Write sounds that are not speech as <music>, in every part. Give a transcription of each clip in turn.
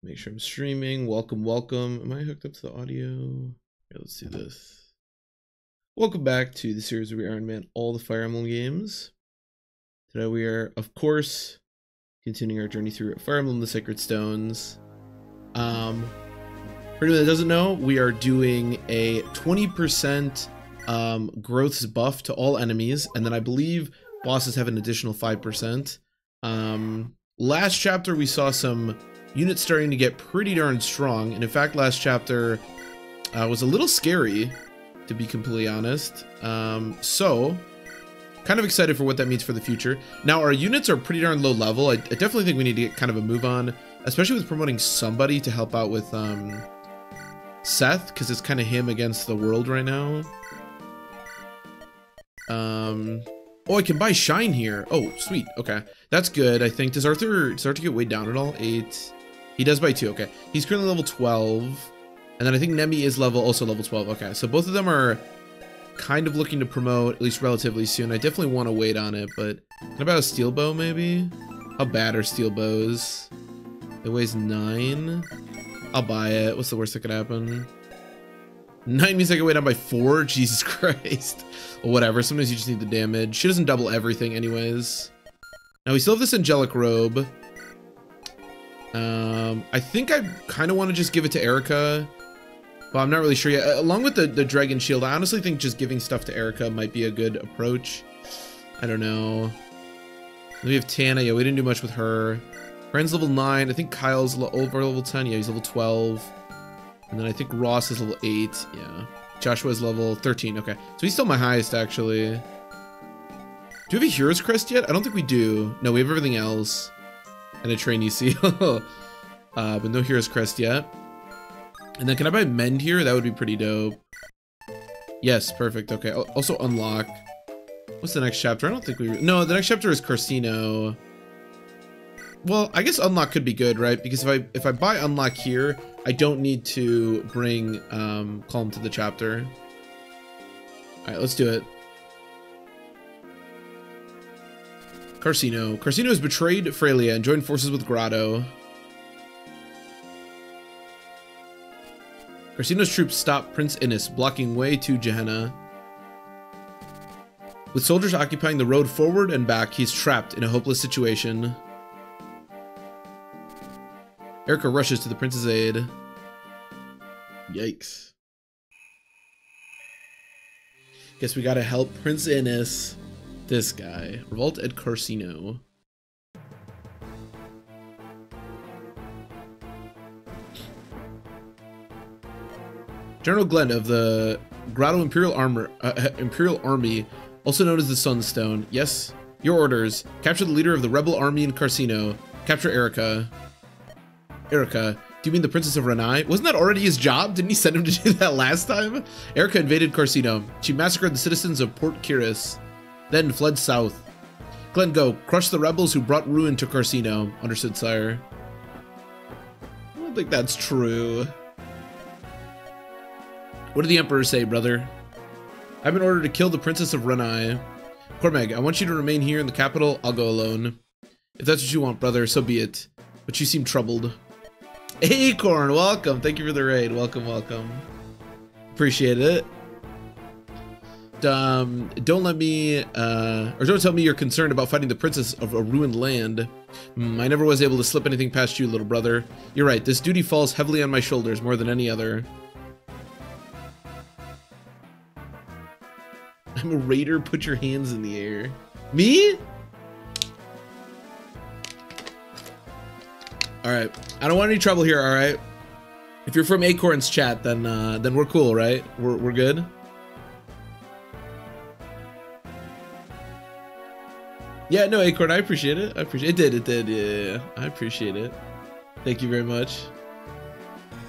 Make sure I'm streaming. Welcome, welcome. Am I hooked up to the audio? Here, let's do this. Welcome back to the series of Iron Man, all the Fire Emblem games. Today we are, of course, continuing our journey through Fire Emblem: The Sacred Stones. Um, for anyone that doesn't know, we are doing a 20% um, growths buff to all enemies, and then I believe bosses have an additional 5%. Um, last chapter we saw some units starting to get pretty darn strong, and in fact last chapter uh, was a little scary, to be completely honest. Um, so, kind of excited for what that means for the future. Now our units are pretty darn low level. I, I definitely think we need to get kind of a move on, especially with promoting somebody to help out with um, Seth, because it's kind of him against the world right now. Um, oh, I can buy Shine here. Oh, sweet. Okay, that's good. I think does Artur does Artur get weighed down at all? Eight. He does by two. Okay, he's currently level twelve, and then I think Neimi is level also level twelve. Okay, so both of them are kind of looking to promote at least relatively soon. I definitely want to wait on it, but what about a steel bow maybe? How bad are steel bows? It weighs nine. I'll buy it. What's the worst that could happen? Nine means I can wait down by four? <laughs> Jesus Christ. whatever, sometimes you just need the damage. She doesn't double everything anyways. Now we still have this angelic robe. Um, I think I kind of want to just give it to Eirika. Well, I'm not really sure yet. Along with the, the dragon shield, I honestly think just giving stuff to Eirika might be a good approach. I don't know. We have Tana. Yeah, we didn't do much with her. Franz's level 9. I think Kyle's over level 10. Yeah, he's level 12. And then I think Ross is level 8. Yeah. Joshua's level 13. Okay. So he's still my highest, actually. Do we have a Hero's Crest yet? I don't think we do. No, we have everything else. And a Trainee Seal. <laughs> uh, but no Hero's Crest yet. And then can I buy Mend here? That would be pretty dope. Yes, perfect. Okay. Also unlock. What's the next chapter? I don't think we... No, the next chapter is Carcino. Well, I guess unlock could be good, right? Because if I if I buy unlock here, I don't need to bring um, Colm to the chapter. All right, let's do it. Carcino. Carcino has betrayed Frelia and joined forces with Grado. Carcino's troops stop Prince Innes, blocking way to Jehanna. With soldiers occupying the road forward and back, he's trapped in a hopeless situation. Eirika rushes to the prince's aid. Yikes. Guess we gotta help Prince Innes. This guy. Revolt at Carcino. General Glen of the Grado Imperial Armor uh, <laughs> Imperial Army, also known as the Sunstone. Yes, your orders. Capture the leader of the rebel army in Carcino. Capture Eirika. Eirika, do you mean the Princess of Renais? Wasn't that already his job? Didn't he send him to do <laughs> that last time? Eirika invaded Carcino. She massacred the citizens of Port Kiris, then fled south. Glen, go. Crush the rebels who brought ruin to Carcino. Understood, sire. I don't think that's true. What did the Emperor say, brother? I've been ordered to kill the Princess of Renais. Cormag, I want you to remain here in the capital. I'll go alone. If that's what you want, brother, so be it. But you seem troubled. Acorn, welcome. Thank you for the raid. Welcome, welcome. Appreciate it. Um, don't let me, uh, or don't tell me you're concerned about fighting the princess of a ruined land. Mm, I never was able to slip anything past you, little brother. You're right, this duty falls heavily on my shoulders more than any other. I'm a raider, put your hands in the air. Me? All right. I don't want any trouble here, all right? If you're from Acorn's chat, then uh, then we're cool, right? We're, we're good? Yeah, no, Acorn, I appreciate it. I appreciate it. It did, it did. Yeah, yeah, I appreciate it. Thank you very much.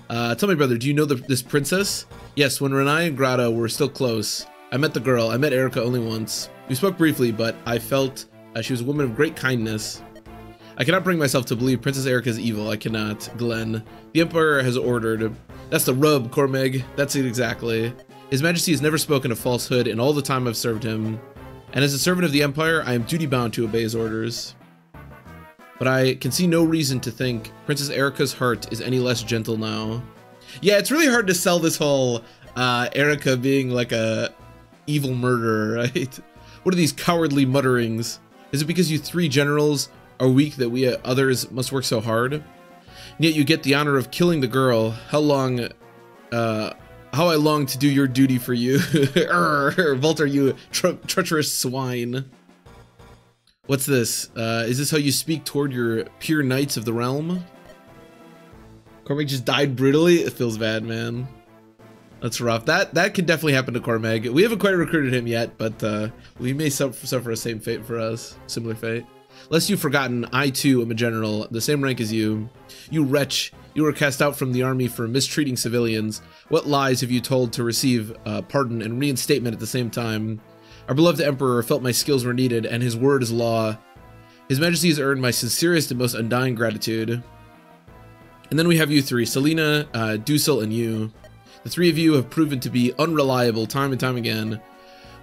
Uh, tell me, brother, do you know the, this princess? Yes, when Renais and Grado were still close, I met the girl. I met Eirika only once. We spoke briefly, but I felt uh, she was a woman of great kindness. I cannot bring myself to believe Princess Eirika is evil. I cannot. Glen. The Emperor has ordered. That's the rub, Cormag. That's it exactly. His Majesty has never spoken a falsehood in all the time I've served him. And as a servant of the Empire, I am duty bound to obey his orders. but I can see no reason to think Princess Eirika's heart is any less gentle now. Yeah, it's really hard to sell this whole uh, Eirika being like a evil murderer, <laughs> right? What are these cowardly mutterings? Is it because you three generals are weak that we others must work so hard? And yet you get the honor of killing the girl. How long, uh, how I long to do your duty for you. <laughs> Valter, you tre treacherous swine. What's this? Uh, is this how you speak toward your pure knights of the realm? Cormag just died brutally? It feels bad, man. That's rough. That that could definitely happen to Cormag. We haven't quite recruited him yet, but uh, we may suffer, suffer a same fate for us. Similar fate. Lest you've forgotten, I too am a general, the same rank as you. You wretch, you were cast out from the army for mistreating civilians. What lies have you told to receive uh, pardon and reinstatement at the same time? Our beloved emperor felt my skills were needed, and his word is law. His majesty has earned my sincerest and most undying gratitude. And then we have you three, Selena, uh, Duessel, and you. The three of you have proven to be unreliable time and time again.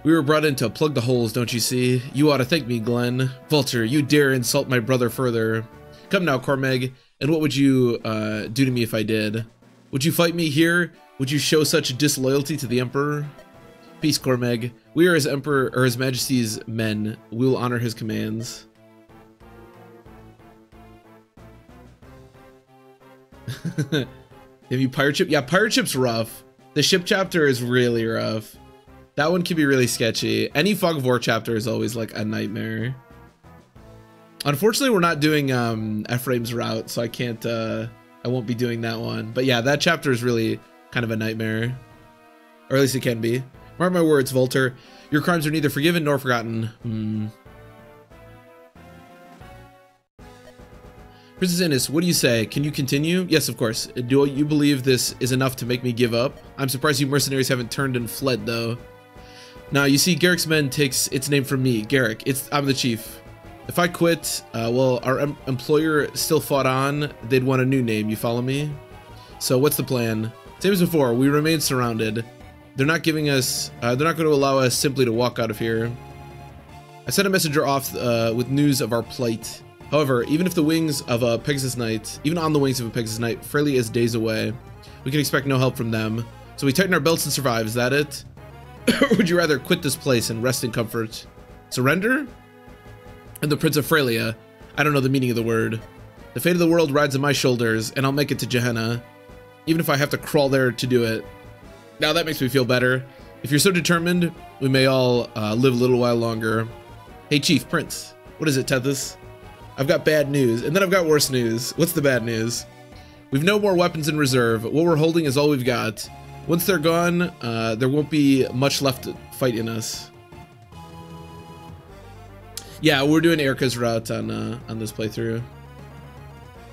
We were brought in to plug the holes, don't you see? You ought to thank me, Glen. Valter, you dare insult my brother further. Come now, Cormag, and what would you uh, do to me if I did? Would you fight me here? Would you show such disloyalty to the Emperor? Peace, Cormag. We are his Emperor, or his Majesty's men. We will honor his commands. <laughs> Have you pirate ship? Yeah, pirate ship's rough. The ship chapter is really rough. That one can be really sketchy. Any Fog of War chapter is always like a nightmare. Unfortunately, we're not doing um, Ephraim's route, so I can't, uh, I won't be doing that one. But yeah, that chapter is really kind of a nightmare. Or at least it can be. Mark my words, Valter. Your crimes are neither forgiven nor forgotten. Hmm. Princess Innes, what do you say? Can you continue? Yes, of course. Do you believe this is enough to make me give up? I'm surprised you mercenaries haven't turned and fled, though. Now, you see, Gerik's men takes its name from me, Gerik. It's I'm the chief. If I quit, uh, well, our em employer still fought on. They'd want a new name, you follow me? So what's the plan? Same as before, we remain surrounded. They're not giving us, uh, they're not going to allow us simply to walk out of here. I sent a messenger off uh, with news of our plight. However, even if the wings of a Pegasus Knight, even on the wings of a Pegasus Knight, Frelia is days away, we can expect no help from them. So we tighten our belts and survive, is that it? <coughs> would you rather quit this place and rest in comfort? Surrender? And the Prince of Frelia, I don't know the meaning of the word. The fate of the world rides on my shoulders, and I'll make it to Jehanna, even if I have to crawl there to do it. Now that makes me feel better. If you're so determined, we may all uh, live a little while longer. Hey Chief, Prince, what is it, Tethys? I've got bad news, and then I've got worse news. What's the bad news? We've no more weapons in reserve. What we're holding is all we've got. Once they're gone, uh, there won't be much left to fight in us. Yeah, we're doing Eirika's route on uh, on this playthrough.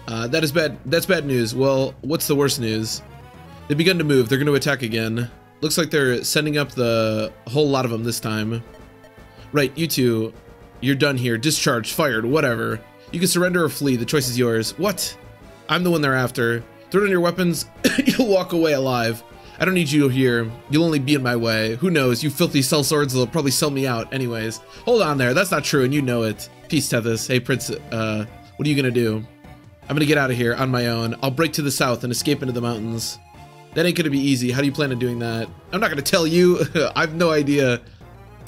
Uh, that is bad. That's bad news. Well, what's the worst news? They've begun to move. They're going to attack again. Looks like they're sending up the whole lot of them this time. Right, you two, you're done here. Discharged, fired, whatever. You can surrender or flee. The choice is yours. What? I'm the one they're after. Throw down your weapons. <coughs> You'll walk away alive. I don't need you here. You'll only be in my way. Who knows? You filthy sellswords will probably sell me out anyways. Hold on there. That's not true, and you know it. Peace, Tethys. Hey, Prince, uh, what are you gonna do? I'm gonna get out of here on my own. I'll break to the south and escape into the mountains. That ain't gonna be easy. How do you plan on doing that? I'm not gonna tell you. <laughs> I have no idea.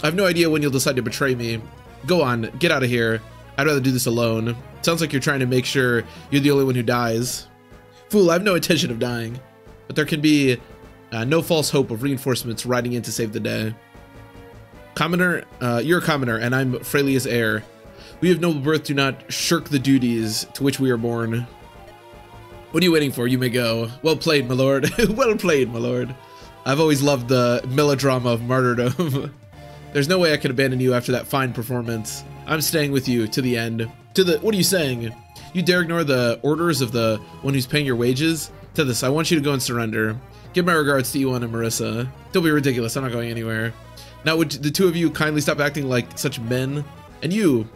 I have no idea when you'll decide to betray me. Go on, get out of here. I'd rather do this alone. Sounds like you're trying to make sure you're the only one who dies. Fool, I have no intention of dying. But there can be uh, no false hope of reinforcements riding in to save the day. Commoner, uh, you're a commoner, and I'm Frelia's heir. We of noble birth do not shirk the duties to which we are born. What are you waiting for? You may go. Well played, my lord. <laughs> well played, my lord. I've always loved the melodrama of martyrdom. <laughs> There's no way I can abandon you after that fine performance. I'm staying with you to the end. To the- what are you saying? You dare ignore the orders of the one who's paying your wages? To this, I want you to go and surrender. Give my regards to Ewan and Marisa. Don't be ridiculous, I'm not going anywhere. Now would the two of you kindly stop acting like such men? And you,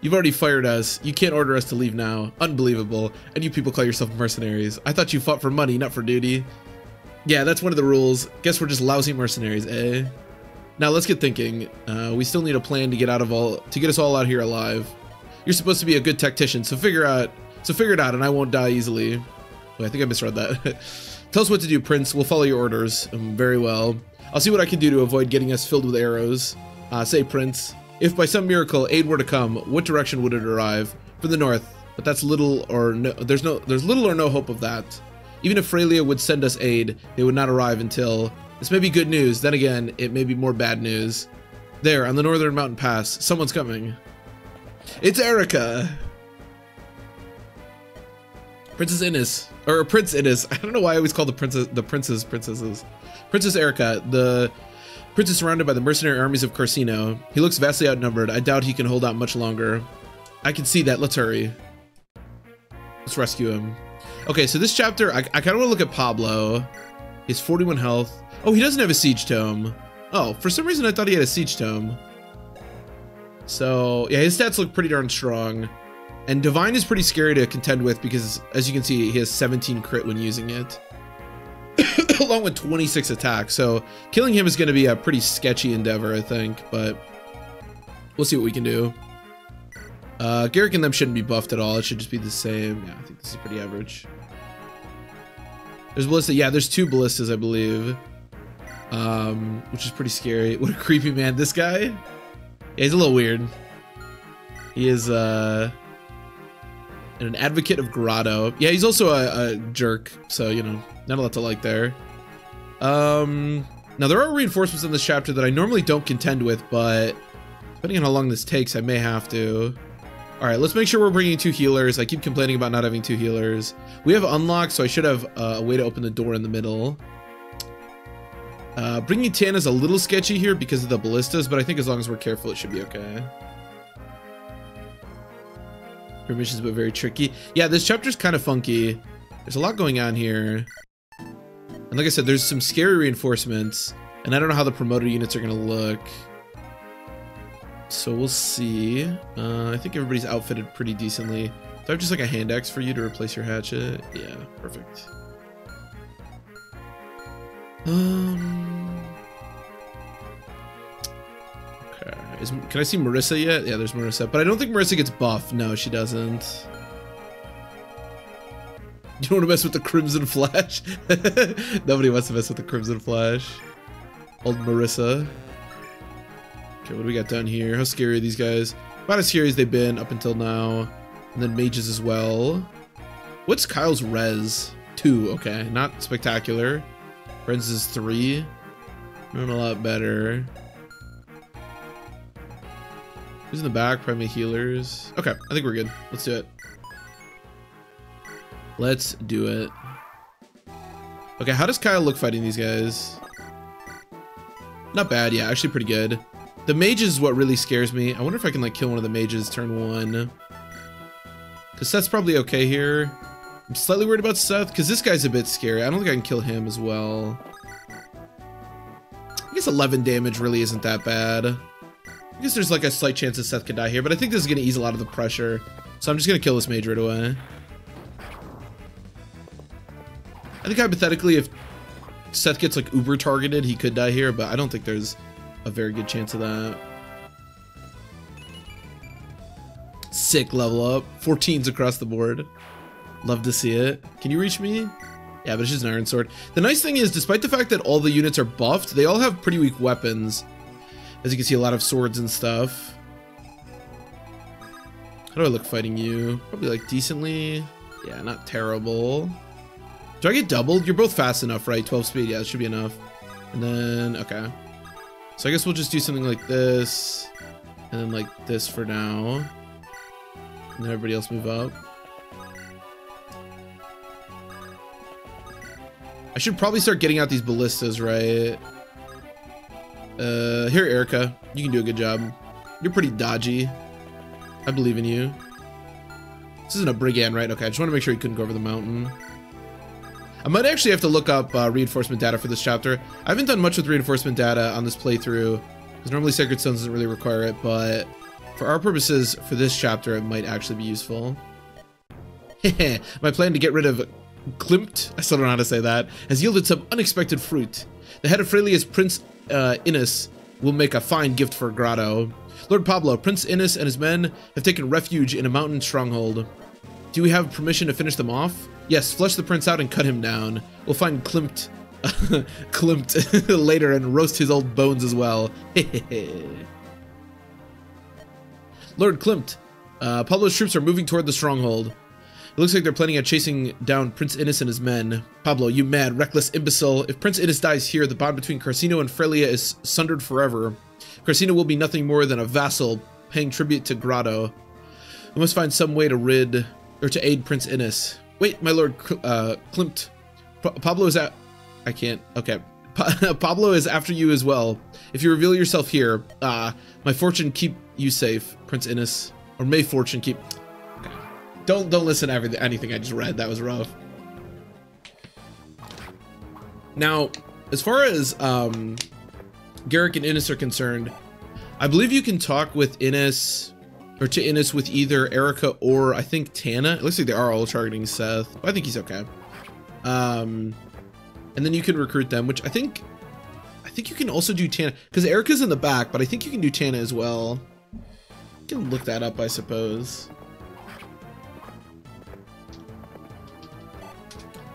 you've already fired us. You can't order us to leave now. Unbelievable. And you people call yourself mercenaries. I thought you fought for money, not for duty. Yeah, that's one of the rules. Guess we're just lousy mercenaries, eh? Now let's get thinking. Uh, we still need a plan to get out of all to get us all out here alive. You're supposed to be a good tactician, so figure out, so figure it out, and I won't die easily. Wait, I think I misread that. <laughs> Tell us what to do, Prince. We'll follow your orders. Um, very well. I'll see what I can do to avoid getting us filled with arrows. Uh, say, Prince, if by some miracle aid were to come, what direction would it arrive? From the north, but that's little or no. There's no. There's little or no hope of that. Even if Frelia would send us aid, they would not arrive until. This may be good news. Then again, it may be more bad news. There, on the northern mountain pass, someone's coming. It's Eirika. Princess Innes, or a Prince It is. <laughs> I don't know why I always call the princess the princes princesses. Princess Eirika, the Prince is surrounded by the mercenary armies of Carcino. He looks vastly outnumbered. I doubt he can hold out much longer. I can see that. Let's hurry. Let's rescue him. Okay, so this chapter, I, I kind of want to look at Pablo. He has 41 health. Oh, he doesn't have a siege tome. Oh, for some reason I thought he had a siege tome. So, yeah, his stats look pretty darn strong. And Divine is pretty scary to contend with because, as you can see, he has 17 crit when using it. <coughs> along with 26 attacks. So killing him is going to be a pretty sketchy endeavor, I think, but we'll see what we can do. Uh, Gerik and them shouldn't be buffed at all. It should just be the same. Yeah, I think this is pretty average. There's ballista. Yeah, there's two ballistas, I believe. Um, which is pretty scary. <laughs> What a creepy man. This guy? Yeah, he's a little weird. He is, uh, an advocate of Grado. Yeah, he's also a, a jerk, so, you know, not a lot to like there. Um, now there are reinforcements in this chapter that I normally don't contend with, but depending on how long this takes, I may have to. All right, let's make sure we're bringing two healers. I keep complaining about not having two healers. We have unlocked, so I should have uh, a way to open the door in the middle. Uh, bringing Tan is a little sketchy here because of the ballistas, but I think as long as we're careful, it should be okay. Permissions, but very tricky. Yeah, this chapter's kind of funky. There's a lot going on here. And like I said, there's some scary reinforcements, and I don't know how the promoter units are going to look. So we'll see. Uh, I think everybody's outfitted pretty decently. Do I have just like a hand axe for you to replace your hatchet? Yeah, perfect. Um. Can I see Marisa yet? Yeah, there's Marisa. But I don't think Marisa gets buffed. No, she doesn't. <laughs> You don't want to mess with the Crimson Flash? <laughs> Nobody wants to mess with the Crimson Flash. Old Marisa. Okay, what do we got down here? How scary are these guys? About as scary as they've been up until now. And then mages as well. What's Kyle's res? Two, okay. Not spectacular. Res is three. Doing a lot better. Who's in the back? Primary healers. Okay, I think we're good. Let's do it. Let's do it. Okay, how does Kyle look fighting these guys? Not bad, yeah, actually pretty good. The mages is what really scares me. I wonder if I can like kill one of the mages turn one. Because Seth's probably okay here. I'm slightly worried about Seth, because this guy's a bit scary. I don't think I can kill him as well. I guess 11 damage really isn't that bad. I guess there's like a slight chance that Seth could die here, but I think this is going to ease a lot of the pressure. So I'm just going to kill this mage right away. I think hypothetically, if Seth gets like uber targeted, he could die here, but I don't think there's a very good chance of that. Sick level up. 14s across the board. Love to see it. Can you reach me? Yeah, but it's just an iron sword. The nice thing is, despite the fact that all the units are buffed, they all have pretty weak weapons. As you can see, a lot of swords and stuff. How do I look fighting you? Probably like decently. Yeah, not terrible. Do I get doubled? You're both fast enough, right? 12 speed, yeah, that should be enough. And then, okay. So I guess we'll just do something like this. And then like this for now. And then everybody else move up. I should probably start getting out these ballistas, right? Uh, here, Eirika. You can do a good job. You're pretty dodgy. I believe in you. This isn't a brigand, right? Okay, I just want to make sure he couldn't go over the mountain. I might actually have to look up uh, reinforcement data for this chapter. I haven't done much with reinforcement data on this playthrough, because normally Sacred Stones doesn't really require it, but for our purposes, for this chapter, it might actually be useful. <laughs> My plan to get rid of Klimmt, I still don't know how to say that, has yielded some unexpected fruit. The head of Frelia's Prince uh, Innes will make a fine gift for Grado. Lord Pablo, Prince Innes and his men have taken refuge in a mountain stronghold. Do we have permission to finish them off? Yes, flush the prince out and cut him down. We'll find Klimmt, <laughs> Klimmt <laughs> later and roast his old bones as well. <laughs> Lord Klimmt, uh, Pablo's troops are moving toward the stronghold. It looks like they're planning on chasing down Prince Innes and his men. Pablo, you mad, reckless imbecile. If Prince Innes dies here, the bond between Carcino and Frelia is sundered forever. Carcino will be nothing more than a vassal paying tribute to Grado. We must find some way to rid, or to aid Prince Innes. Wait, my lord uh, Klimmt. Pa Pablo is at... I can't... Okay. Pa <laughs> Pablo is after you as well. If you reveal yourself here, ah, uh, my fortune keep you safe, Prince Innes. Or may fortune keep... Don't don't listen to everything, anything I just read. That was rough. Now, as far as um, Gerik and Innes are concerned, I believe you can talk with Innes or to Innes with either Eirika or I think Tana. It looks like they are all targeting Seth. But I think he's okay. Um, and then you can recruit them, which I think I think you can also do Tana because Eirika's in the back, but I think you can do Tana as well. You can look that up, I suppose.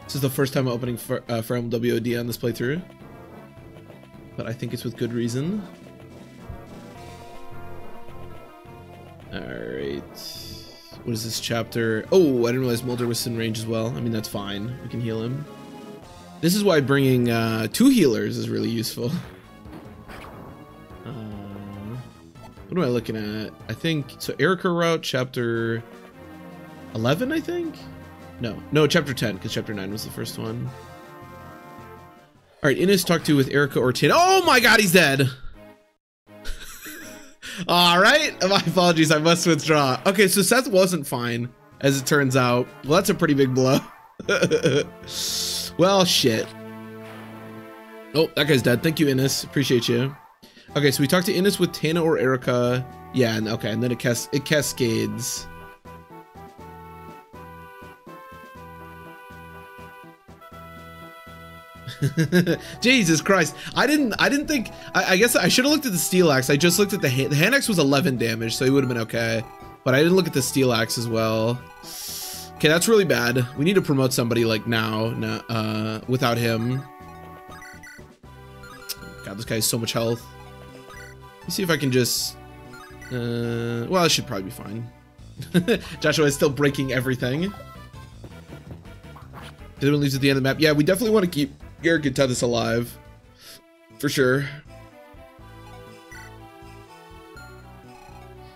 This is the first time I'm opening for, uh, for MWOD on this playthrough. But I think it's with good reason. Alright. What is this chapter? Oh, I didn't realize Moulder was in range as well. I mean, that's fine. We can heal him. This is why bringing uh, two healers is really useful. <laughs> Uh, what am I looking at? I think, so Eirika route, chapter 11, I think? No, no, chapter 10, because chapter 9 was the first one. All right, Innes talked to with Eirika or Ortin. Oh my god, he's dead. <laughs> All right, <laughs> my apologies, I must withdraw. Okay, so Seth wasn't fine, as it turns out. Well, that's a pretty big blow. <laughs> well, shit. Oh, that guy's dead. Thank you, Innes. Appreciate you. Okay, so we talked to Innes with Tana or Eirika. Yeah, and okay, and then it, cas it cascades. <laughs> Jesus Christ. I didn't I didn't think I, I guess I should have looked at the steel axe. I just looked at the hand the hand axe was 11 damage, so he would have been okay. But I didn't look at the steel axe as well. Okay, that's really bad. We need to promote somebody like now, uh, without him. God, this guy has so much health. Let's see if I can just... Uh, well, it should probably be fine. <laughs> Joshua is still breaking everything. Everyone leaves at the end of the map. Yeah, we definitely want to keep Gerik and this alive. For sure.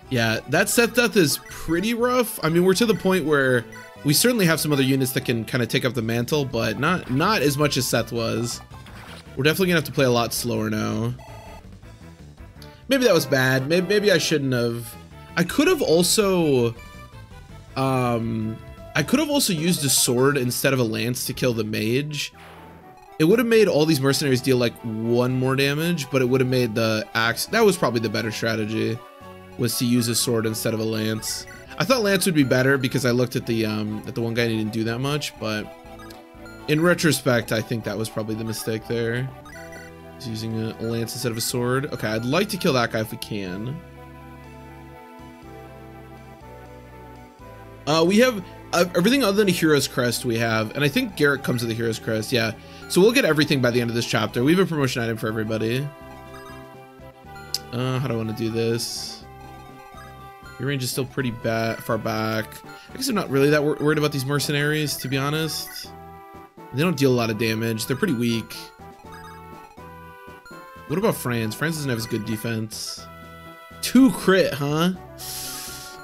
Yeah, that Seth death is pretty rough. I mean, we're to the point where we certainly have some other units that can kind of take up the mantle, but not not as much as Seth was. We're definitely gonna have to play a lot slower now. Maybe that was bad. Maybe, maybe I shouldn't have. I could have also, um, I could have also used a sword instead of a lance to kill the mage. It would have made all these mercenaries deal like one more damage, but it would have made the axe. That was probably the better strategy, was to use a sword instead of a lance. I thought lance would be better because I looked at the um, at the one guy and he didn't do that much, but in retrospect, I think that was probably the mistake there. He's using a, lance instead of a sword. Okay, I'd like to kill that guy if we can. Uh, we have uh, everything other than a hero's crest we have, and I think Gerik comes with a hero's crest. Yeah, so we'll get everything by the end of this chapter. We have a promotion item for everybody. Uh, how do I want to do this? Your range is still pretty bad, far back. I guess I'm not really that wor worried about these mercenaries, to be honest. They don't deal a lot of damage. They're pretty weak. What about Franz? Franz doesn't have as good defense. Two crit, huh?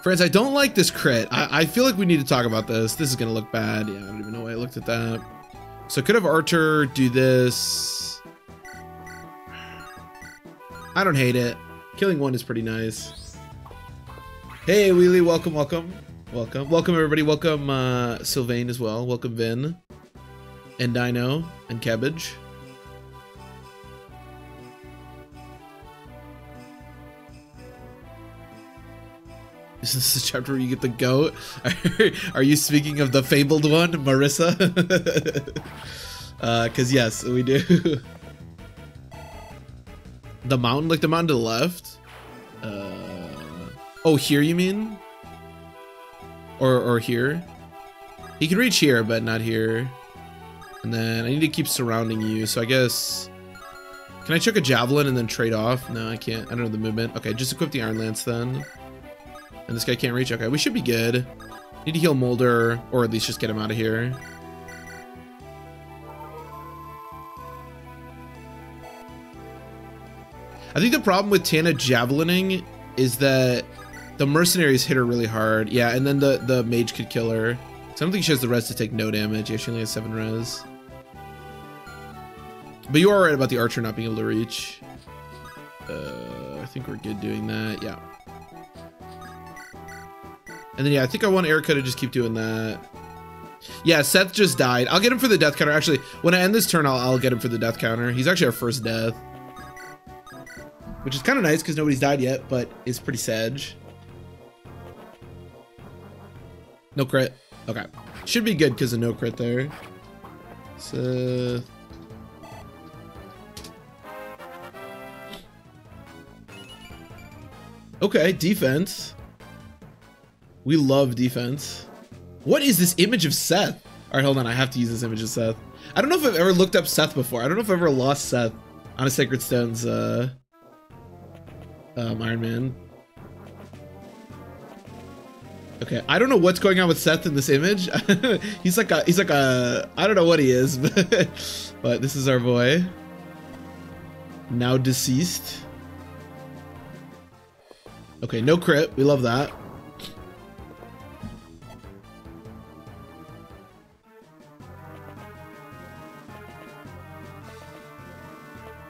Franz, I don't like this crit. I, I feel like we need to talk about this. This is going to look bad. Yeah, I don't even know why I looked at that. So could have Archer do this. I don't hate it. Killing one is pretty nice. Hey, Wheelie, welcome, welcome. Welcome. Welcome, everybody. Welcome, uh, Sylvain as well. Welcome, Vin. And Dino. And Cabbage. Is this the chapter where you get the goat? <laughs> Are you speaking of the fabled one, Marisa? <laughs> uh, cause yes, we do. <laughs> the mountain, like the mountain to the left. Uh, Oh, here you mean? Or, or here? He can reach here, but not here. And then I need to keep surrounding you, so I guess... Can I chuck a javelin and then trade off? No, I can't. I don't know the movement. Okay, just equip the Iron Lance then. And this guy can't reach. Okay, we should be good. Need to heal Moulder, or at least just get him out of here. I think the problem with Tana javelining is that the mercenaries hit her really hard. Yeah, and then the, the mage could kill her. So I don't think she has the res to take no damage. Yeah, she only has 7 res. But you are right about the archer not being able to reach. Uh, I think we're good doing that. Yeah. And then, yeah, I think I want Eirika to just keep doing that. Yeah, Seth just died. I'll get him for the death counter. Actually, when I end this turn, I'll, I'll get him for the death counter. He's actually our first death. Which is kind of nice because nobody's died yet, but it's pretty sad. No crit. Okay. Should be good because of no crit there. So... Okay, defense. We love defense. What is this image of Seth? All right, hold on. I have to use this image of Seth. I don't know if I've ever looked up Seth before. I don't know if I've ever lost Seth on a Sacred Stones uh, um, Iron Man. Okay, I don't know what's going on with Seth in this image. <laughs> he's like a, he's like a, I don't know what he is, <laughs> but, but this is our boy. Now deceased. Okay, no crit. We love that.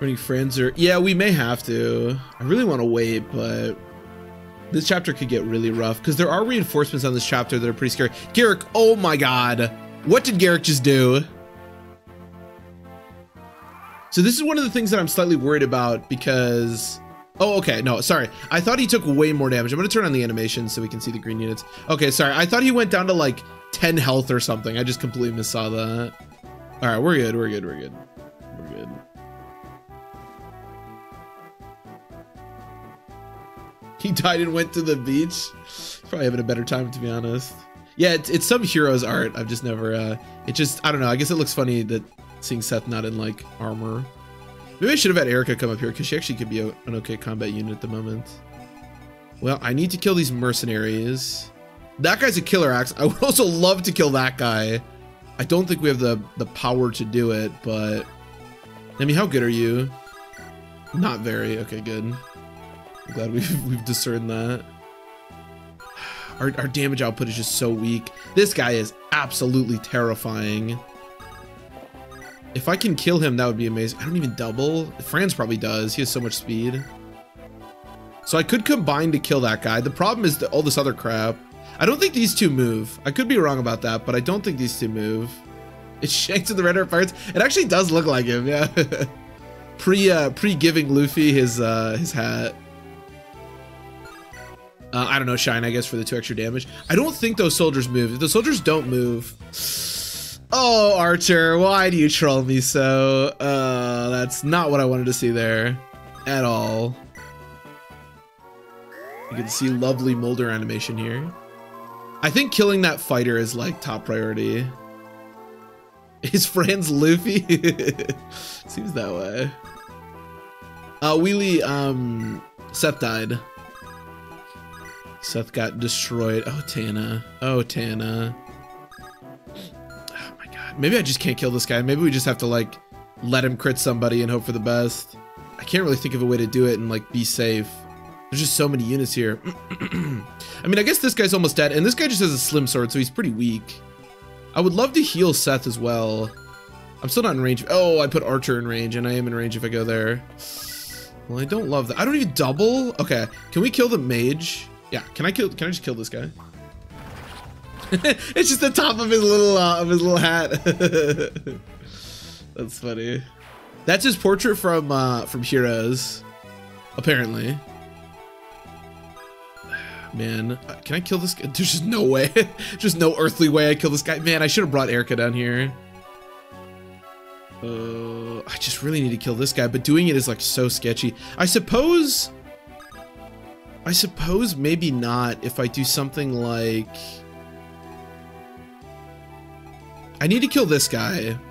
Any friends or yeah, we may have to. I really want to wait, but this chapter could get really rough because there are reinforcements on this chapter that are pretty scary. Gerik, oh my god. What did Gerik just do? So this is one of the things that I'm slightly worried about because Oh, okay. No, sorry. I thought he took way more damage. I'm going to turn on the animation so we can see the green units. Okay, sorry. I thought he went down to like 10 health or something. I just completely missaw that. All right, we're good. We're good. We're good. <laughs> He died and went to the beach. He's Probably having a better time, to be honest. Yeah, it's, it's some hero's art. I've just never, uh, it just, I don't know. I guess it looks funny that seeing Seth not in like armor. Maybe I should have had Eirika come up here because she actually could be a, an okay combat unit at the moment. Well, I need to kill these mercenaries. That guy's a killer axe. I <laughs> would also love to kill that guy. I don't think we have the, the power to do it, but... I mean, how good are you? Not very. Okay, good. I'm glad we've, <laughs> we've discerned that. Our, our damage output is just so weak. This guy is absolutely terrifying. If I can kill him, that would be amazing. I don't even double. Franz probably does. He has so much speed. So I could combine to kill that guy. The problem is all this other crap. I don't think these two move. I could be wrong about that, but I don't think these two move. It's <laughs> Shanks in the Red Heart Pirates. It actually does look like him, yeah. <laughs> pre uh, pre giving Luffy his uh, his hat. Uh, I don't know, Shine, I guess, for the two extra damage. I don't think those soldiers move. If the soldiers don't move, Oh, Archer, why do you troll me so? Uh, that's not what I wanted to see there. At all. You can see lovely Moulder animation here. I think killing that fighter is like top priority. <laughs> His friend's Luffy? <laughs> Seems that way. Uh, Wheelie, um, Seth died. Seth got destroyed. Oh, Tana. Oh, Tana. Oh my god. Maybe I just can't kill this guy. Maybe we just have to like let him crit somebody and hope for the best. I can't really think of a way to do it and like be safe. There's just so many units here. <clears throat> I mean, I guess this guy's almost dead and this guy just has a slim sword, so he's pretty weak. I would love to heal Seth as well. I'm still not in range. Oh, I put Archer in range and I am in range if I go there. Well, I don't love that. I don't even double. Okay. Can we kill the mage? Yeah. Can I kill, can I just kill this guy? <laughs> it's just the top of his little uh, of his little hat. <laughs> That's funny. That's his portrait from uh, from Heroes, apparently. <sighs> Man, uh, can I kill this guy? <laughs> There's just no way. just no earthly way I kill this guy. Man, I should have brought Eirika down here. Uh, I just really need to kill this guy, but doing it is like so sketchy. I suppose I suppose maybe not if I do something like... I need to kill this guy. <laughs>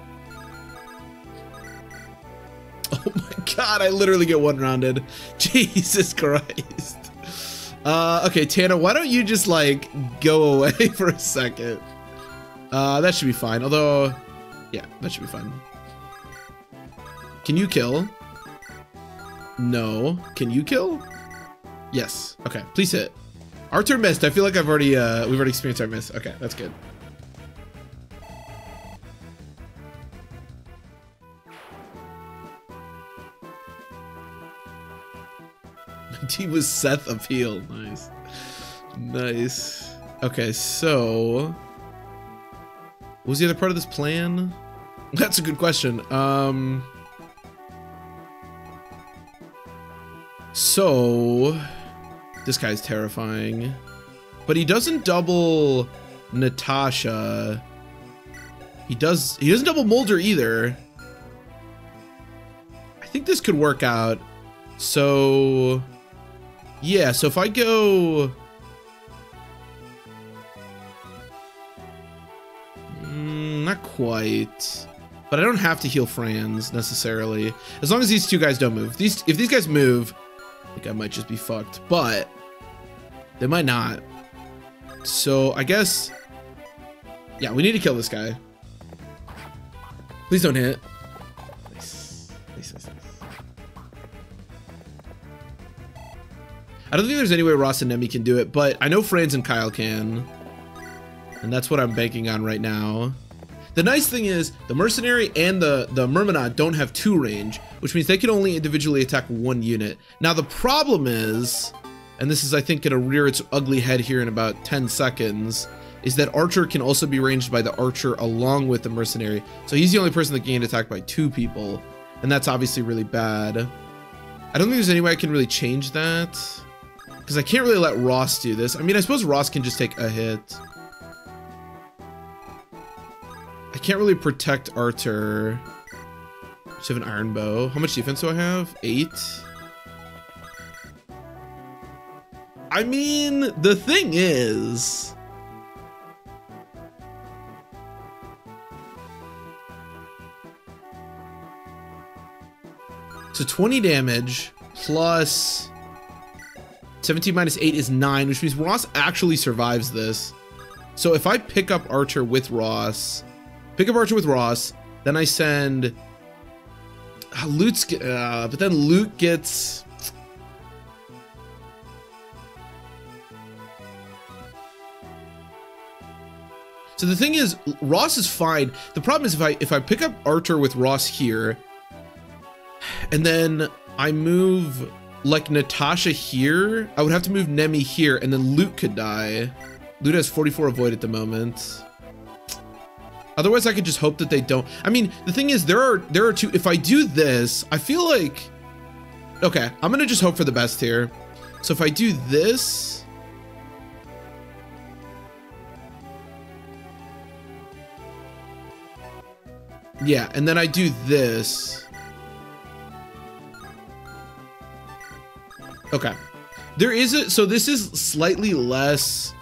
Oh my god, I literally get one rounded. <laughs> Jesus Christ. Uh, okay, Tana, why don't you just, like, go <laughs> away for a second? Uh, that should be fine. Although, yeah, that should be fine. Can you kill? No. Can you kill? Yes. Okay, please hit. Our turn missed. I feel like I've already, uh, we've already experienced our miss. Okay, that's good. <laughs> My team was Seth Appeal. Nice. Nice. Okay, so... What was the other part of this plan? <laughs> That's a good question. Um... So... This guy's terrifying. But he doesn't double Natasha. He does... He doesn't double Moulder either. I think this could work out. So... Yeah, so if I go... Mm, not quite. But I don't have to heal Franz, necessarily. As long as these two guys don't move. These If these guys move, I think I might just be fucked. But, they might not. So, I guess... Yeah, we need to kill this guy. Please don't hit. I don't think there's any way Ross and Neimi can do it, but I know Franz and Kyle can. And that's what I'm banking on right now. The nice thing is, the Mercenary and the, the Myrmidon don't have two range, which means they can only individually attack one unit. Now the problem is, and this is I think gonna rear its ugly head here in about 10 seconds, is that Archer can also be ranged by the Archer along with the Mercenary. So he's the only person that can get attacked by two people, and that's obviously really bad. I don't think there's any way I can really change that. Because I can't really let Ross do this. I mean, I suppose Ross can just take a hit. I can't really protect Archer. Just have an iron bow. How much defense do I have? Eight. I mean, the thing is... So 20 damage plus 17 minus 8 is 9, which means Ross actually survives this. So if I pick up Archer with Ross, pick up Archer with Ross, then I send uh, uh, but then Lute gets. So the thing is, Ross is fine. The problem is if I if I pick up Archer with Ross here, and then I move like Natasha here, I would have to move Nemi here, and then Lute could die. Lute has 44 avoid at the moment. Otherwise, I could just hope that they don't. I mean, the thing is, there are there are two. If I do this, I feel like. Okay, I'm gonna just hope for the best here. So if I do this. Yeah, and then I do this. Okay. There is a, so this is slightly less,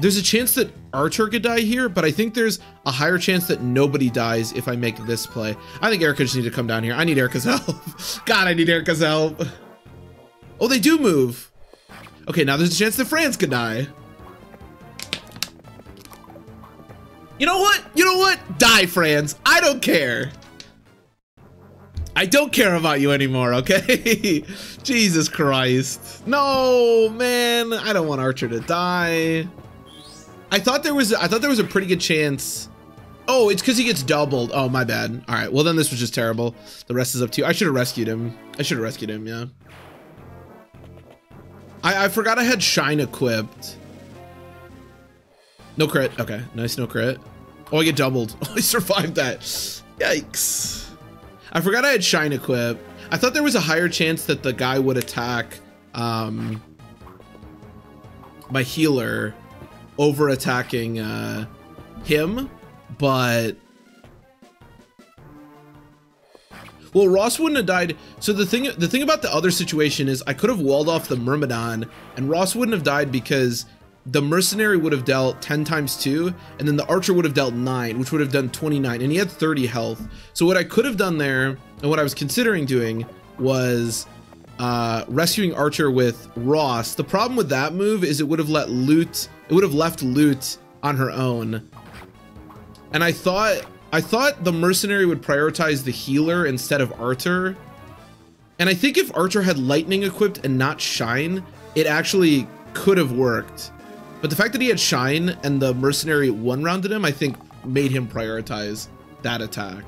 there's a chance that Archer could die here, but I think there's a higher chance that nobody dies if I make this play. I think Eirika just need to come down here. I need Eirika's <laughs> help. God, I need Eirika's help. Oh, they do move. Okay, now there's a chance that Franz could die. You know what? You know what? Die, Franz. I don't care. I don't care about you anymore, okay? <laughs> Jesus Christ. No, man. I don't want Archer to die. I thought there was I thought there was a pretty good chance. Oh, it's because he gets doubled. Oh, my bad. All right. Well, then this was just terrible. The rest is up to you. I should have rescued him. I should have rescued him, yeah. I, I forgot I had Shine equipped. No crit. Okay. Nice, no crit. Oh, I get doubled. <laughs> Oh, I survived that. Yikes. I forgot I had Shine equipped. I thought there was a higher chance that the guy would attack um, my healer over attacking uh, him, but Well, Ross wouldn't have died. So the thing the thing about the other situation is I could have walled off the Myrmidon and Ross wouldn't have died because the mercenary would have dealt 10 times 2 and then the archer would have dealt 9 which would have done 29 and he had 30 health. So what i could have done there and what i was considering doing was uh, rescuing archer with ross. The problem with that move is it would have let Lute it would have left Lute on her own. And i thought i thought the mercenary would prioritize the healer instead of archer. And i think if archer had lightning equipped and not shine it actually could have worked but the fact that he had Shine and the Mercenary one-rounded him, I think made him prioritize that attack.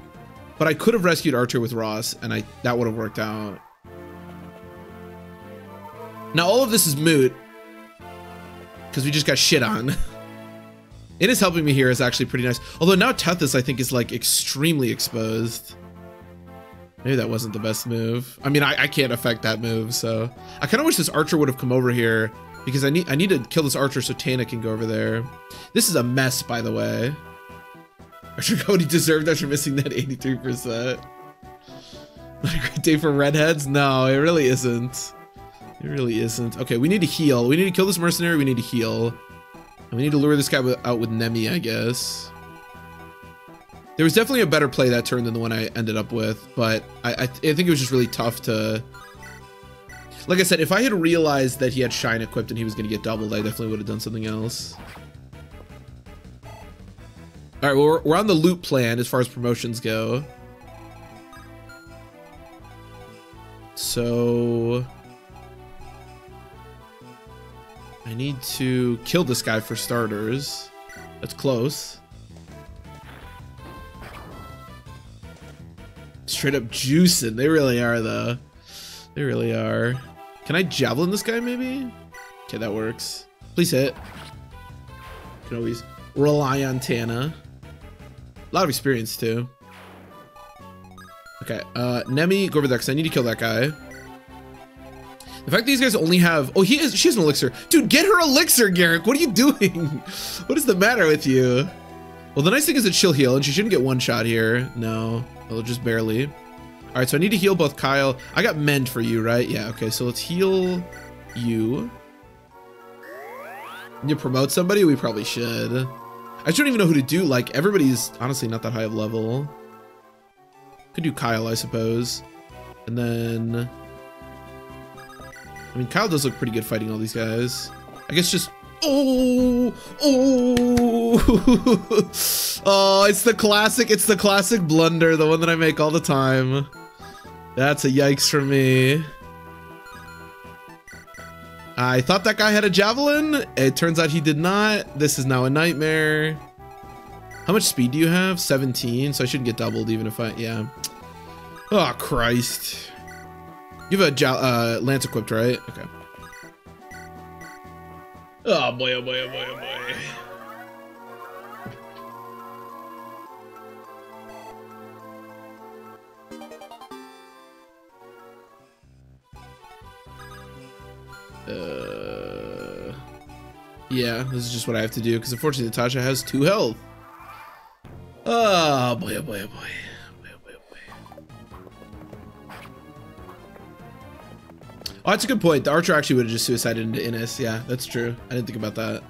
But I could have rescued Archer with Ross, and I that would have worked out. Now all of this is moot, because we just got shit on. <laughs> it is helping me here is actually pretty nice. Although now Tethys, I think, is like extremely exposed. Maybe that wasn't the best move. I mean, I, I can't affect that move, so... I kind of wish this Artur would have come over here because I need I need to kill this archer so Tana can go over there. This is a mess, by the way. Archer Cody deserved after missing that 83%. Not a great day for redheads? No, it really isn't. It really isn't. Okay, we need to heal. We need to kill this mercenary. We need to heal. And we need to lure this guy out with Neimi, I guess. There was definitely a better play that turn than the one I ended up with, but I, I, I think it was just really tough to like I said, if I had realized that he had Shine equipped and he was going to get doubled, I definitely would have done something else. All right, well, we're, we're on the Lute plan as far as promotions go. So... I need to kill this guy for starters. That's close. Straight up juicing. They really are, though. They really are. Can I javelin this guy maybe? Okay, that works. Please hit. Can always rely on Tana. A lot of experience too. Okay, uh, Neimi, go over there because I need to kill that guy. The fact these guys only have, oh, he is, she has an elixir. Dude, get her elixir, Gerik. What are you <laughs> doing? what is the matter with you? Well, the nice thing is that she'll heal and she shouldn't get one shot here. No, well, just barely. All right, so I need to heal both Kyle. I got mend for you, right? Yeah, okay, so let's heal you. Need to promote somebody? We probably should. I don't even know who to do. Like, everybody's honestly not that high of level. Could do Kyle, I suppose. And then... I mean, Kyle does look pretty good fighting all these guys. I guess just... Oh! Oh! <laughs> oh, it's the classic, it's the classic blunder, the one that I make all the time. That's a yikes for me. I thought that guy had a javelin. It turns out he did not. This is now a nightmare. How much speed do you have? 17, so I shouldn't get doubled even if I, yeah. Oh, Christ. You have a uh, lance equipped, right? Okay. Oh boy, oh boy, oh boy, oh boy. Uh, yeah, this is just what I have to do because unfortunately Natasha has two health. Oh boy, oh boy, oh boy. Oh, that's a good point. The archer actually would have just suicided into Innes. Yeah, that's true. I didn't think about that.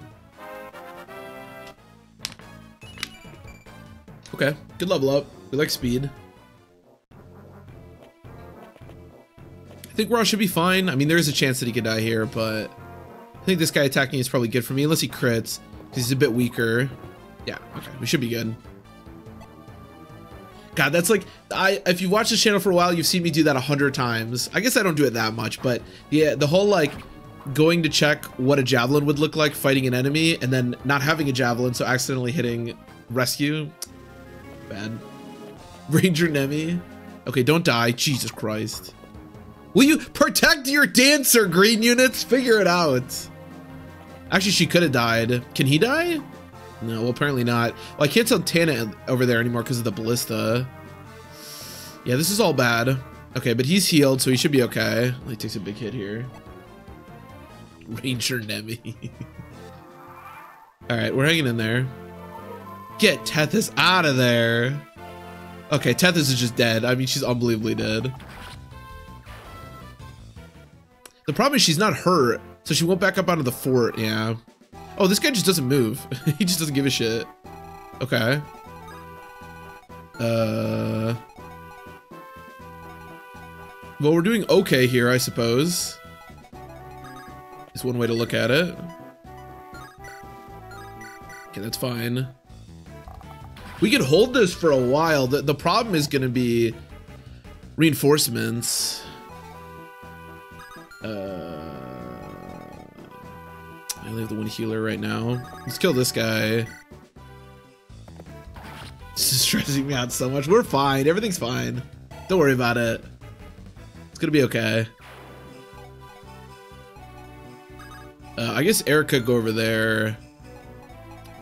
Okay, good level up. We like speed. Think Ross should be fine. I mean, there is a chance that he could die here, but I think this guy attacking is probably good for me, unless he crits, because he's a bit weaker. Yeah, okay, we should be good. God, that's like, I if you've watched this channel for a while, you've seen me do that a hundred times. I guess I don't do it that much, but yeah, the whole like going to check what a javelin would look like fighting an enemy and then not having a javelin, so accidentally hitting rescue. Bad. <laughs> Ranger Neimi. Okay, don't die. Jesus Christ. Will you protect your dancer, green units? Figure it out. Actually, she could have died. Can he die? No, well, apparently not. Well, I can't tell Tana over there anymore because of the ballista. Yeah, this is all bad. Okay, but he's healed, so he should be okay. He takes a big hit here. Ranger Neimi. <laughs> all right, we're hanging in there. Get Tethys out of there. Okay, Tethys is just dead. I mean, she's unbelievably dead. The problem is she's not hurt, so she won't back up onto the fort, yeah. Oh, this guy just doesn't move. <laughs> he just doesn't give a shit. Okay. Uh... Well, we're doing okay here, I suppose. Is one way to look at it. Okay, that's fine. We could hold this for a while. The, the problem is going to be reinforcements. Uh, I only have the one healer right now. Let's kill this guy. <laughs> This is stressing me out so much. We're fine. Everything's fine. Don't worry about it. It's gonna be okay. Uh, I guess Eirika go over there.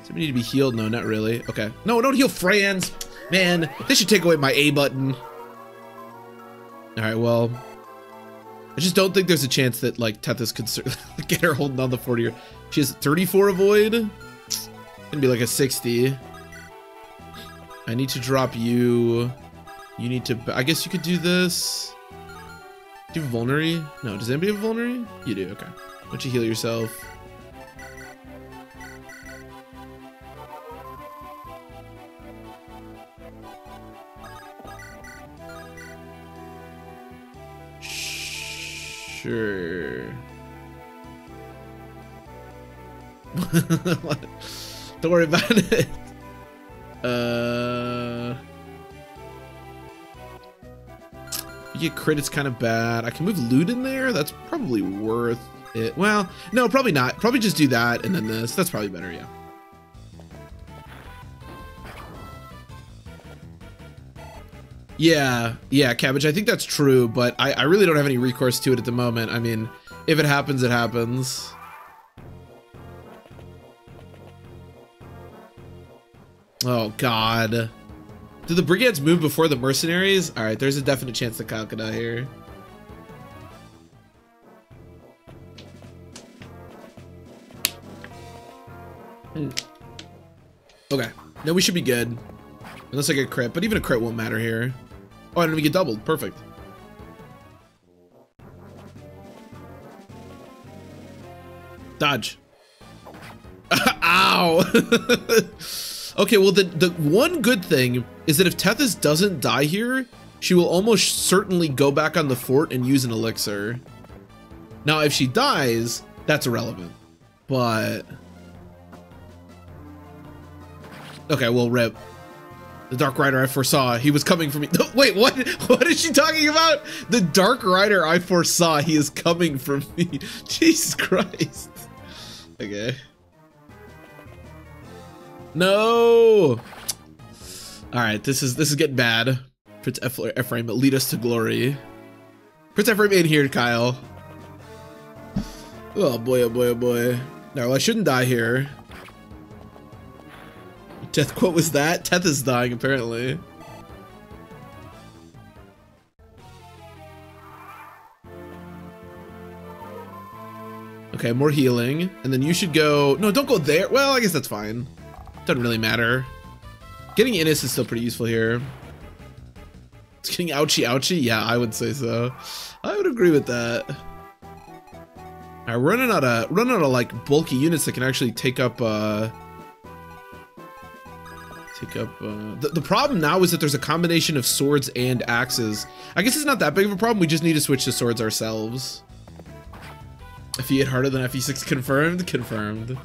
Does need to be healed? No, not really. Okay. No, don't heal Franz. Man, they should take away my A button. All right, well. I just don't think there's a chance that, like, Tethys could <laughs> get her holding on the 40. She has 34 avoid. Gonna be like a 60. I need to drop you. You need to... I guess you could do this. Do you have Vulnerary? No, does anybody have Vulnerary? You do, okay. Why don't you heal yourself? Sure. <laughs> Don't worry about it. Uh, get crit, kind of bad. I can move Lute in there. That's probably worth it. Well, no, probably not. Probably just do that and then this. That's probably better, yeah. Yeah, yeah, Cabbage, I think that's true, but I, I really don't have any recourse to it at the moment. I mean, if it happens, it happens. Oh, God. Did the brigands move before the mercenaries? Alright, there's a definite chance that Kyle could die here. Hmm. Okay, then we should be good. Unless I get a crit, but even a crit won't matter here. Oh, didn't even get doubled. Perfect. Dodge. <laughs> Ow! <laughs> okay, well, the, the one good thing is that if Tethys doesn't die here, she will almost certainly go back on the fort and use an elixir. Now, if she dies, that's irrelevant. But... Okay, well, rip. The Dark Rider I foresaw. He was coming for me. <laughs> Wait, what? What is she talking about? The Dark Rider I foresaw. He is coming for me. <laughs> Jesus Christ. Okay. No. All right, this is this is getting bad. Prince Ephraim, lead us to glory. Prince Ephraim in here, Kyle. Oh boy, oh boy, oh boy. No, I shouldn't die here. Death, what was that? Tethys dying, apparently. Okay, more healing. And then you should go... No, don't go there. Well, I guess that's fine. Doesn't really matter. Getting Innes is still pretty useful here. It's getting ouchy ouchy? Yeah, I would say so. I would agree with that. Alright, running out of running out of like bulky units that can actually take up uh Take up, uh, the, the problem now is that there's a combination of swords and axes. I guess it's not that big of a problem, we just need to switch to swords ourselves. FE8 harder than FE6 confirmed? Confirmed.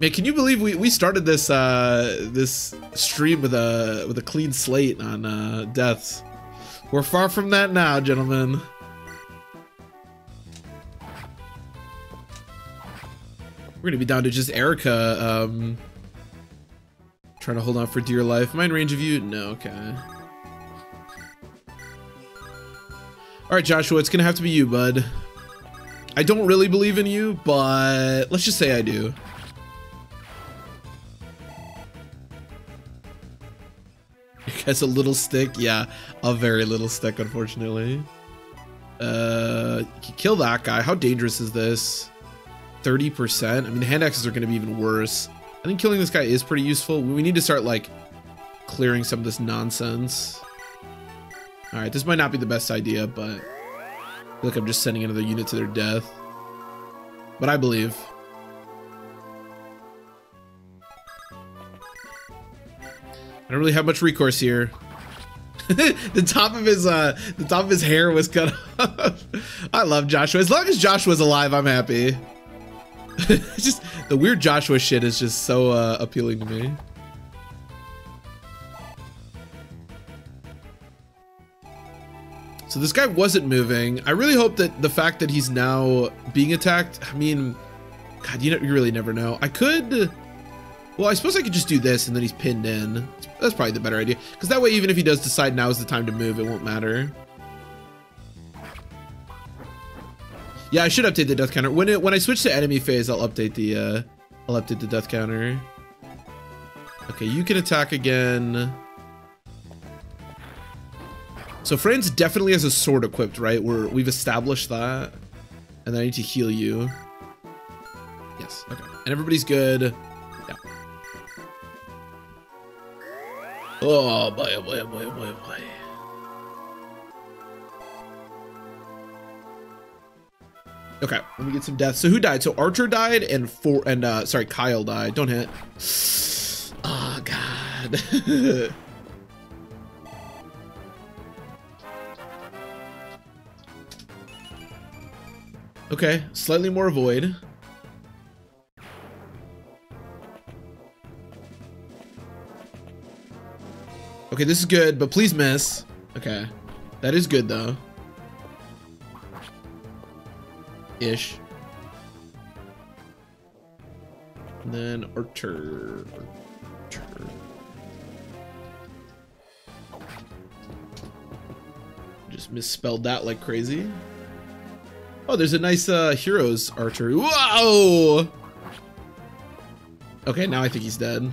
Man, can you believe we, we started this uh, this stream with a with a clean slate on uh, deaths? We're far from that now, gentlemen. We're gonna be down to just Eirika um, Trying to hold on for dear life. Am I in range of you? No, okay. Alright, Joshua, it's gonna have to be you, bud. I don't really believe in you, but let's just say I do. <laughs> Guess a little stick? Yeah, a very little stick, unfortunately. Uh, kill that guy. How dangerous is this? 30%? I mean, hand axes are to be even worse. Think killing this guy is pretty useful. We need to start like clearing some of this nonsense. All right, this might not be the best idea, but I like I'm just sending another unit to their death. But I believe. I don't really have much recourse here. <laughs> the top of his uh the top of his hair was cut <laughs> off. I love Joshua. As long as Joshua's alive, I'm happy. <laughs> just the weird Joshua shit is just so uh, appealing to me. So this guy wasn't moving. I really hope that the fact that he's now being attacked, I mean, God, you, know, you really never know. I could, well, I suppose I could just do this and then he's pinned in. That's probably the better idea. Because that way, even if he does decide now is the time to move, it won't matter. Yeah, I should update the death counter. When it when I switch to enemy phase, I'll update the uh I'll update the death counter. Okay, you can attack again. So Franz definitely has a sword equipped, right? We're we've established that. And I need to heal you. Yes, okay. And everybody's good. Yeah. Oh boy, oh boy, oh boy, oh boy, boy. Okay, let me get some deaths. So who died? So Artur died and four and uh sorry, Kyle died. Don't hit. Oh god. <laughs> okay, slightly more void. Okay, this is good, but please miss. Okay. That is good though. Ish. And then Artur. Artur. Just misspelled that like crazy. Oh, there's a nice uh, Heroes Archer. Whoa! Okay, now I think he's dead.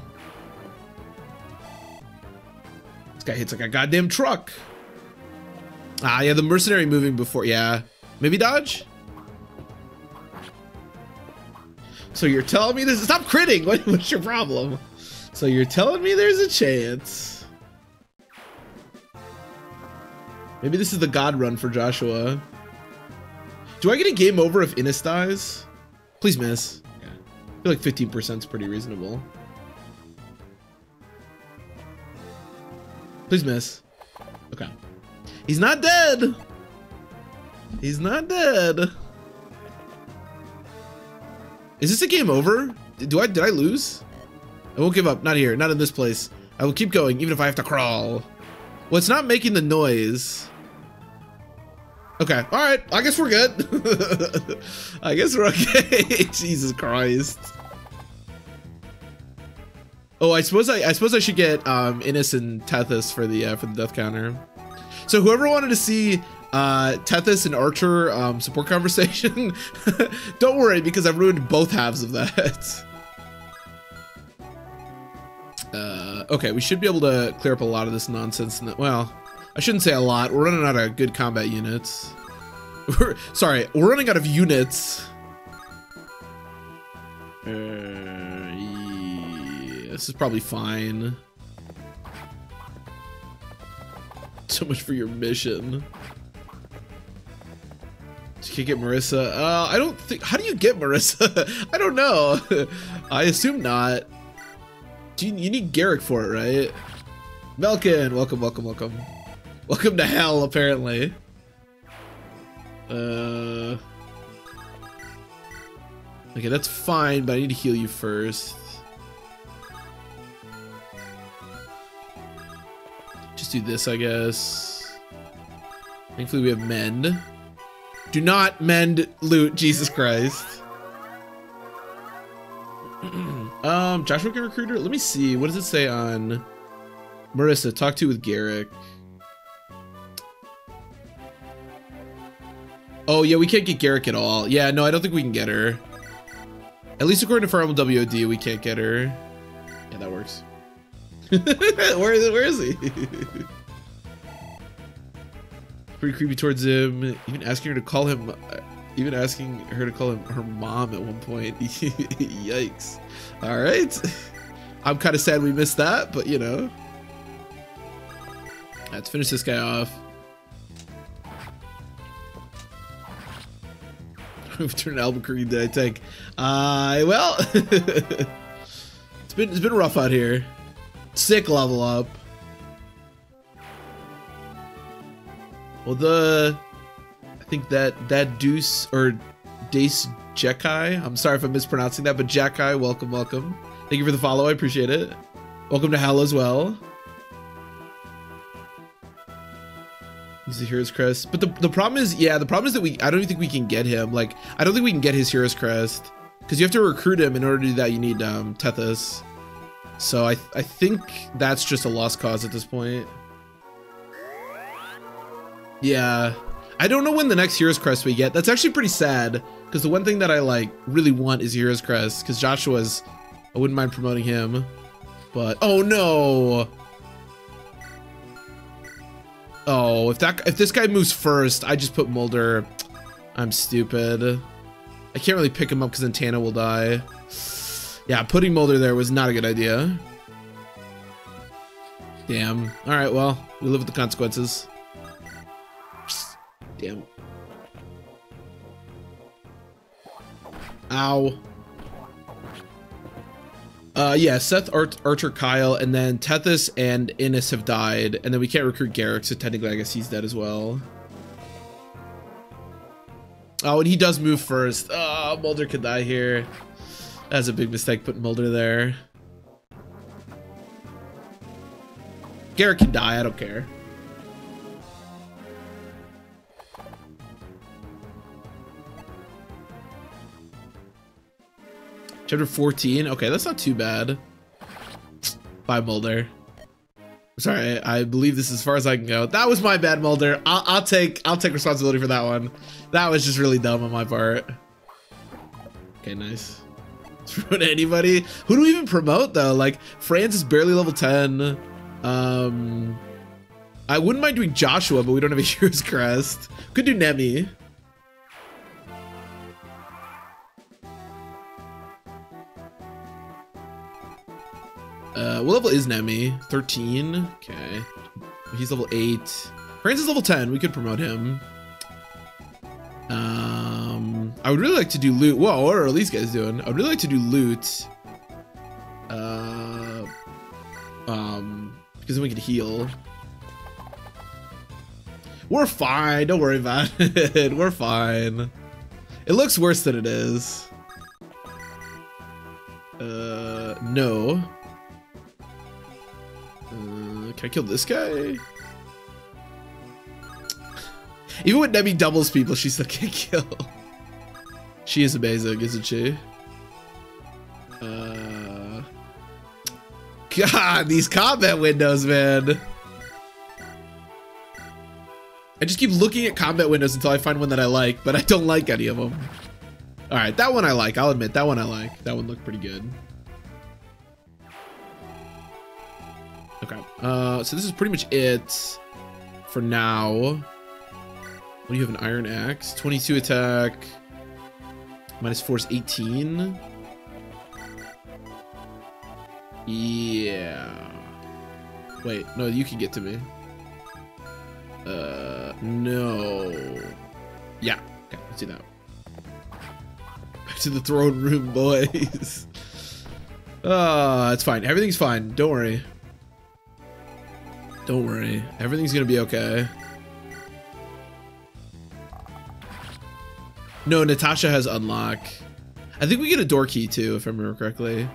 This guy hits like a goddamn truck. Ah, yeah, the mercenary moving before. Yeah. Maybe dodge? So you're telling me this? Stop critting. What, what's your problem? So you're telling me there's a chance. Maybe this is the god run for Joshua. Do I get a game over if Innes dies? Please miss. Yeah. I feel like 15% is pretty reasonable. Please miss. Okay. He's not dead. He's not dead. Is this a game over? Do I did I lose? I won't give up. Not here. Not in this place. I will keep going, even if I have to crawl. Well, it's not making the noise. Okay. All right. I guess we're good. <laughs> I guess we're okay. <laughs> Jesus Christ. Oh, I suppose I, I suppose I should get um, Innes and Tethys for the uh, for the death counter. So whoever wanted to see uh, Tethys and Artur um, support conversation, <laughs> don't worry because I've ruined both halves of that. <laughs> Uh, okay, we should be able to clear up a lot of this nonsense. The, well, I shouldn't say a lot. We're running out of good combat units. We're, sorry, we're running out of units. Uh, yeah, this is probably fine. So much for your mission. You can get Marisa. Uh, I don't think. How do you get <laughs> Marisa? I don't know. <laughs> I assume not. You, you need Gerik for it, right? Melkin, welcome, welcome, welcome. Welcome to hell, apparently. Uh. Okay, that's fine, but I need to heal you first. Just do this, I guess. Thankfully, we have mend. Do not mend Lute, Jesus Christ. <clears throat> um, Joshua can recruiter. Let me see. What does it say on Marisa? Talk to with Gerik. Oh yeah, we can't get Gerik at all. Yeah, no, I don't think we can get her. At least according to Farm WOD, we can't get her. Yeah, that works. <laughs> Where is Where is he? <laughs> pretty creepy towards him. Even asking her to call him, uh, even asking her to call him her mom at one point. <laughs> Yikes! All right, <laughs> I'm kind of sad we missed that, but you know, Let's finish this guy off. <laughs> Turn Albuquerque I take? Uh, well, it's been it's been rough out here. Sick level up. Well, the I think that that Deuce or Dace Jekai. I'm sorry if I'm mispronouncing that, but Jekai, welcome, welcome. Thank you for the follow. I appreciate it. Welcome to hell as well. He's the Hero's Crest. But the, the problem is, yeah, the problem is that we, I don't think we can get him. Like, I don't think we can get his Hero's Crest. Because you have to recruit him in order to do that, you need um, Tethys. So I, I think that's just a lost cause at this point. Yeah. I don't know when the next Hero's Crest we get. That's actually pretty sad. Because the one thing that I, like, really want is Hero's Crest. Because Joshua's, I wouldn't mind promoting him. But, oh no! Oh, if that if this guy moves first, I just put Moulder. I'm stupid. I can't really pick him up because then Tana will die. Yeah, putting Moulder there was not a good idea. Damn. Alright, well, we live with the consequences. Damn. Ow. Uh, yeah, Seth, Artur, Kyle, and then Tethys and Innes have died, and then we can't recruit Gerik, so technically I guess he's dead as well. Oh, and he does move first. Oh, Moulder could die here. That's a big mistake putting Moulder there. Gerik can die, I don't care. Chapter 14. Okay, that's not too bad. Bye, Moulder. Sorry, I believe this is as far as I can go. That was my bad, Moulder. I'll, I'll take I'll take responsibility for that one. That was just really dumb on my part. Okay, nice. <laughs> Promote anybody? Who do we even promote though? Like Franz is barely level 10. Um, I wouldn't mind doing Joshua, but we don't have a <laughs> Hero's Crest. Could do Neimi. Uh, what level is Neimi? 13? Okay. He's level 8. Franz is level 10. We could promote him. Um, I would really like to do Lute. Whoa, what are these guys doing? I would really like to do Lute. Uh, um, because then we could heal. We're fine. Don't worry about <laughs> it. We're fine. It looks worse than it is. Uh, no. Can I kill this guy? Even when Neimi doubles people, she still can't <laughs> kill. She is amazing, isn't she? Uh, God, these combat windows, man. I just keep looking at combat windows until I find one that I like, but I don't like any of them. All right, that one I like. I'll admit, that one I like. That one looked pretty good. Okay. Uh, so this is pretty much it for now. What do you have? An iron axe, 22 attack, four is 18. Yeah. Wait, no, you can get to me. Uh, no. Yeah. Okay, let's do that. Back to the throne room, <laughs> boys. Uh, it's fine. Everything's fine. Don't worry. Don't worry. Everything's gonna be okay. No, Natasha has unlock. I think we get a door key too, if I remember correctly.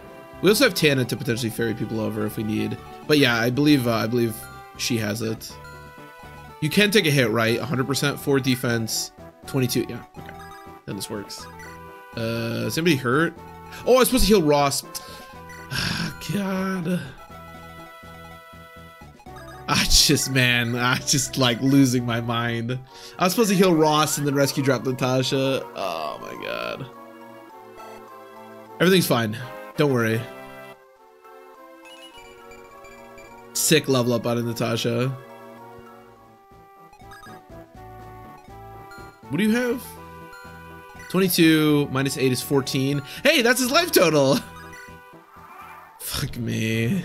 We also have Tana to potentially ferry people over if we need. But yeah, I believe uh, I believe she has it. You can take a hit, right? 100% for defense. 22. Yeah, okay. Then this works. Uh, is anybody hurt? Oh, I was supposed to heal Ross. <sighs> God. <laughs> I just, man, I just like losing my mind. I was supposed to heal Ross and then rescue drop Natasha. Oh my god. Everything's fine. Don't worry. Sick level up out of Natasha. What do you have? 22 minus 8 is 14. Hey, that's his life total. <laughs> Fuck me.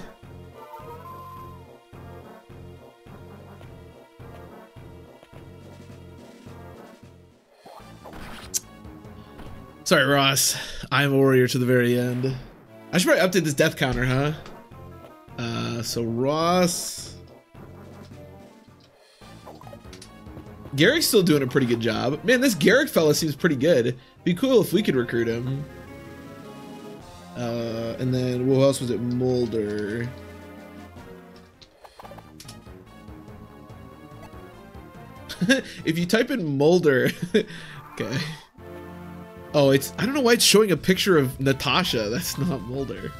Sorry, Ross. I'm a warrior to the very end. I should probably update this death counter, huh? Uh, so Ross. Gerik's still doing a pretty good job. Man, this Gerik fella seems pretty good. Be cool if we could recruit him. Uh, and then who else was it? Moulder. <laughs> if you type in Moulder, <laughs> okay. Oh, it's I don't know why it's showing a picture of Natasha. <laughs> That's not Moulder.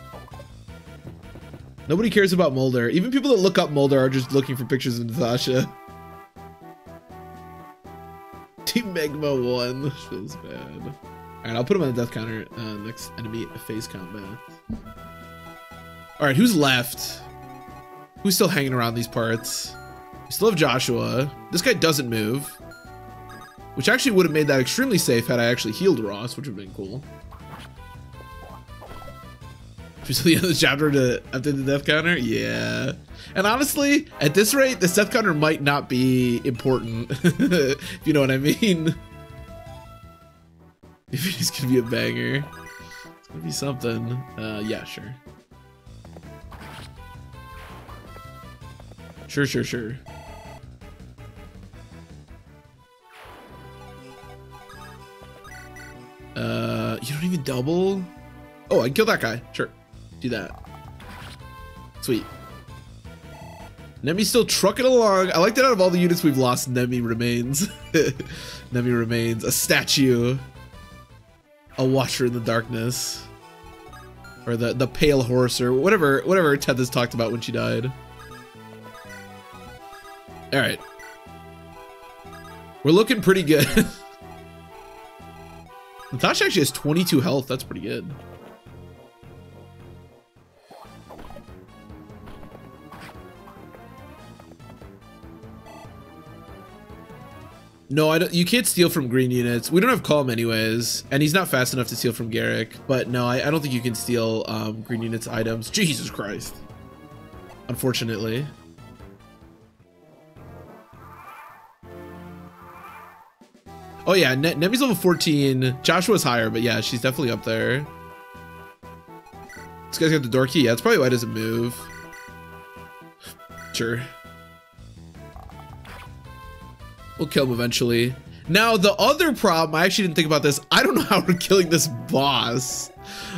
Nobody cares about Moulder. Even people that look up Moulder are just looking for pictures of Natasha. <laughs> Team Magma won. Feels bad. Alright, I'll put him on the death counter. Uh, next enemy phase combat. Alright, who's left? Who's still hanging around these parts? We still have Joshua. This guy doesn't move. Which actually would have made that extremely safe had I actually healed Ross, which would have been cool. To the end of the chapter to update the death counter? Yeah. And honestly, at this rate, the death counter might not be important. <laughs> if you know what I mean. <laughs> If it's gonna be a banger. It's gonna be something. Uh, yeah, sure. Sure, sure, sure. Uh, you don't even double? Oh, I kill that guy. Sure. Do that. Sweet. Neimi's still trucking along. I like that out of all the units we've lost, Neimi remains. <laughs> Neimi remains. A statue. A watcher in the darkness. Or the, the pale horse or whatever whatever Tethys talked about when she died. Alright. We're looking pretty good. <laughs> Natasha actually has 22 health. That's pretty good. No, I don't. You can't steal from green units. We don't have Colm anyways, and he's not fast enough to steal from Gerik. But no, I, I don't think you can steal um, green units items. Jesus Christ. Unfortunately. Oh yeah, ne Neimi's level 14. Joshua's higher, but yeah, she's definitely up there. This guy's got the door key. Yeah, that's probably why it doesn't move. Sure. We'll kill him eventually. Now, the other problem, I actually didn't think about this. I don't know how we're killing this boss.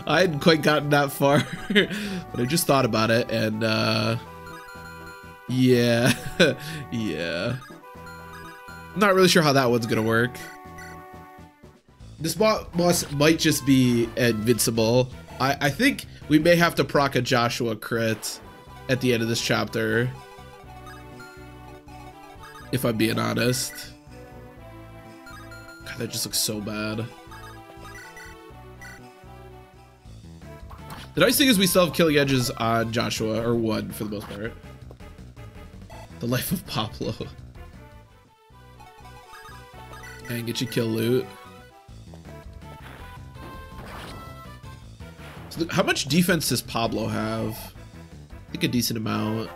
I hadn't quite gotten that far, <laughs> but I just thought about it and, uh, yeah, <laughs> yeah. Not really sure how that one's gonna work. This boss might just be invincible. I, I think we may have to proc a Joshua crit at the end of this chapter. If I'm being honest. God, that just looks so bad. The nice thing is we still have killing edges on Joshua, or one for the most part. The life of Pablo. And get you kill Lute. How much defense does Pablo have? I think a decent amount.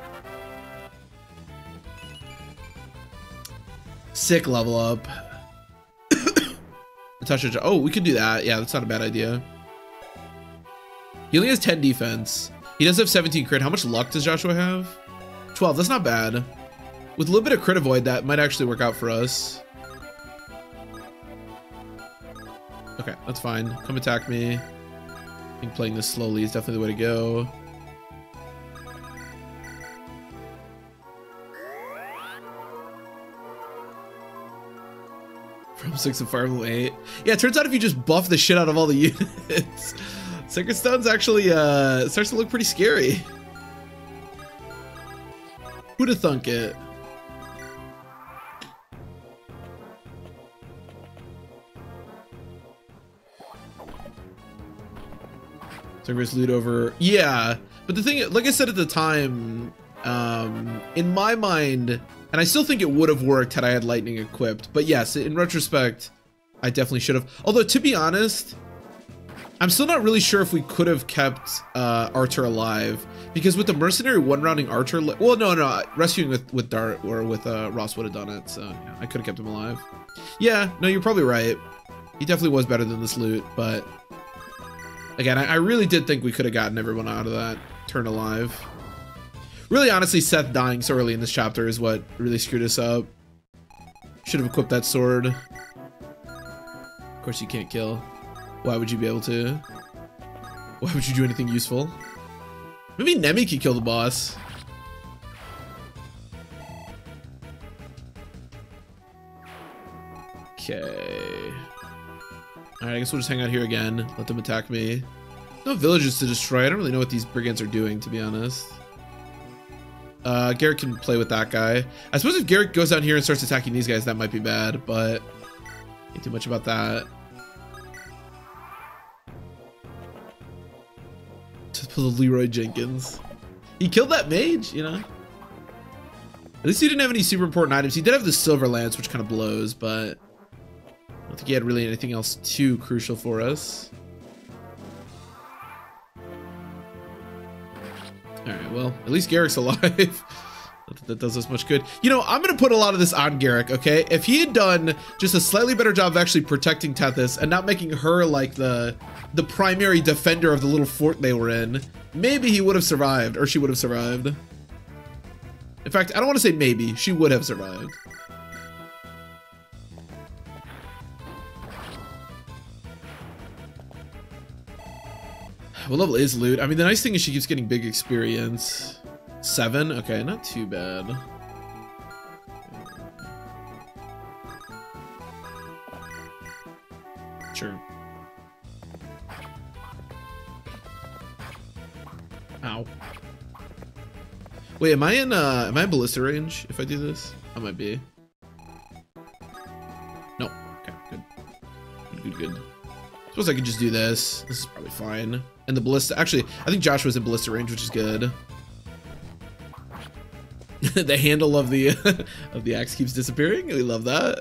Sick level up. <coughs> Natasha, oh, we could do that. Yeah, that's not a bad idea. He only has 10 defense. He does have 17 crit. How much luck does Joshua have? 12. That's not bad. With a little bit of crit avoid, that might actually work out for us. Okay, that's fine. Come attack me. Think playing this slowly is definitely the way to go. From 6 to 5 8. Yeah, it turns out if you just buff the shit out of all the <laughs> units, Sacred Stone's actually uh, starts to look pretty scary. Who'd have thunk it? Cerberus loot over. Yeah, but the thing, like I said at the time, um, in my mind, and I still think it would have worked had I had lightning equipped. But yes, in retrospect, I definitely should have. Although to be honest, I'm still not really sure if we could have kept uh, Artur alive because with the mercenary one rounding Artur, well, no, no, rescuing with with Dart or with uh, Ross would have done it. So yeah, I could have kept him alive. Yeah, no, you're probably right. He definitely was better than this Lute, but again, I, I really did think we could have gotten everyone out of that turn alive. Really, honestly, Seth dying so early in this chapter is what really screwed us up. Should have equipped that sword. Of course, you can't kill. Why would you be able to? Why would you do anything useful? Maybe Neimi could kill the boss. Okay. Alright, I guess we'll just hang out here again. Let them attack me. No villages to destroy. I don't really know what these brigands are doing, to be honest. Uh, Gerik can play with that guy. I suppose if Gerik goes down here and starts attacking these guys, that might be bad, but... Ain't too much about that. Just pull the Leroy Jenkins. He killed that mage, you know? At least he didn't have any super important items. He did have the Silver Lance, which kind of blows, but... I don't think he had really anything else too crucial for us. Alright, well, at least Gerik's <laughs> alive. that does us much good. You know, I'm going to put a lot of this on Gerik, okay? If he had done just a slightly better job of actually protecting Tethys and not making her like the the primary defender of the little fort they were in, maybe he would have survived, or she would have survived. In fact, I don't want to say maybe, she would have survived. What level is Lute? I mean, the nice thing is she keeps getting big experience. Seven? Okay, not too bad. Sure. Ow. Wait, am I in uh am I in ballista range if I do this? I might be. No. Okay, good. Good, good, good. Suppose I could just do this. This is probably fine. And the ballista, actually, I think Joshua's in ballista range, which is good. <laughs> the handle of the <laughs> of the axe keeps disappearing. We love that.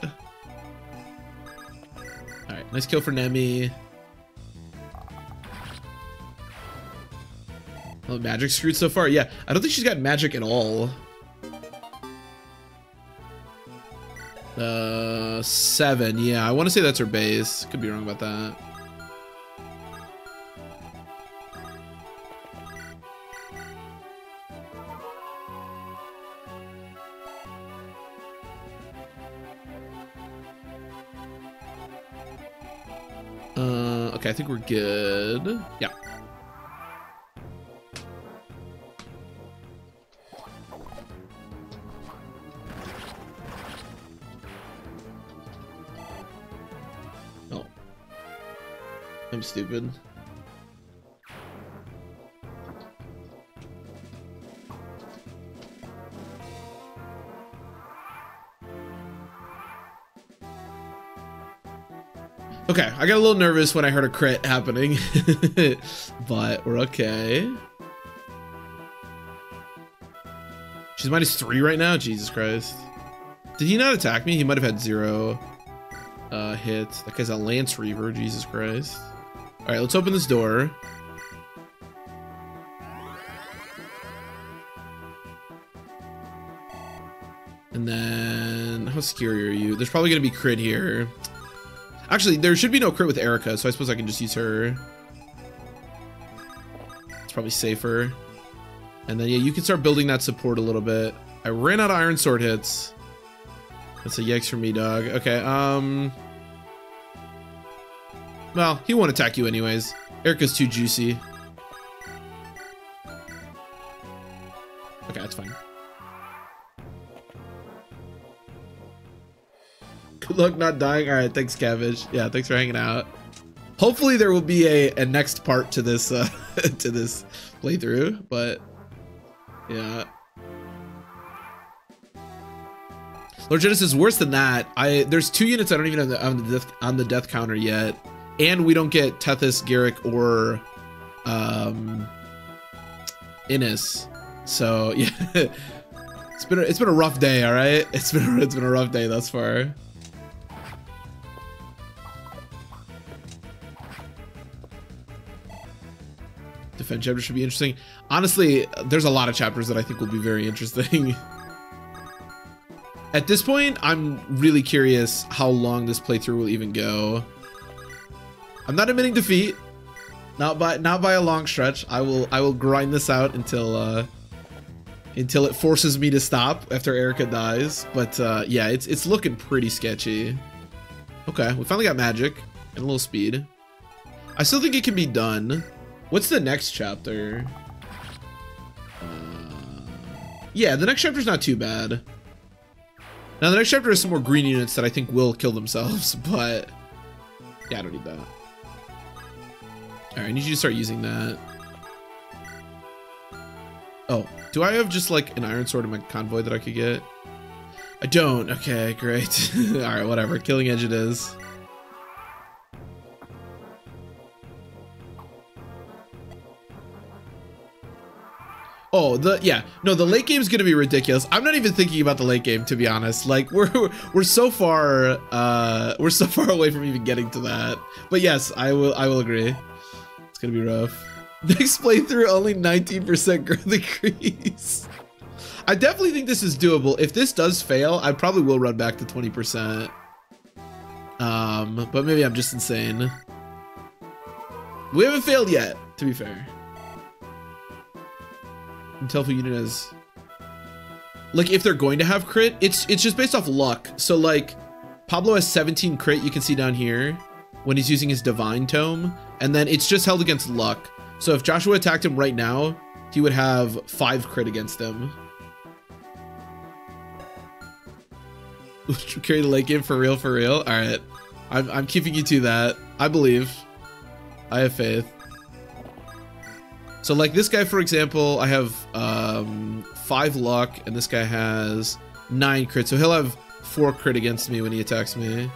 All right, nice kill for Neimi. Oh, magic screwed so far. Yeah, I don't think she's got magic at all. Uh, seven. Yeah, I want to say that's her base. Could be wrong about that. Uh, okay, I think we're good. Yeah. Oh. I'm stupid. I got a little nervous when I heard a crit happening, <laughs> but we're okay. She's minus three right now? Jesus Christ. Did he not attack me? He might have had zero uh, hits. That guy's a Lance Reaver, Jesus Christ. All right, let's open this door. And then, how scary are you? There's probably gonna be crit here. Actually, there should be no crit with Eirika, so I suppose I can just use her. It's probably safer. And then, yeah, you can start building that support a little bit. I ran out of Iron Sword hits. That's a yikes for me, dog. Okay, um... Well, he won't attack you anyways. Eirika's too juicy. Luck not dying. All right, thanks, Cabbage. Yeah, thanks for hanging out. Hopefully there will be a, a next part to this uh, <laughs> to this playthrough, but yeah. Lord Genesis, is worse than that. I there's two units I don't even have on the death on the death counter yet, and we don't get Tethys, Gerik, or um, Innes. So <laughs> yeah, it's been a, it's been a rough day. All right, it's been it's been a rough day thus far. Defend chapter should be interesting. Honestly, there's a lot of chapters that I think will be very interesting. <laughs> At this point, I'm really curious how long this playthrough will even go. I'm not admitting defeat. Not by not by a long stretch. I will I will grind this out until uh until it forces me to stop after Eirika dies. But uh yeah, it's it's looking pretty sketchy. Okay, we finally got magic and a little speed. I still think it can be done. What's the next chapter? Uh, yeah, the next chapter's not too bad. Now the next chapter has some more green units that I think will kill themselves, <laughs> but yeah, I don't need that. All right, I need you to start using that. Oh, do I have just like an iron sword in my convoy that I could get? I don't. Okay, great. <laughs> All right, whatever. Killing edge it is. Oh, the yeah. No, the late game is going to be ridiculous. I'm not even thinking about the late game to be honest. Like <laughs> we're we're so far uh we're so <laughs> far away from even getting to that. But yes, I will I will agree. It's going to be rough. <laughs> Next playthrough only 19% growth increase. I definitely think this is doable. If this does fail, I probably will run back to 20%. Um, but maybe I'm just insane. We haven't failed yet, to be fair. The unit is like if they're going to have crit, it's it's just based off luck. So like Pablo has 17 crit, you can see down here when he's using his divine tome, and then it's just held against luck. So if Joshua attacked him right now, he would have five crit against them. <laughs> Carry the late game for real, for real. All right, I'm I'm keeping you to that. I believe. I have faith. So like this guy, for example, I have um, five luck, and this guy has nine crit. So he'll have four crit against me when he attacks me.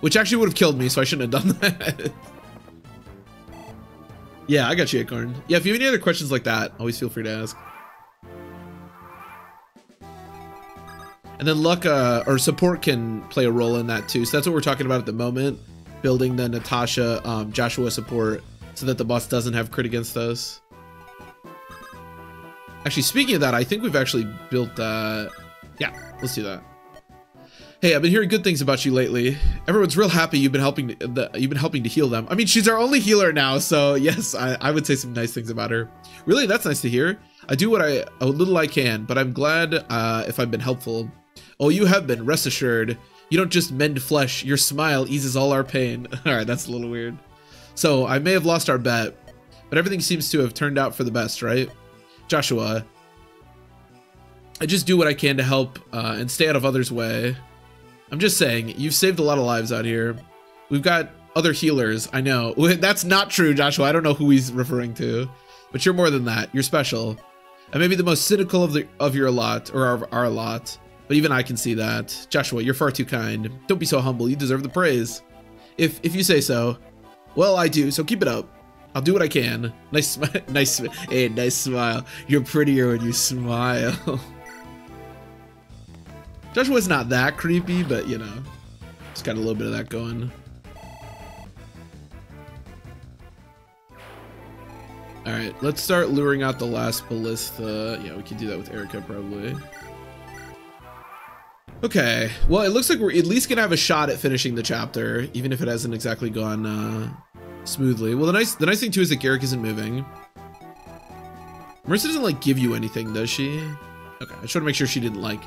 Which actually would have killed me, so I shouldn't have done <laughs> that. yeah, I got you, Acorn. Yeah, if you have any other questions like that, always feel free to ask. And then luck uh, or support can play a role in that too. So that's what we're talking about at the moment. Building the Natasha um, Joshua support so that the boss doesn't have crit against us. Actually, speaking of that, I think we've actually built that. Yeah, let's do that. Hey, I've been hearing good things about you lately. Everyone's real happy you've been helping the, you've been helping to heal them. I mean, she's our only healer now, so <laughs> yes, I, I would say some nice things about her. Really, that's nice to hear. I do what I a little I can, but I'm glad uh, if I've been helpful. Oh, you have been, rest assured. You don't just mend flesh, your smile eases all our pain. <laughs> Alright, that's a little weird. So, I may have lost our bet, but everything seems to have turned out for the best, right? Joshua, I just do what I can to help uh, and stay out of others' way. I'm just saying, you've saved a lot of lives out here. We've got other healers, I know. <laughs> That's not true, Joshua. I don't know who he's referring to. But you're more than that. You're special. And maybe the most cynical of the of your lot, or our, our lot. But even I can see that. Joshua, you're far too kind. Don't be so humble. You deserve the praise. If if you say so. Well, I do, so keep it up. I'll do what I can. Nice smile. <laughs> Nice, hey, nice smile. You're prettier when you smile. <laughs> Joshua's not that creepy, but you know, it's got a little bit of that going. All right, let's start luring out the last ballista. Yeah, we can do that with Eirika probably. Okay, well, it looks like we're at least gonna have a shot at finishing the chapter, even if it hasn't exactly gone uh, smoothly. Well, the nice the nice thing too is that Gerik isn't moving. Marisa doesn't like give you anything, does she? Okay, I just want to make sure she didn't like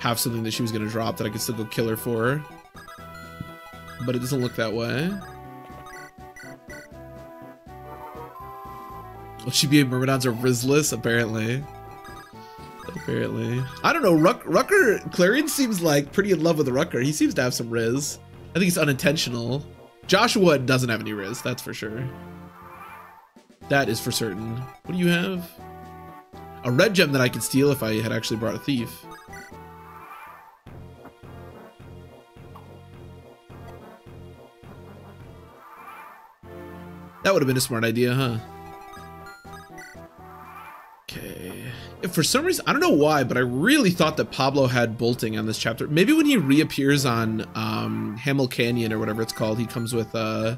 have something that she was gonna drop that I could still go kill her for. But it doesn't look that way. Will she be a Myrmidons or Rizlis? Apparently. Apparently. I don't know, Ruck Rucker, Clarion seems like pretty in love with Rucker. He seems to have some Riz. I think it's unintentional. Joshua doesn't have any Riz, that's for sure. That is for certain. What do you have? A red gem that I could steal if I had actually brought a thief. That would have been a smart idea, huh? Okay. For some reason, I don't know why, but I really thought that Pablo had bolting on this chapter. Maybe when he reappears on um, Canyon or whatever it's called, he comes with uh,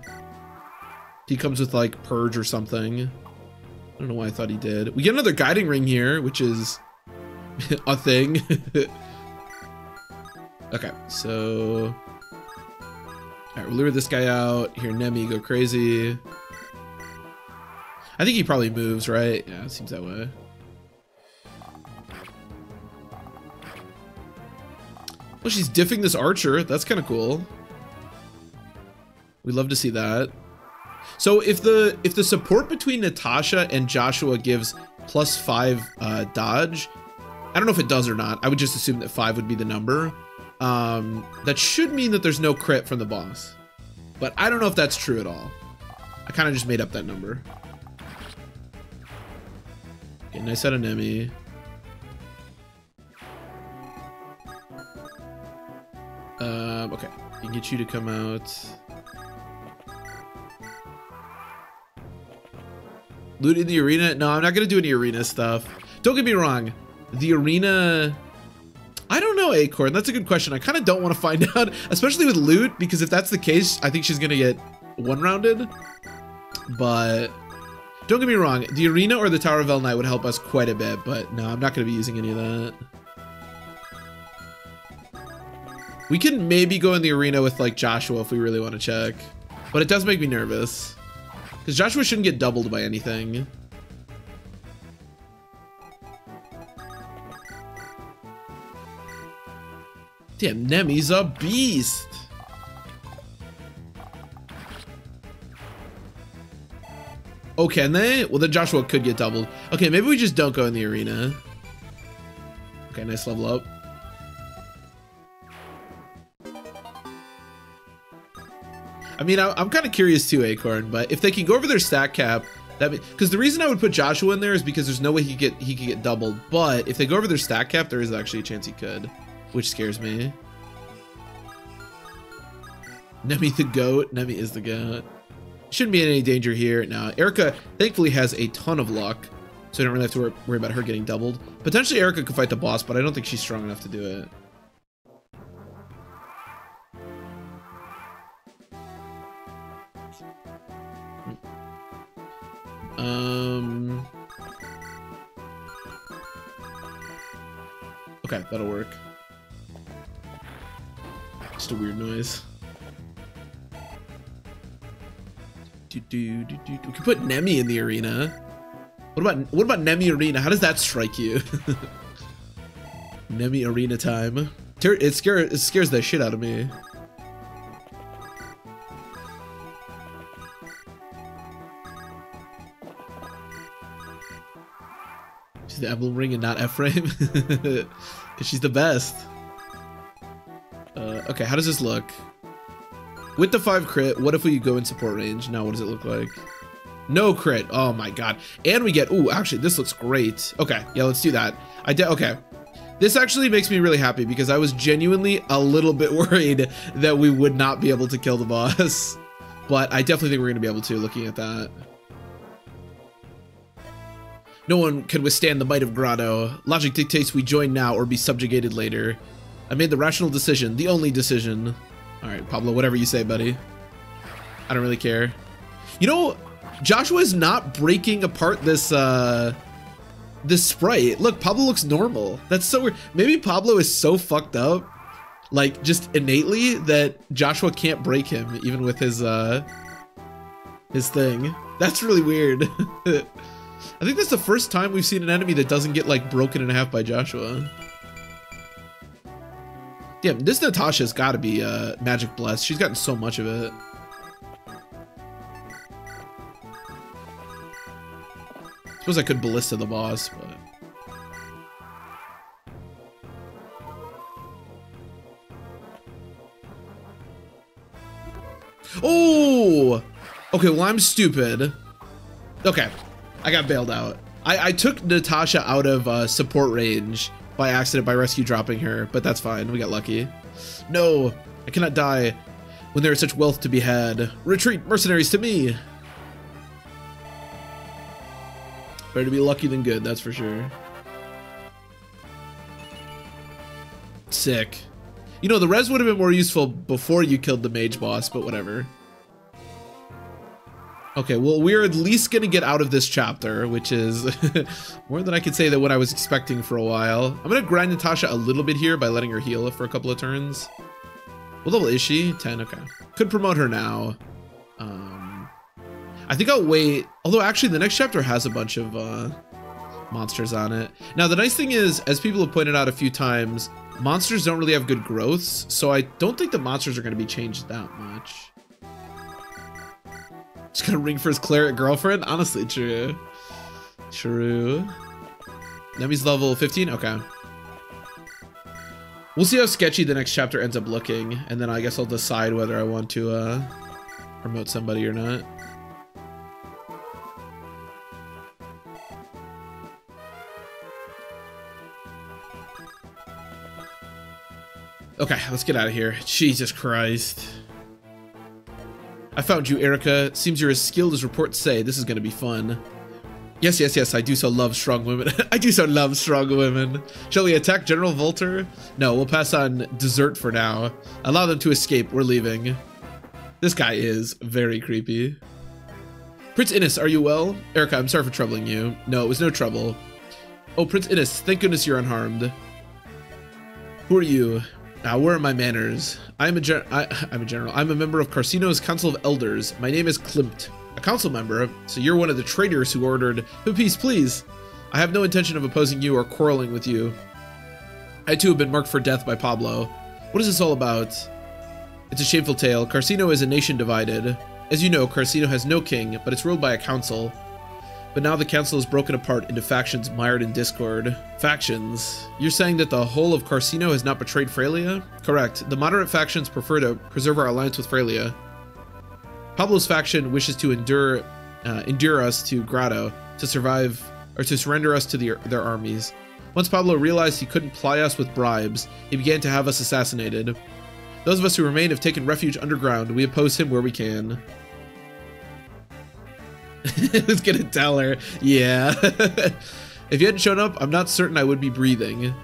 he comes with like Purge or something. I don't know why I thought he did. We get another guiding ring here, which is <laughs> a thing. <laughs> Okay, so... Alright, we'll lure this guy out. Here, Neimi, go crazy. I think he probably moves, right? Yeah, it seems that way. Well, she's diffing this archer. That's kind of cool. We'd love to see that. So if the if the support between Natasha and Joshua gives plus five uh, dodge, I don't know if it does or not. I would just assume that five would be the number. Um, that should mean that there's no crit from the boss. But I don't know if that's true at all. I kind of just made up that number. Okay, nice out of Neimi. Um, okay, can get you to come out. Lute in the arena? No, I'm not gonna do any arena stuff. Don't get me wrong. The arena... I don't know, Acorn. That's a good question. I kind of don't want to find <laughs> out, especially with Lute, because if that's the case, I think she's gonna get one-rounded. But don't get me wrong. The arena or the Tower of Valni would help us quite a bit, but no, I'm not gonna be using any of that. We can maybe go in the arena with like Joshua if we really want to check. But it does make me nervous. Because Joshua shouldn't get doubled by anything. Damn, Neimi's a beast. Oh, can they? Well, then Joshua could get doubled. Okay, maybe we just don't go in the arena. Okay, nice level up. I mean, I, am kind of curious too, Acorn, but if they can go over their stat cap, that because the reason I would put Joshua in there is because there's no way he get he could get doubled. But if they go over their stat cap, there is actually a chance he could, which scares me. Neimi the goat. Neimi is the goat. Shouldn't be in any danger here. Now, Eirika thankfully has a ton of luck, so I don't really have to worry about her getting doubled. Potentially, Eirika could fight the boss, but I don't think she's strong enough to do it. Um. Okay, that'll work. Just a weird noise. Do, do, do, do. We can put Neimi in the arena. What about what about Neimi Arena? How does that strike you? <laughs> Neimi Arena time. It scares it scares the shit out of me. The emblem ring and not Ephraim? <laughs> Because she's the best. Uh, okay, how does this look? With the 5 crit, what if we go in support range? Now, what does it look like? No crit. Oh my god. And we get... Ooh, actually, this looks great. Okay, yeah, let's do that. I did... Okay. This actually makes me really happy because I was genuinely a little bit <laughs> worried that we would not be able to kill the boss. <laughs> But I definitely think we're going to be able to, looking at that. No one can withstand the might of Grado. Logic dictates we join now or be subjugated later. I made the rational decision, the only decision. Alright, Pablo, whatever you say, buddy. I don't really care. You know, Joshua is not breaking apart this, uh... This sprite. Look, Pablo looks normal. That's so weird. Maybe Pablo is so fucked up, like, just innately, that Joshua can't break him, even with his, uh... His thing. That's really weird. <laughs> I think that's the first time we've seen an enemy that doesn't get like broken in half by Joshua. Damn, this Natasha's gotta be uh, magic blessed. She's gotten so much of it. Suppose I could ballista the boss, but... Oh! Okay, well, I'm stupid. Okay, I got bailed out. I, I took Natasha out of uh, support range by accident by rescue dropping her, but that's fine. We got lucky. No, I cannot die when there is such wealth to be had. Retreat, mercenaries, to me! Better to be lucky than good, that's for sure. Sick. You know, the res would have been more useful before you killed the mage boss, but whatever. Okay, well, we're at least going to get out of this chapter, which is <laughs> more than I could say that what I was expecting for a while. I'm going to grind Natasha a little bit here by letting her heal for a couple of turns. What level is she? 10, okay. Could promote her now. Um, I think I'll wait. Although, actually, the next chapter has a bunch of uh, monsters on it. Now, the nice thing is, as people have pointed out a few times, monsters don't really have good growths, so I don't think the monsters are going to be changed that much. Just gonna ring for his cleric girlfriend? Honestly, true. True. Neimi's level 15? Okay. We'll see how sketchy the next chapter ends up looking, and then I guess I'll decide whether I want to uh, promote somebody or not. Okay, let's get out of here. Jesus Christ. I found you, Eirika. Seems you're as skilled as reports say. This is gonna be fun. Yes, yes, yes, I do so love strong women. <laughs> I do so love strong women. Shall we attack General Valter? No, we'll pass on dessert for now. Allow them to escape. We're leaving. This guy is very creepy. Prince Innes, are you well? Eirika, I'm sorry for troubling you. No, it was no trouble. Oh, Prince Innes, thank goodness you're unharmed. Who are you? Now, where are my manners? I'm a gen I, am a general. I'm a member of Carcino's Council of Elders. My name is Klimmt. A council member? So you're one of the traitors who ordered, peace, please. I have no intention of opposing you or quarreling with you. I too have been marked for death by Pablo. What is this all about? It's a shameful tale. Carcino is a nation divided. As you know, Carcino has no king, but it's ruled by a council. But now the council is broken apart into factions mired in discord. Factions? You're saying that the whole of Carcino has not betrayed Frelia? Correct. The moderate factions prefer to preserve our alliance with Frelia. Pablo's faction wishes to endure uh, endure us to Grado to survive or to surrender us to the, their armies. Once Pablo realized he couldn't ply us with bribes, he began to have us assassinated. Those of us who remain have taken refuge underground. We oppose him where we can. <laughs> Who's gonna tell her? Yeah. <laughs> if you hadn't shown up, I'm not certain I would be breathing.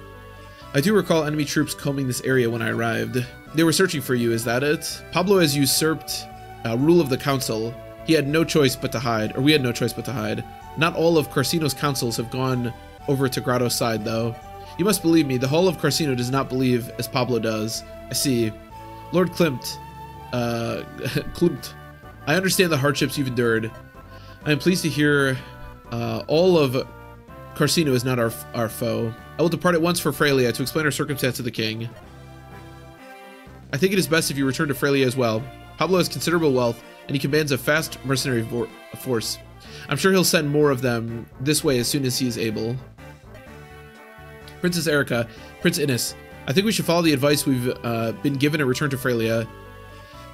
I do recall enemy troops combing this area when I arrived. They were searching for you, is that it? Pablo has usurped uh, rule of the council. He had no choice but to hide, or we had no choice but to hide. Not all of Carcino's councils have gone over to Grado's side, though. You must believe me, the whole of Carcino does not believe as Pablo does. I see. Lord Klimmt, uh, <laughs> Klimmt, I understand the hardships you've endured. I am pleased to hear uh, all of Carcino is not our, our foe. I will depart at once for Frelia to explain our circumstance to the king. I think it is best if you return to Frelia as well. Pablo has considerable wealth, and he commands a fast mercenary force. I'm sure he'll send more of them this way as soon as he is able. Princess Eirika, Prince Innes, I think we should follow the advice we've uh, been given and return to Frelia.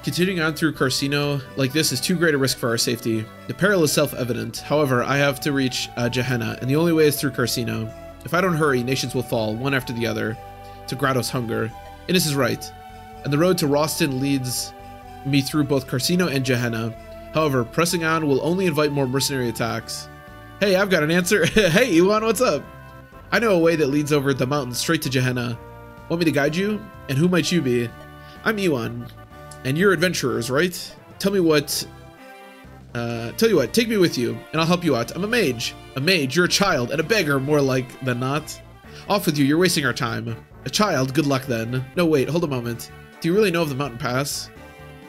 Continuing on through Carcino like this is too great a risk for our safety. The peril is self-evident. However, I have to reach uh, Jehanna, and the only way is through Carcino. If I don't hurry, nations will fall, one after the other, to Grado's hunger. Innes is right, and the road to Rausten leads me through both Carcino and Jehanna. However, pressing on will only invite more mercenary attacks. Hey, I've got an answer. <laughs> hey, Ewan, what's up? I know a way that leads over the mountain straight to Jehanna. Want me to guide you? And who might you be? I'm Ewan, and you're adventurers, right? Tell me what... Uh, tell you what, take me with you, and I'll help you out. I'm a mage. A mage, you're a child, and a beggar, more like than not. Off with you, you're wasting our time. A child, good luck then. No, wait, hold a moment. Do you really know of the mountain pass?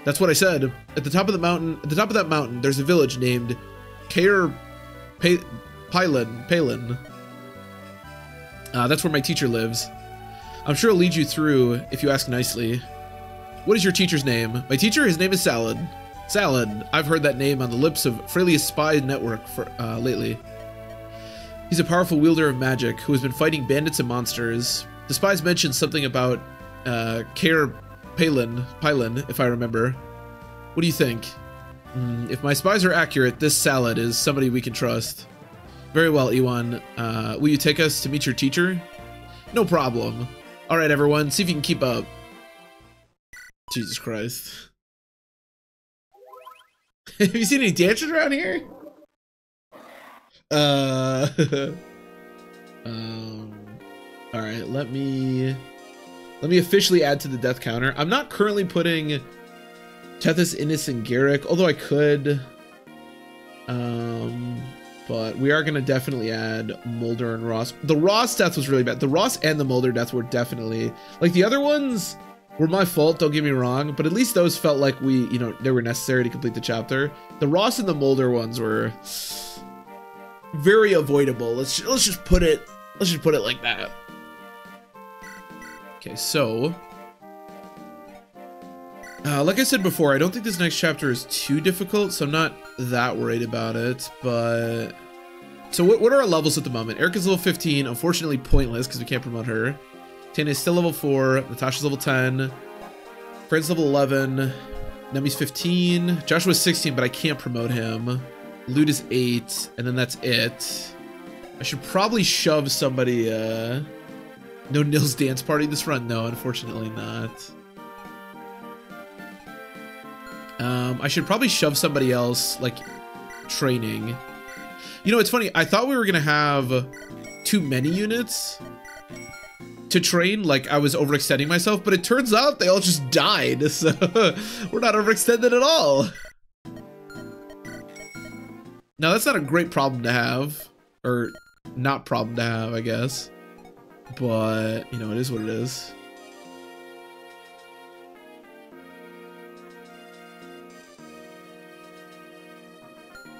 That's what I said. At the top of the mountain, at the top of that mountain, there's a village named Caer Pelyn. Pelyn. Uh, that's where my teacher lives. I'm sure he'll lead you through if you ask nicely. What is your teacher's name? My teacher, his name is Salad. Salad. I've heard that name on the lips of Frelia's spy network for uh, lately. He's a powerful wielder of magic who has been fighting bandits and monsters. The spies mentioned something about uh, Pelyn, Pelyn, if I remember. What do you think? Mm, if my spies are accurate, this Salad is somebody we can trust. Very well, Ewan. Uh, will you take us to meet your teacher? No problem. All right, everyone, see if you can keep up. Jesus Christ. <laughs> Have you seen any dancers around here? Uh. <laughs> um. All right. Let me. Let me officially add to the death counter. I'm not currently putting Tethys, Innes, and Gerik, although I could. Um, but we are going to definitely add Moulder and Ross. The Ross death was really bad. The Ross and the Moulder death were definitely like the other ones were my fault. Don't get me wrong, but at least those felt like we, you know, they were necessary to complete the chapter. The Ross and the Moulder ones were very avoidable. Let's let's just put it let's just put it like that. Okay, so uh, like I said before, I don't think this next chapter is too difficult, so I'm not that worried about it, but... So what, what are our levels at the moment? Eirika's level 15, unfortunately pointless because we can't promote her. Tana is still level 4, Natasha's level 10, Fred's level 11, Neimi's 15, Joshua's 16, but I can't promote him. Lute is 8, and then that's it. I should probably shove somebody, uh... No Nils dance party this run? No, unfortunately not. Um, I should probably shove somebody else, like, training. You know, it's funny. I thought we were going to have too many units to train. Like, I was overextending myself, but it turns out they all just died. <laughs> So, we're not overextended at all. Now, that's not a great problem to have. Or, not problem to have, I guess. But, you know, it is what it is.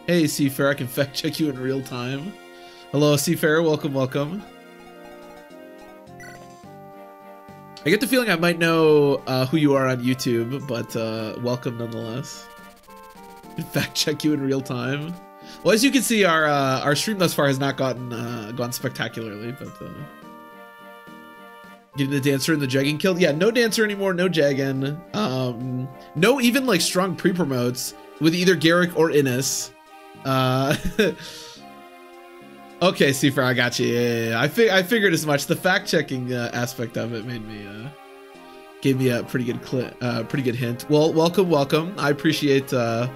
Hey, Seafair, I can <laughs> fact check you in real time. Hello, Seafair, welcome, welcome. I get the feeling I might know uh, who you are on YouTube, but uh, welcome nonetheless. <laughs> In fact check you in real time. Well, as you can see, our uh, our stream thus far has not gotten uh, gone spectacularly, but uh, getting the dancer and the jagging killed. Yeah, no dancer anymore, no jagging. Um, no even like strong pre promotes with either Gerik or Innes. <laughs> Okay, Seafair, I got you. Yeah, yeah. I, fi I figured as much. The fact checking uh, aspect of it made me uh, gave me a pretty good uh, pretty good hint. Well, welcome, welcome. I appreciate uh,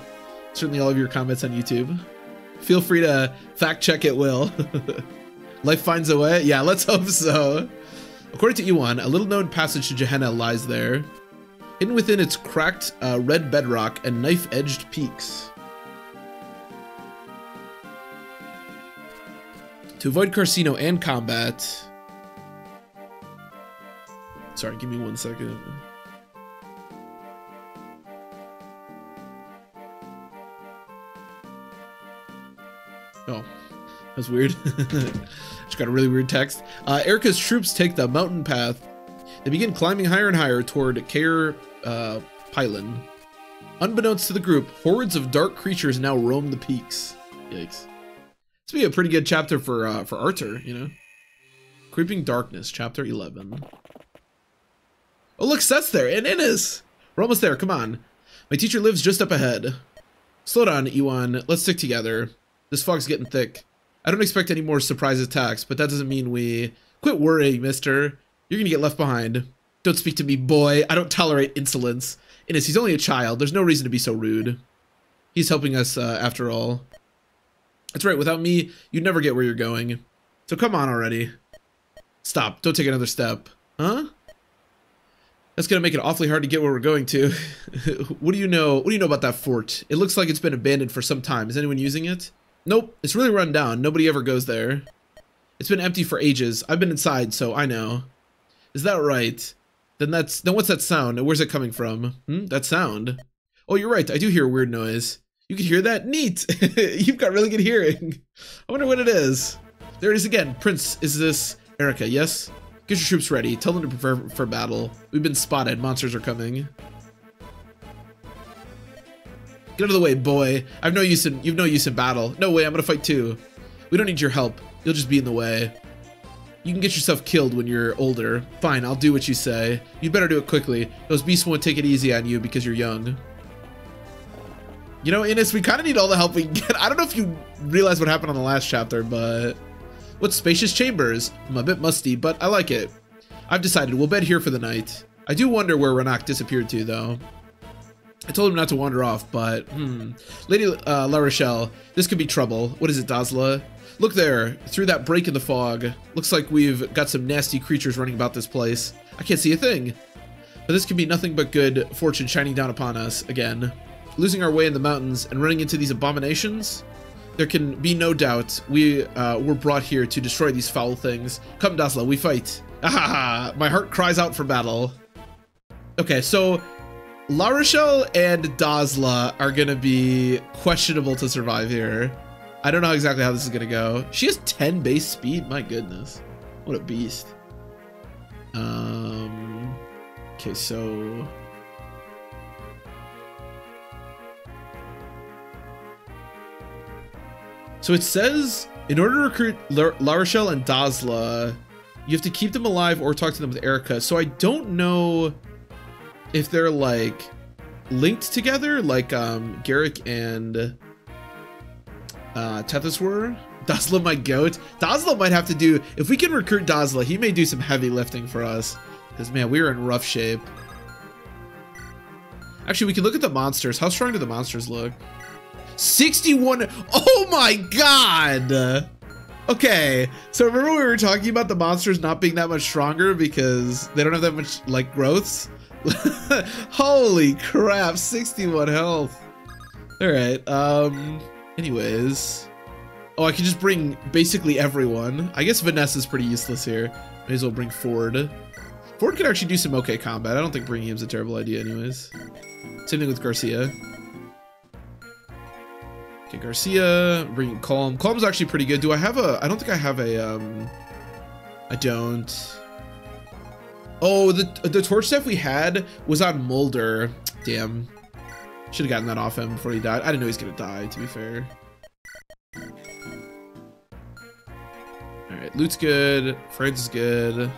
certainly all of your comments on YouTube. Feel free to fact check at will. <laughs> Life finds a way. Yeah, let's <laughs> hope so. According to Ewan, a little known passage to Gehenna lies there, hidden within its cracked uh, red bedrock and knife-edged peaks. To avoid Carcino and combat... Sorry, give me one second. Oh, that's weird. <laughs> Just got a really weird text. Uh, Eirika's troops take the mountain path. They begin climbing higher and higher toward Caer uh, Pelyn. Unbeknownst to the group, hordes of dark creatures now roam the peaks. Yikes. This would be a pretty good chapter for uh, for Artur, you know? Creeping Darkness, chapter 11. Oh, look, Seth's there, and Innes! We're almost there, come on. My teacher lives just up ahead. Slow down, Ewan. Let's stick together. This fog's getting thick. I don't expect any more surprise attacks, but that doesn't mean we... Quit worrying, mister. You're gonna get left behind. Don't speak to me, boy. I don't tolerate insolence. Innes, he's only a child. There's no reason to be so rude. He's helping us, uh, after all. That's right, without me, you'd never get where you're going. So come on already. Stop, don't take another step. Huh? That's gonna make it awfully hard to get where we're going to. <laughs> what do you know, what do you know about that fort? It looks like it's been abandoned for some time. Is anyone using it? Nope, it's really run down. Nobody ever goes there. It's been empty for ages. I've been inside, so I know. Is that right? Then that's, then what's that sound? Where's it coming from? Hmm? That sound? Oh, you're right. I do hear a weird noise. You can hear that? Neat! <laughs> You've got really good hearing. I wonder what it is. There it is again. Prince, is this Eirika? Yes? Get your troops ready. Tell them to prepare for battle. We've been spotted. Monsters are coming. Get out of the way, boy. I've no use in you've no use in battle. No way, I'm gonna fight too. We don't need your help. You'll just be in the way. You can get yourself killed when you're older. Fine, I'll do what you say. You'd better do it quickly. Those beasts won't take it easy on you because you're young. You know, Innes, we kind of need all the help we can get. I don't know if you realize what happened on the last chapter, but... What spacious chambers? I'm a bit musty, but I like it. I've decided we'll bed here for the night. I do wonder where Rennac disappeared to, though. I told him not to wander off, but, hmm. Lady uh, L'Arachel, this could be trouble. What is it, Dozla? Look there, through that break in the fog. Looks like we've got some nasty creatures running about this place. I can't see a thing. But this could be nothing but good fortune shining down upon us again losing our way in the mountains and running into these abominations? there can be no doubt we uh, were brought here to destroy these foul things. Come, Dozla, we fight. Ah, <laughs> my heart cries out for battle. Okay, so L'Arachel and Dozla are gonna be questionable to survive here. I don't know exactly how this is gonna go. She has 10 base speed. My goodness, what a beast. Um. Okay, so. So it says in order to recruit La, Rochelle and Dozla, you have to keep them alive or talk to them with Eirika. So I don't know if they're like linked together, like um Gerik and uh Tethys were. <laughs> Dozla might goat. Dozla might have to do if we can recruit Dozla, he may do some heavy lifting for us. Because man, we are in rough shape. Actually, we can look at the monsters. How strong do the monsters look? 61. Oh my god. Okay, so remember we were talking about the monsters not being that much stronger because they don't have that much like growths? <laughs> Holy crap, 61 health. All right, um, anyways. Oh, I can just bring basically everyone. I guess Vanessa's pretty useless here. May as well bring Forde. Forde could actually do some okay combat. I don't think bringing him's a terrible idea anyways. Same thing with Garcia. Okay, Garcia, bring Colm. Colm's actually pretty good. Do I have a, I don't think I have a, um, I don't. Oh, the, the torch stuff we had was on Moulder. Damn. Should have gotten that off him before he died. I didn't know he was gonna die, to be fair. Alright, Lute's good. Friends is good.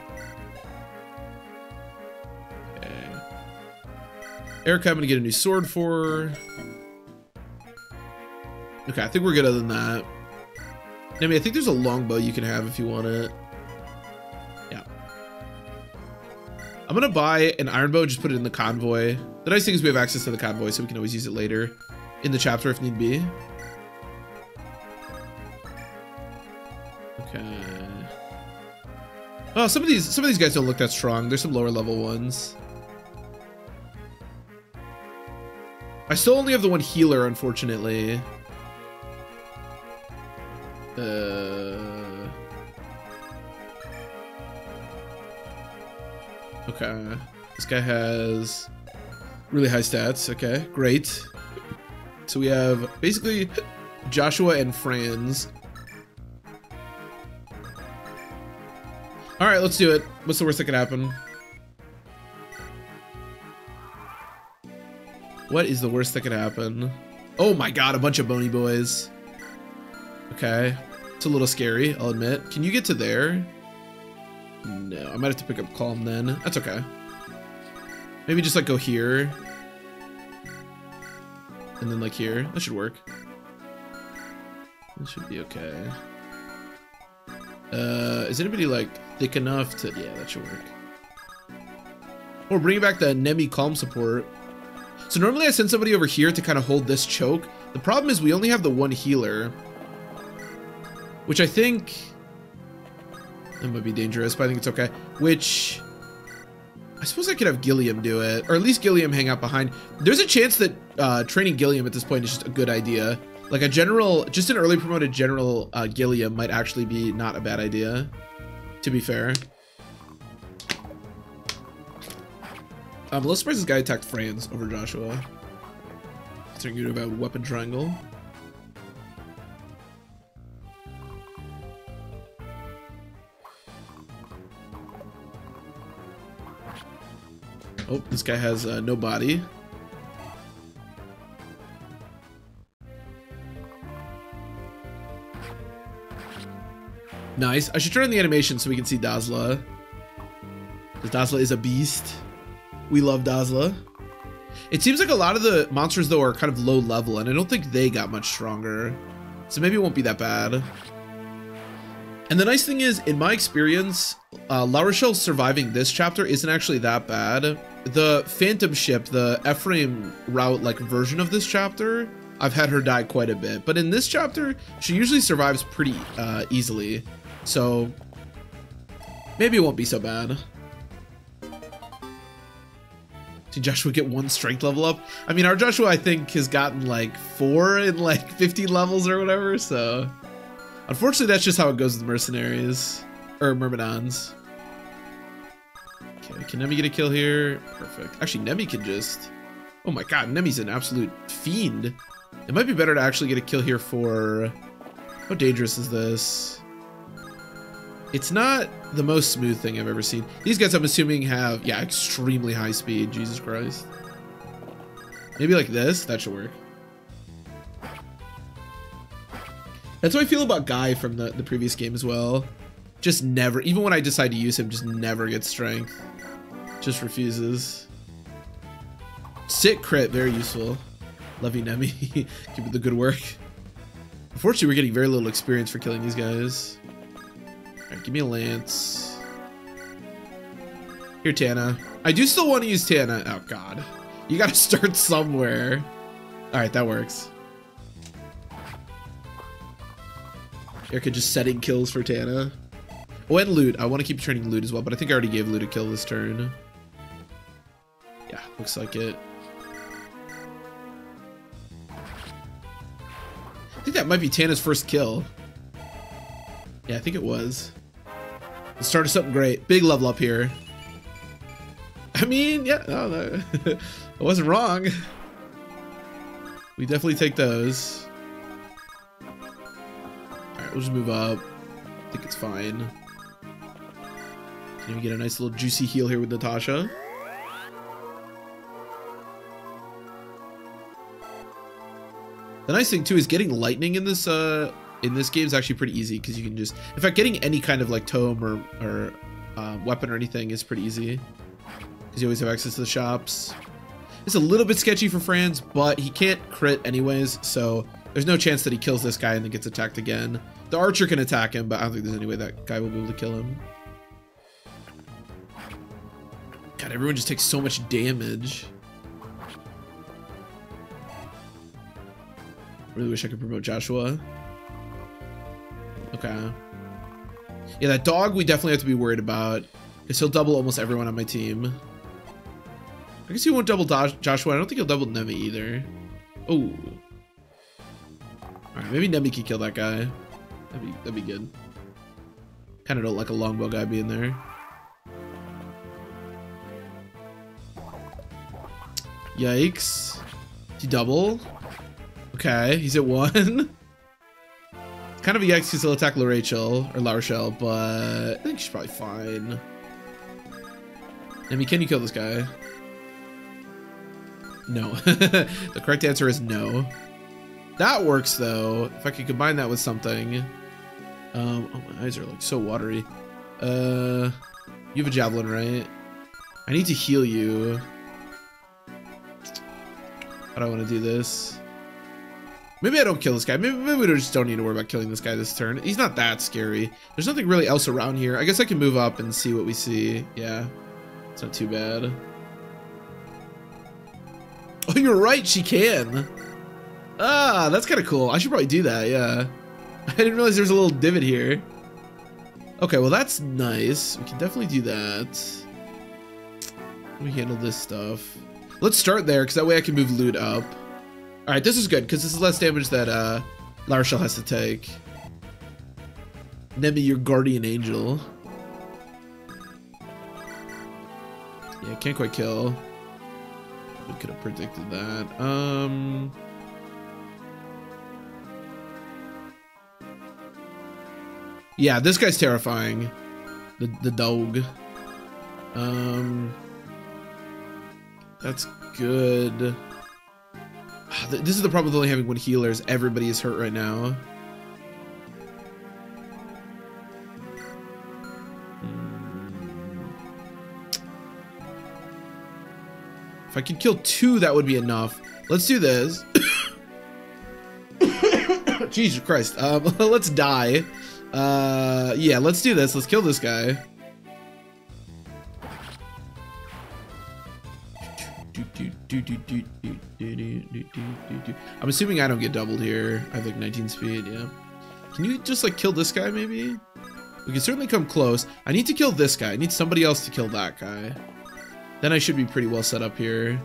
Okay. Eirika, I'm gonna get a new sword for. Okay, I think we're good other than that. I mean, I think there's a longbow you can have if you want it. Yeah. I'm gonna buy an iron bow, and just put it in the convoy. The nice thing is we have access to the convoy, so we can always use it later in the chapter if need be. Okay. Oh, some of these some of these guys don't look that strong. There's some lower level ones. I still only have the one healer, unfortunately. Uh, okay. This guy has really high stats. Okay, great. So we have basically Joshua and Franz. All right, let's do it. What's the worst that could happen? What is the worst that could happen? Oh my god, a bunch of bony boys. Okay. It's a little scary, I'll admit. Can you get to there? No, I might have to pick up Colm then. That's okay. Maybe just like go here. And then like here. That should work. That should be okay. Uh, is anybody like thick enough to, yeah, that should work. Or bringing back the Neimi Colm support. So normally I send somebody over here to kind of hold this choke. The problem is we only have the one healer. Which I think... That might be dangerous, but I think it's okay. Which... I suppose I could have Gilliam do it. Or at least Gilliam hang out behind. There's a chance that uh, training Gilliam at this point is just a good idea. Like a general, just an early promoted general uh, Gilliam might actually be not a bad idea. To be fair. I'm a little surprised this guy attacked Franz over Joshua. Considering you have a weapon triangle. Oh, this guy has uh, no body. Nice. I should turn on the animation so we can see Dozla. Dozla is a beast. We love Dozla. It seems like a lot of the monsters, though, are kind of low level, and I don't think they got much stronger. So maybe it won't be that bad. And the nice thing is, in my experience, uh, L'Arachel surviving this chapter isn't actually that bad. The Phantom ship, the Ephraim route like version of this chapter, I've had her die quite a bit. But in this chapter, she usually survives pretty uh, easily. So maybe it won't be so bad. Did Joshua get one strength level up? I mean, our Joshua, I think, has gotten like four in like <laughs> 15 levels or whatever, so... Unfortunately, that's just how it goes with mercenaries. Or myrmidons. Okay, can Neimi get a kill here? Perfect. Actually, Neimi can just... Oh my god, Neimi's an absolute fiend. It might be better to actually get a kill here for... How dangerous is this? It's not the most smooth thing I've ever seen. These guys, I'm assuming, have, yeah, extremely high speed. Jesus Christ. Maybe like this? That should work. That's what I feel about Guy from the, the previous game as well. Just never, even when I decide to use him, just never gets strength. Just refuses. Sit crit, very useful. Love you, Neimi. Keep it the good work. Unfortunately, we're getting very little experience for killing these guys. Alright, give me a lance. Here, Tana. I do still want to use Tana. Oh, God. You gotta <laughs> start somewhere. Alright, that works. Eirika just setting kills for Tana. Oh, and Lute. I want to keep training Lute as well, but I think I already gave Lute a kill this turn. Looks like it. I think that might be Tana's first kill. Yeah, I think it was. Let's start something great. Big level up here. I mean, yeah, no, that, <laughs> I wasn't wrong. We definitely take those. Alright, we'll just move up. I think it's fine. Can we get a nice little juicy heal here with Natasha? The nice thing too is getting lightning in this uh in this game is actually pretty easy because you can just in fact getting any kind of like tome or or uh, weapon or anything is pretty easy because you always have access to the shops. It's a little bit sketchy for Franz, but he can't crit anyways, so there's no chance that he kills this guy and then gets attacked again. The archer can attack him, but I don't think there's any way that guy will be able to kill him. God, everyone just takes so much damage. Really wish I could promote Joshua. Okay. Yeah, that dog we definitely have to be worried about. Because he'll double almost everyone on my team. I guess he won't double Joshua. I don't think he'll double Neimi either. Oh. Alright, maybe Neimi can kill that guy. That'd be, that'd be good. Kind of don't like a longbow guy being there. Yikes. He double? Okay, he's at one. <laughs> kind of a yikes because he'll attack L'Arachel, or L'Arachel, but I think she's probably fine. I mean, can you kill this guy? No. <laughs> the correct answer is no. That works though. If I could combine that with something. Um, oh, my eyes are like so watery. Uh, you have a javelin, right? I need to heal you. How do I want to do this? Maybe I don't kill this guy. Maybe, maybe we just don't need to worry about killing this guy this turn. He's not that scary. There's nothing really else around here. I guess I can move up and see what we see. Yeah, it's not too bad. Oh, you're right. She can. Ah, that's kind of cool. I should probably do that. Yeah. <laughs> I didn't realize there was a little divot here. Okay, well, that's nice. We can definitely do that. Let me handle this stuff. Let's start there, because that way I can move Lute up. Alright, this is good, because this is less damage that uh, La has to take. Neimi, your guardian angel. Yeah, can't quite kill. We could have predicted that. Um... Yeah, this guy's terrifying. The, the dog. Um... That's good. <sighs> This is the problem with only having one healer is everybody is hurt right now. Hmm. If I could kill two, that would be enough. Let's do this. <coughs> <coughs> Jesus Christ. Um, <laughs> let's die. Uh, yeah, let's do this. Let's kill this guy. I'm assuming I don't get doubled here. I have like 19 speed, yeah. Can you just like kill this guy maybe? We can certainly come close. I need to kill this guy. I need somebody else to kill that guy. Then I should be pretty well set up here.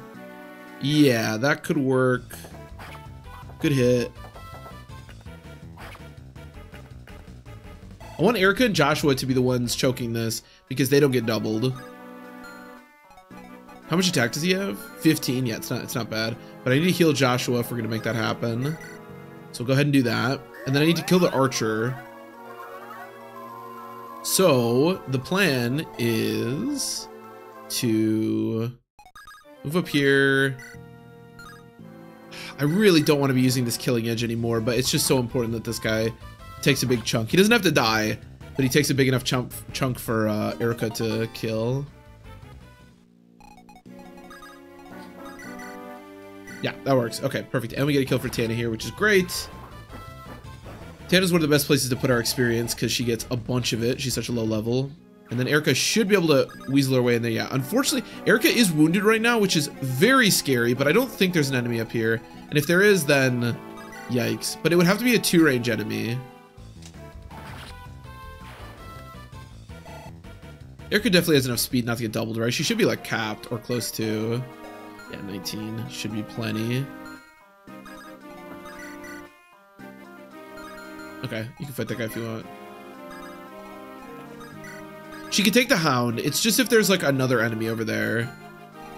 Yeah, that could work. Good hit. I want Eirika and Joshua to be the ones choking this because they don't get doubled. How much attack does he have? 15. Yeah, it's not it's not bad. But I need to heal Joshua if we're gonna make that happen. So go ahead and do that. And then I need to kill the archer. So the plan is to move up here. I really don't want to be using this killing edge anymore, but it's just so important that this guy takes a big chunk. He doesn't have to die, but he takes a big enough chunk chunk for uh, Eirika to kill. Yeah, that works. Okay, perfect. And we get a kill for Tana here, which is great. Tana's one of the best places to put our experience because she gets a bunch of it. She's such a low level. And then Eirika should be able to weasel her way in there. Yeah, unfortunately, Eirika is wounded right now, which is very scary, but I don't think there's an enemy up here. And if there is, then yikes. But it would have to be a two-range enemy. Eirika definitely has enough speed not to get doubled, right? She should be like capped or close to. Yeah, 19 should be plenty. Okay, you can fight that guy if you want. She can take the hound. It's just if there's like another enemy over there.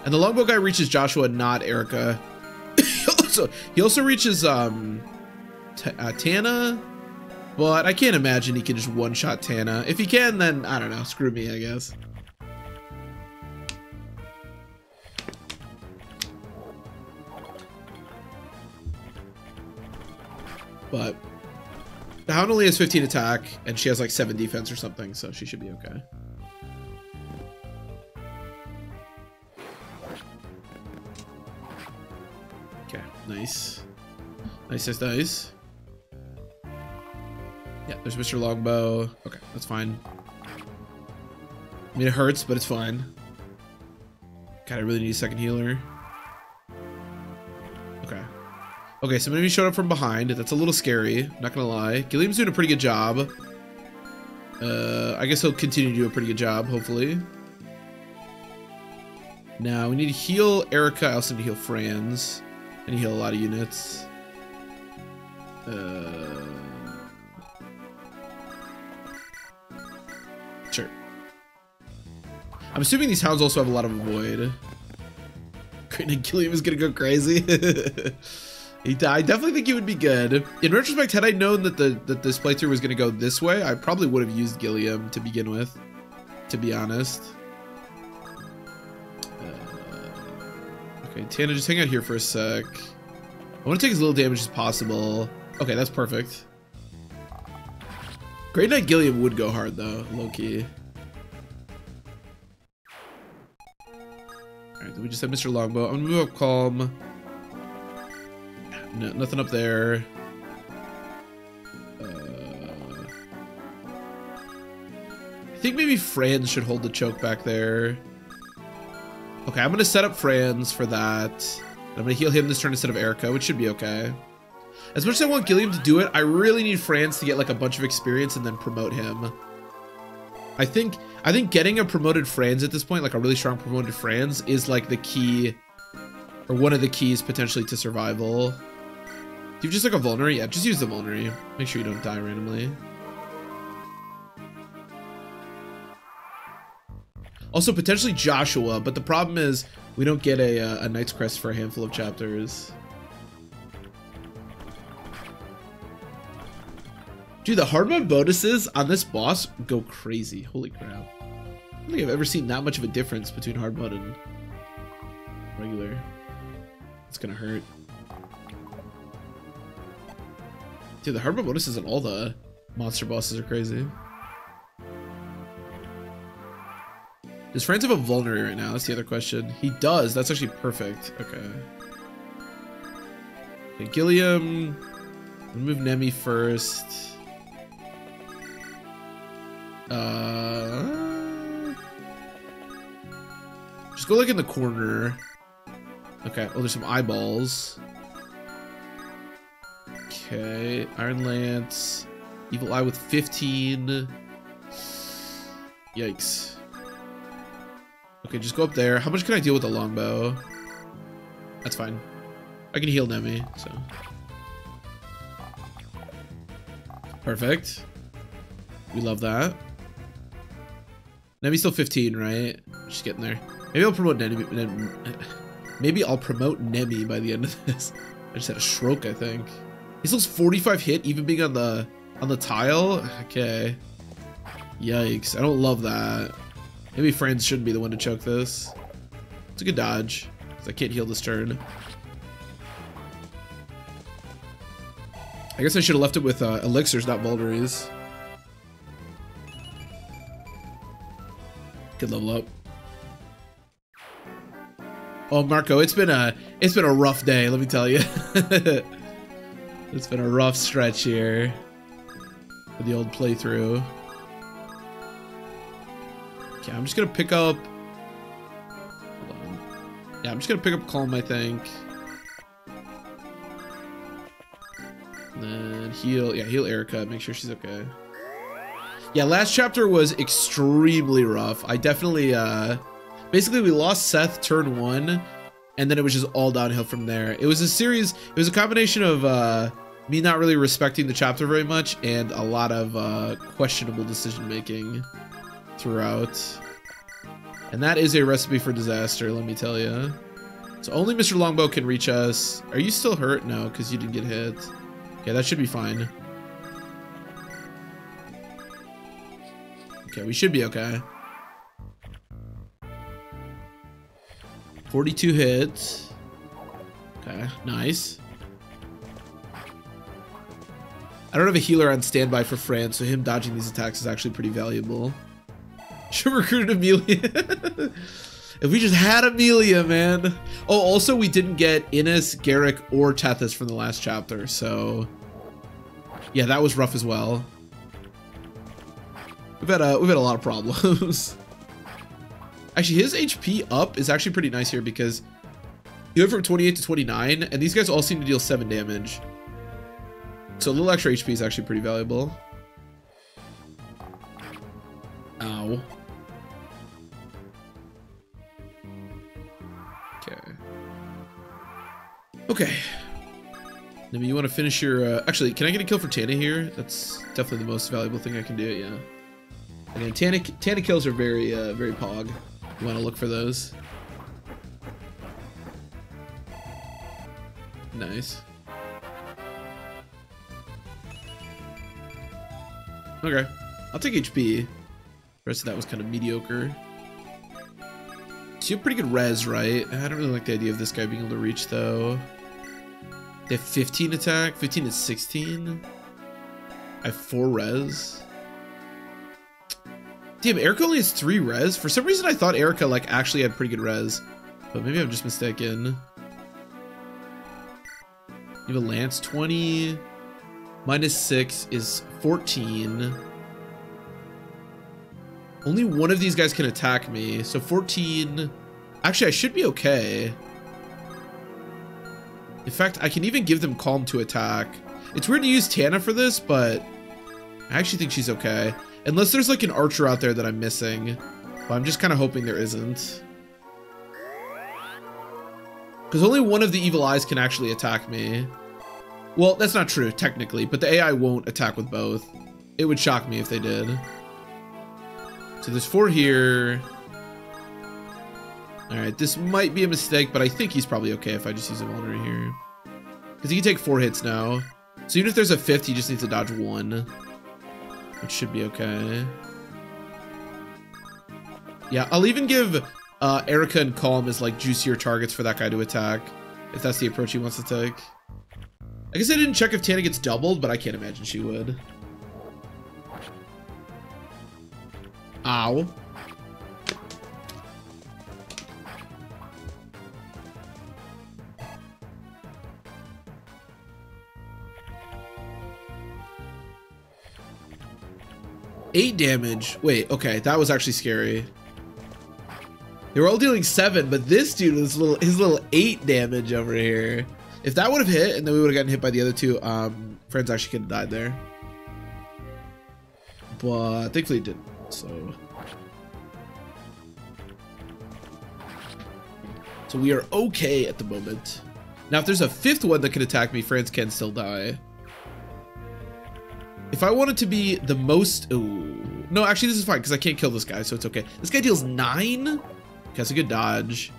And the longbow guy reaches Joshua, not Eirika. <coughs> also, he also reaches um, uh, Tana, but I can't imagine he can just one-shot Tana. If he can, then I don't know. Screw me, I guess. But the Hound only has 15 attack, and she has like 7 defense or something, so she should be okay. Okay, nice. Nice, nice, nice. Yeah, there's Mr. Longbow. Okay, that's fine. I mean, it hurts, but it's fine. God, I really need a second healer. Okay, so maybe he showed up from behind. That's a little scary, not gonna lie. Gilliam's doing a pretty good job. Uh, I guess he'll continue to do a pretty good job, hopefully. Now, we need to heal Eirika. I also need to heal Franz. And heal a lot of units. Uh... Sure. I'm assuming these hounds also have a lot of avoid. <laughs> Great, Gilliam is gonna go crazy. <laughs> I definitely think he would be good. In retrospect, had I known that the that this playthrough was going to go this way, I probably would have used Gilliam to begin with, to be honest. Uh, okay, Tana, just hang out here for a sec. I want to take as little damage as possible. Okay, that's perfect. Great Knight Gilliam would go hard, though, low-key. Alright, then we just have Mr. Longbow. I'm gonna move up Colm. No, nothing up there. Uh, I think maybe Franz should hold the choke back there. Okay, I'm going to set up Franz for that. I'm going to heal him this turn instead of Eirika, which should be okay. As much as I want Gilliam to do it, I really need Franz to get like a bunch of experience and then promote him. I think I think getting a promoted Franz at this point, like a really strong promoted Franz, is like the key, or one of the keys potentially to survival. Do you just like a vulnerary? Yeah, just use the vulnerary. Make sure you don't die randomly. Also, potentially Joshua, but the problem is we don't get a, uh, a Knight's Crest for a handful of chapters. Dude, the hard mode bonuses on this boss go crazy. Holy crap. I don't think I've ever seen that much of a difference between hard mode and regular. It's gonna hurt. Dude, the hard mode bonuses on all the monster bosses are crazy. Does Franz have a vulnerary right now? That's the other question. He does. That's actually perfect. Okay. okay Gilliam. Remove Neimi first. Uh, just go like in the corner. Okay. Oh, there's some eyeballs. Okay, Iron Lance. Evil Eye with 15. Yikes. Okay, just go up there. How much can I deal with the longbow? That's fine. I can heal Neimi, so. Perfect. We love that. Neimi's still 15, right? Just getting there. Maybe I'll promote Neimi. <laughs> Maybe I'll promote Neimi by the end of this. <laughs> I just had a stroke, I think. He still 45 hit, even being on the on the tile. Okay. Yikes! I don't love that. Maybe Franz shouldn't be the one to choke this. It's a good dodge, because I can't heal this turn. I guess I should have left it with uh, elixirs, not Vulneraries. Good level up. Oh, Marco, it's been a it's been a rough day. Let me tell you, <laughs> it's been a rough stretch here for the old playthrough. Okay, I'm just gonna pick up. Yeah, I'm just gonna pick up Colm. I think. And then heal. Yeah, heal Eirika. Make sure she's okay. Yeah, last chapter was extremely rough. I definitely, uh, basically we lost Seth turn one, and then it was just all downhill from there. It was a series, it was a combination of, uh, me not really respecting the chapter very much and a lot of, uh, questionable decision making throughout. And that is a recipe for disaster, let me tell you. So only Mr. Longbow can reach us. Are you still hurt? No, because you didn't get hit. Okay, that should be fine. Okay, we should be okay. 42 hits. Okay, nice. I don't have a healer on standby for Fran, so him dodging these attacks is actually pretty valuable. <laughs> Should recruit Amelia. <laughs> if we just had Amelia, man. Oh, also we didn't get Innes, Gerik, or Tethys from the last chapter, so... Yeah, that was rough as well. We've had a we've had a lot of problems. <laughs> actually, his HP up is actually pretty nice here because he went from 28 to 29, and these guys all seem to deal 7 damage. So a little extra HP is actually pretty valuable. Ow. Okay. Okay. Maybe you want to finish your... Uh, actually, can I get a kill for Tana here? That's definitely the most valuable thing I can do, yeah. And then Tana, Tana kills are very, uh, very pog. You want to look for those. Nice. Okay. I'll take HP. The rest of that was kind of mediocre. So you have pretty good res, right? I don't really like the idea of this guy being able to reach, though. They have 15 attack, 15 to 16. I have 4 res. Damn, Eirika only has 3 res? For some reason I thought Eirika like actually had pretty good res. But maybe I'm just mistaken. You have a Lance 20. Minus 6 is 14. Only one of these guys can attack me. So 14... Actually, I should be okay. In fact, I can even give them Colm to attack. It's weird to use Tana for this, but I actually think she's okay. Unless there's like an archer out there that I'm missing. But I'm just kind of hoping there isn't. Because only one of the evil eyes can actually attack me. Well, that's not true, technically, but the AI won't attack with both. It would shock me if they did. So there's four here. Alright, this might be a mistake, but I think he's probably okay if I just use a vulnerary here. Because he can take four hits now. So even if there's a fifth, he just needs to dodge one. Which should be okay. Yeah, I'll even give uh, Eirika and Colm as like juicier targets for that guy to attack. If that's the approach he wants to take. I guess I didn't check if Tana gets doubled, but I can't imagine she would. Ow. Eight damage. Wait, okay, that was actually scary. They were all dealing seven, but this dude was little his little eight damage over here. If that would have hit, and then we would have gotten hit by the other two, um, Franz actually could have died there. But thankfully it didn't, so. So we are okay at the moment. Now, if there's a fifth one that can attack me, Franz can still die. If I wanted to be the most... Ooh. No, actually, this is fine, because I can't kill this guy, so it's okay. This guy deals 9? Okay, that's a good dodge.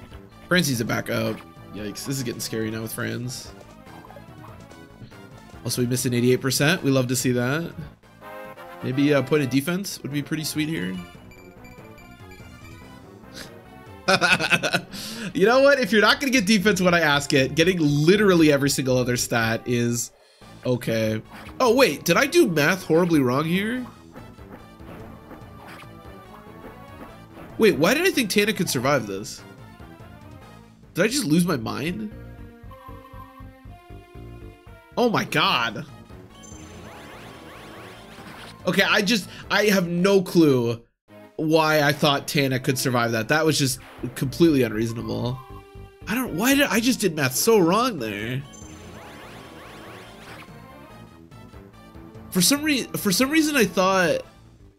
Franz needs to back up. Yikes, this is getting scary now with Franz. Also, we missed an 88%. We love to see that. Maybe a point of defense would be pretty sweet here. <laughs> you know what? If you're not going to get defense when I ask it, getting literally every single other stat is okay. Oh, wait. Did I do math horribly wrong here? Wait, why did I think Tana could survive this? Did I just lose my mind? Oh my god. Okay, I just, I have no clue why I thought Tana could survive that. That was just completely unreasonable. I don't, why did, I just did math so wrong there. For some reason, for some reason I thought,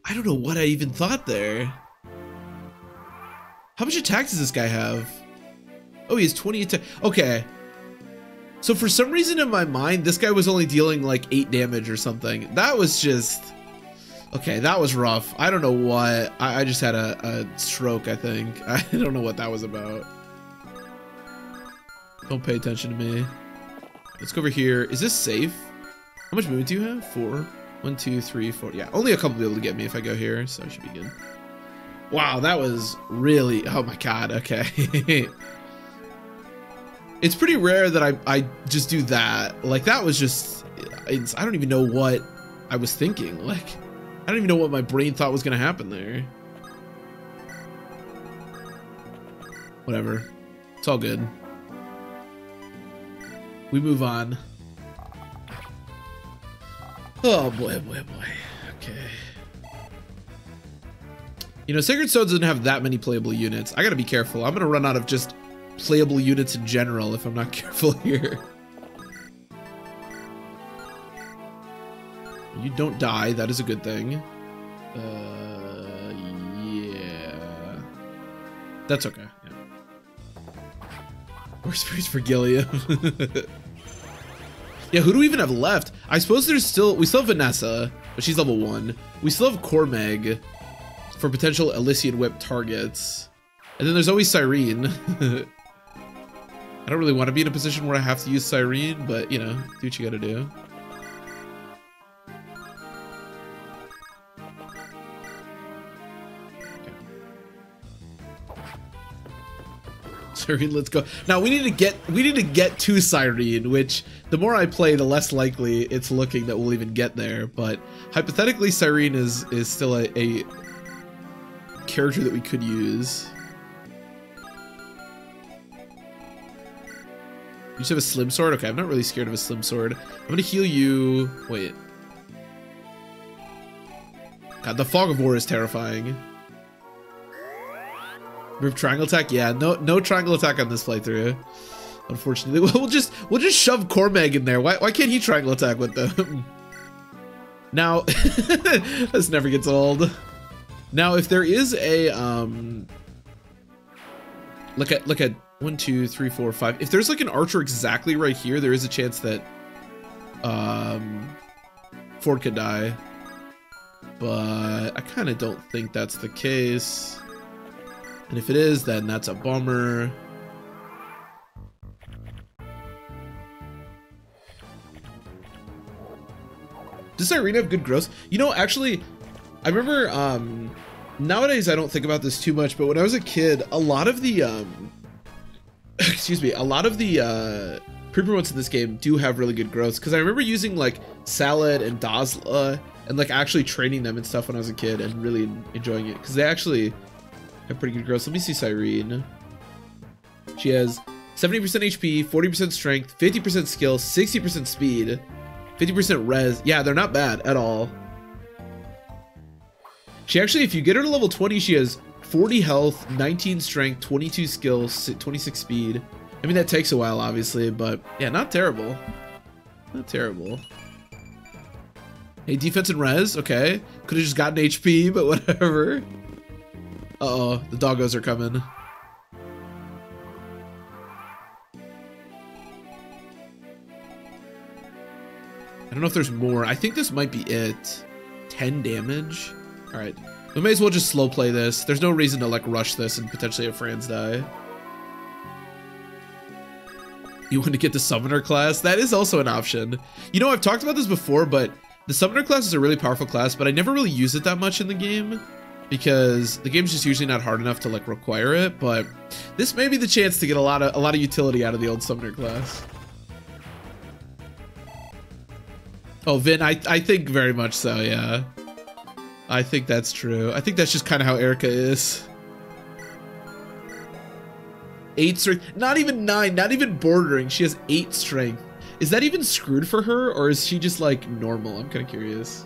I don't know what I even thought there. How much attack does this guy have? Oh, he has 20 attack. Okay. So for some reason in my mind, this guy was only dealing like 8 damage or something. That was just... Okay, that was rough. I don't know what. I, I just had a, a stroke, I think. <laughs> I don't know what that was about. Don't pay attention to me. Let's go over here. Is this safe? How much movement do you have? Four. One, two, three, four. Yeah, only a couple be able to get me if I go here, so I should be good. Wow, that was really... Oh my god, okay. <laughs> it's pretty rare that I, I just do that. Like, that was just... I don't even know what I was thinking. Like... I don't even know what my brain thought was going to happen there. Whatever. It's all good. We move on. Oh boy, boy, boy. Okay. You know, Sacred Stones doesn't have that many playable units. I gotta be careful. I'm gonna run out of just playable units in general if I'm not <laughs> careful here. You don't die. That is a good thing. Uh, yeah. That's okay. Yeah. Space for Gilliam? <laughs> yeah, who do we even have left? I suppose there's still... We still have Vanessa, but she's level 1. We still have Cormag for potential Elysian Whip targets. And then there's always Syrene. <laughs> I don't really want to be in a position where I have to use Syrene, but, you know, do what you gotta do. Syrene, let's go. Now we need to get we need to get to Syrene, which the more I play, the less likely it's looking that we'll even get there. But hypothetically, Syrene is is still a, a character that we could use. You just have a slim sword? Okay, I'm not really scared of a slim sword. I'm gonna heal you. Wait. God, the fog of war is terrifying. Move triangle attack? Yeah, no no triangle attack on this playthrough. Unfortunately, <laughs> we'll just we'll just shove Cormag in there. Why why can't he triangle attack with them? <laughs> Now, <laughs> this never gets old. Now, if there is a um, look at look at one, two, three, four, five. If there's like an archer exactly right here, there is a chance that um, Forde could die. But I kind of don't think that's the case. And if it is, then that's a bummer. Does Irene have good growth? You know, actually, I remember, um, nowadays I don't think about this too much, but when I was a kid, a lot of the, um, <laughs> excuse me, a lot of the, uh, pre-promotes in this game do have really good growths, because I remember using, like, Saleh and Dozla, and, like, actually training them and stuff when I was a kid, and really enjoying it, because they actually have pretty good growth. Let me see Syrene. She has 70% HP, 40% strength, 50% skill, 60% speed, 50% res. Yeah, they're not bad at all. She actually, if you get her to level 20, she has 40 health, 19 strength, 22 skill, 26 speed. I mean, that takes a while, obviously, but yeah, not terrible. Not terrible. Hey, defense and res, okay. Could have just gotten HP, but <laughs> whatever. Uh-oh, the doggos are coming. I don't know if there's more. I think this might be it. 10 damage? Alright. We may as well just slow play this. There's no reason to like rush this and potentially have Franz die. You want to get the summoner class? That is also an option. You know, I've talked about this before, but the summoner class is a really powerful class, but I never really use it that much in the game because the game's just usually not hard enough to like require it, but this may be the chance to get a lot of a lot of utility out of the old Summoner class. Oh, Vin, I, I think very much so, yeah. I think that's true. I think that's just kind of how Eirika is. Eight strength. Not even nine. Not even bordering. She has eight strength. Is that even screwed for her, or is she just like normal? I'm kind of curious.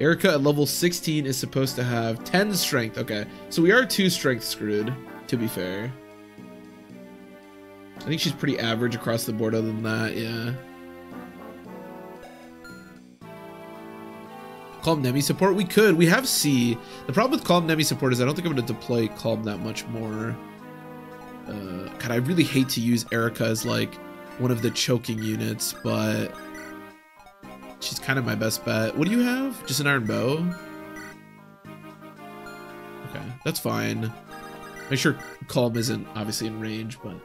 Eirika at level 16 is supposed to have 10 strength. Okay, so we are two strength screwed, to be fair. I think she's pretty average across the board other than that, yeah. Colm Neimi support? We could. We have C. The problem with Colm Neimi support is I don't think I'm going to deploy Colm that much more. Uh, God, I really hate to use Eirika as like one of the choking units, but she's kind of my best bet. What do you have? Just an iron bow? Okay, that's fine. Make sure Colm isn't obviously in range, but...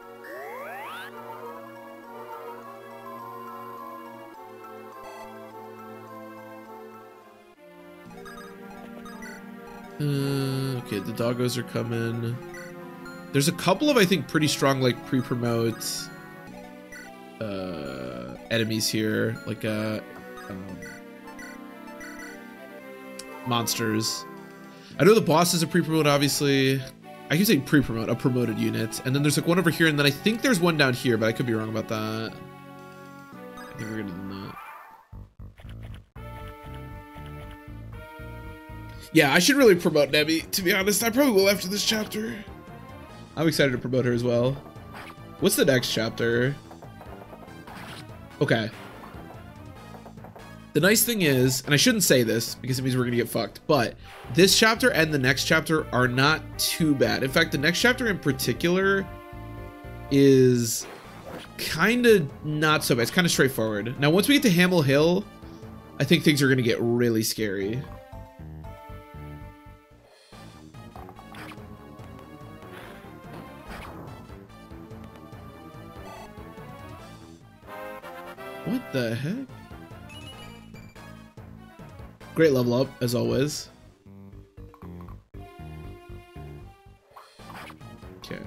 Uh, okay, the doggos are coming. There's a couple of, I think, pretty strong, like, pre-promote uh, enemies here. Like, uh, um, monsters. I know the boss is a pre-promote, obviously. I keep saying pre-promote, a promoted unit. And then there's like one over here, and then I think there's one down here, but I could be wrong about that. I think we're gonna do that. Yeah, I should really promote Neimi, to be honest. I probably will after this chapter. I'm excited to promote her as well. What's the next chapter? Okay. The nice thing is, and I shouldn't say this because it means we're gonna get fucked, but this chapter and the next chapter are not too bad. In fact, the next chapter in particular is kind of not so bad. It's kind of straightforward. Now, once we get to Hamel Hill, I think things are gonna get really scary. What the heck? Great level up, as always. Okay.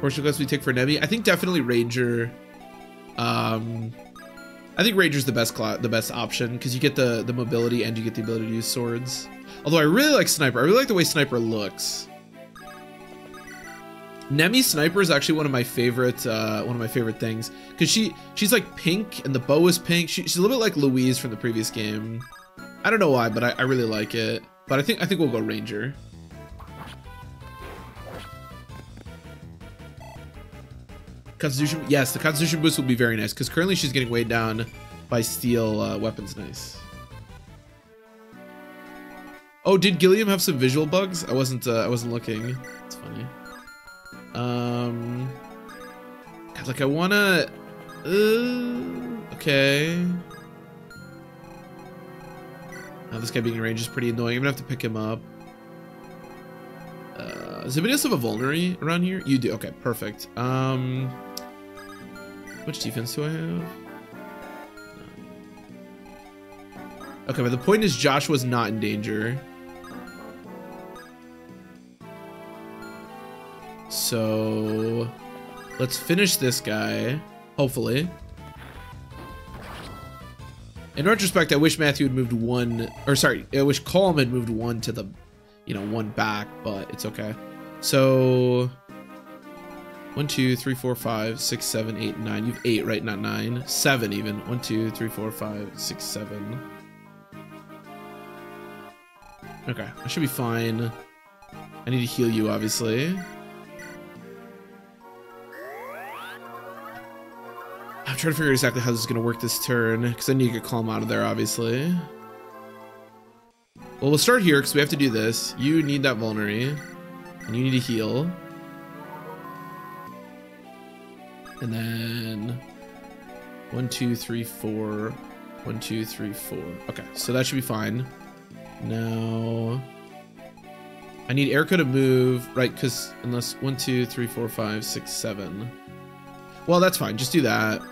Portion class we take for Neimi. I think definitely Ranger. Um, I think Ranger's the best the best option because you get the the mobility and you get the ability to use swords. Although I really like Sniper. I really like the way Sniper looks. Neimi Sniper is actually one of my favorite uh, one of my favorite things because she she's like pink and the bow is pink. She, she's a little bit like Louise from the previous game. I don't know why, but I, I really like it. But I think I think we'll go Ranger. Constitution, yes, the Constitution boost will be very nice because currently she's getting weighed down by steel uh, weapons. Nice. Oh, did Gilliam have some visual bugs? I wasn't. Uh, I wasn't looking. It's funny. Um, like I wanna. Uh, okay. Now this guy being in range is pretty annoying. I'm gonna have to pick him up. Uh, does anybody else have a vulnerary around here? You do. Okay, perfect. Um, which defense do I have? Okay, but the point is Joshua's not in danger. So let's finish this guy, hopefully. In retrospect, I wish Matthew had moved one, or sorry, I wish Colm had moved one to the, you know, one back, but it's okay. So one, two, three, four, five, six, seven, eight, nine. You've eight, right? Not nine. Seven even. One, two, three, four, five, six, seven. Okay, I should be fine. I need to heal you, obviously. I'm trying to figure out exactly how this is going to work this turn, because I need to get Colm out of there, obviously. Well, we'll start here, because we have to do this. You need that Vulnerary, and you need to heal. And then one, two, three, four. One, two, three, four. Okay, so that should be fine. Now, I need Eirika to move, right? Because unless one, two, three, four, five, six, seven. Well, that's fine. Just do that.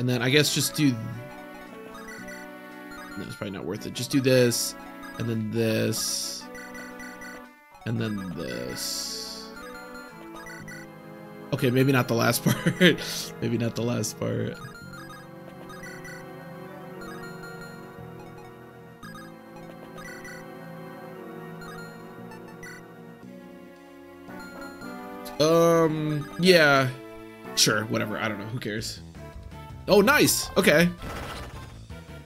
And then I guess just do... No, it's probably not worth it. Just do this, and then this, and then this. Okay, maybe not the last <laughs> part. maybe not the last part. Um, yeah. Sure, whatever. I don't know. Who cares? Oh, nice. Okay.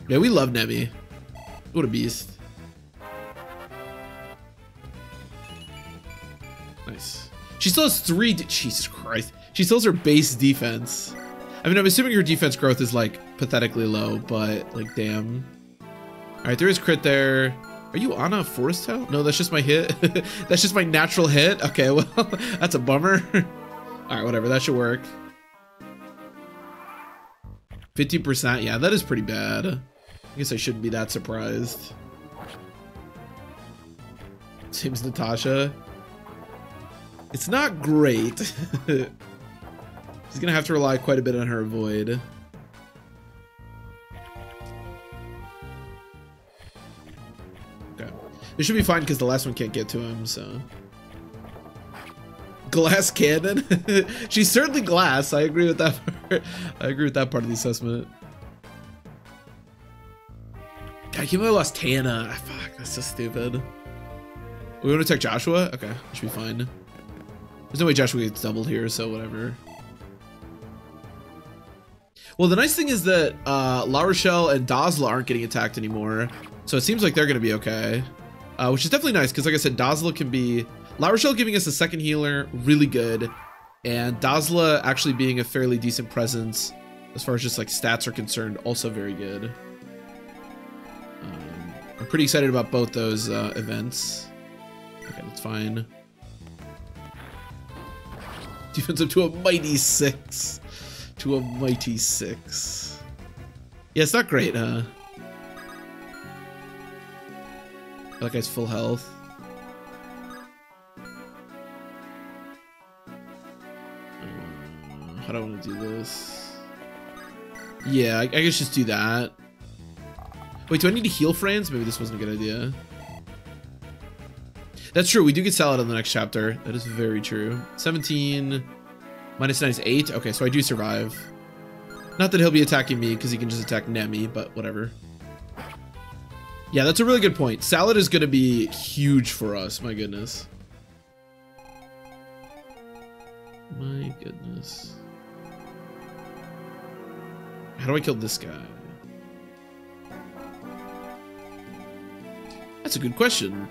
Yeah, we love Neimi. What a beast. Nice. She still has three. Jesus Christ. She still has her base defense. I mean, I'm assuming her defense growth is like pathetically low, but like, damn. All right, there is crit there. Are you on a forest tail? No, that's just my hit. <laughs> that's just my natural hit. Okay, <laughs> well, that's a bummer. <laughs> All right, whatever. That should work. 50%. Yeah, that is pretty bad. I guess I shouldn't be that surprised. Seems Natasha. It's not great. <laughs> She's gonna have to rely quite a bit on her avoid. Okay. It should be fine because the last one can't get to him, so. Glass cannon? <laughs> She's certainly glass. I agree with that part. I agree with that part of the assessment. God, I can't lost Tana. Ah, fuck, that's so stupid. We want to attack Joshua? Okay, should be fine. There's no way Joshua gets doubled here, so whatever. Well, the nice thing is that uh, L'Arachel and Dozla aren't getting attacked anymore, so it seems like they're going to be okay. Uh, which is definitely nice, because like I said, Dozla can be... L'Arachel giving us a second healer, really good. And Dozla actually being a fairly decent presence, as far as just like stats are concerned, also very good. Um, I'm pretty excited about both those uh, events. Okay, that's fine. Defense up to a mighty six. To a mighty six. Yeah, it's not great, huh? That guy's full health. I want to do this? Yeah, I, I guess just do that. Wait, do I need to heal friends? Maybe this wasn't a good idea. That's true. We do get Saleh in the next chapter. That is very true. 17 minus 9 is 8. Okay, so I do survive. Not that he'll be attacking me because he can just attack Neimi, but whatever. Yeah, that's a really good point. Saleh is going to be huge for us. My goodness. My goodness. How do I kill this guy? That's a good question.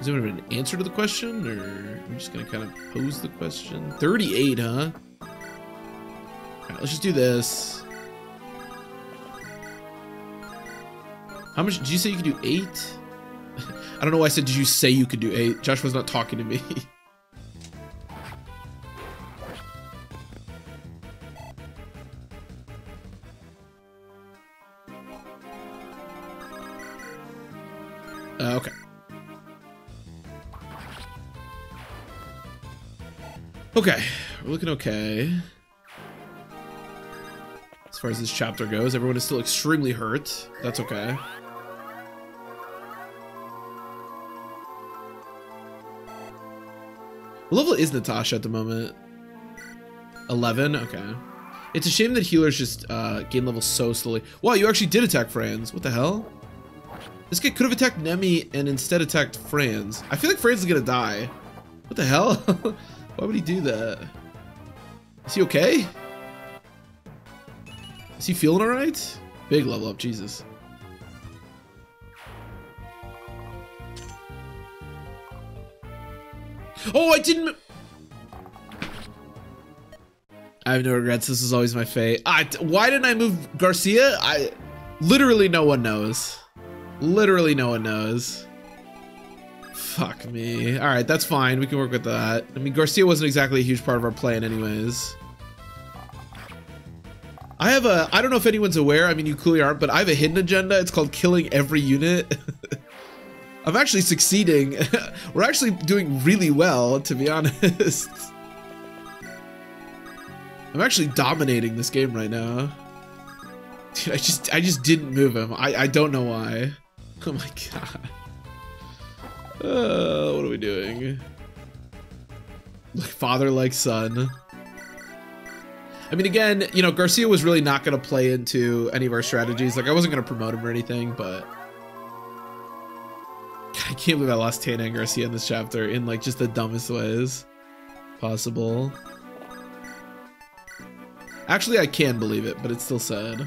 Is there an answer to the question, or I'm just gonna kind of pose the question? 38, huh? Alright, let's just do this. How much, did you say you could do eight? <laughs> I don't know why I said, did you say you could do eight? Josh was not talking to me. <laughs> okay. Okay, we're looking okay. As far as this chapter goes, everyone is still extremely hurt. That's okay. What level is Natasha at the moment? 11? Okay. It's a shame that healers just uh, gain level so slowly. Wow, you actually did attack Franz. What the hell? This guy could have attacked Neimi and instead attacked Franz. I feel like Franz is gonna die. What the hell? <laughs> Why would he do that? Is he okay? Is he feeling alright? Big level up, Jesus. Oh, I didn't... I have no regrets. This is always my fate. I, why didn't I move Garcia? I literally no one knows. Literally no one knows. Fuck me. All right, that's fine. We can work with that. I mean, Garcia wasn't exactly a huge part of our plan anyways. I have a, I don't know if anyone's aware, I mean, you clearly aren't, but I have a hidden agenda. It's called killing every unit. <laughs> I'm actually succeeding. <laughs> We're actually doing really well, to be <laughs> honest. I'm actually dominating this game right now. Dude, I just, I just didn't move him. I, I don't know why. <laughs> Oh my god. Uh, what are we doing? Like father, like son. I mean, again, you know, Garcia was really not going to play into any of our strategies. Like, I wasn't going to promote him or anything, but... <laughs> I can't believe I lost Tana and Garcia in this chapter in, like, just the dumbest ways possible. Actually, I can believe it, but it's still sad.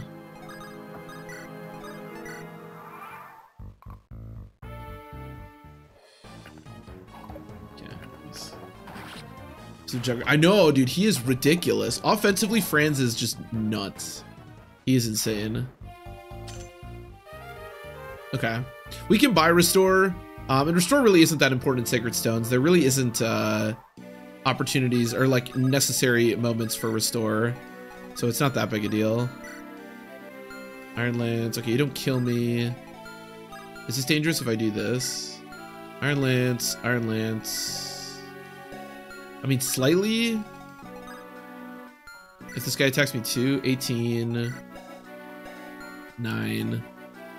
I know, dude. He is ridiculous. Offensively, Franz is just nuts. He is insane. Okay. We can buy Restore. Um, and Restore really isn't that important in Sacred Stones. There really isn't uh, opportunities or like necessary moments for Restore. So it's not that big a deal. Iron Lance. Okay, you don't kill me. Is this dangerous if I do this? Iron Lance, Iron Lance. I mean, slightly. If this guy attacks me too, 18, 9.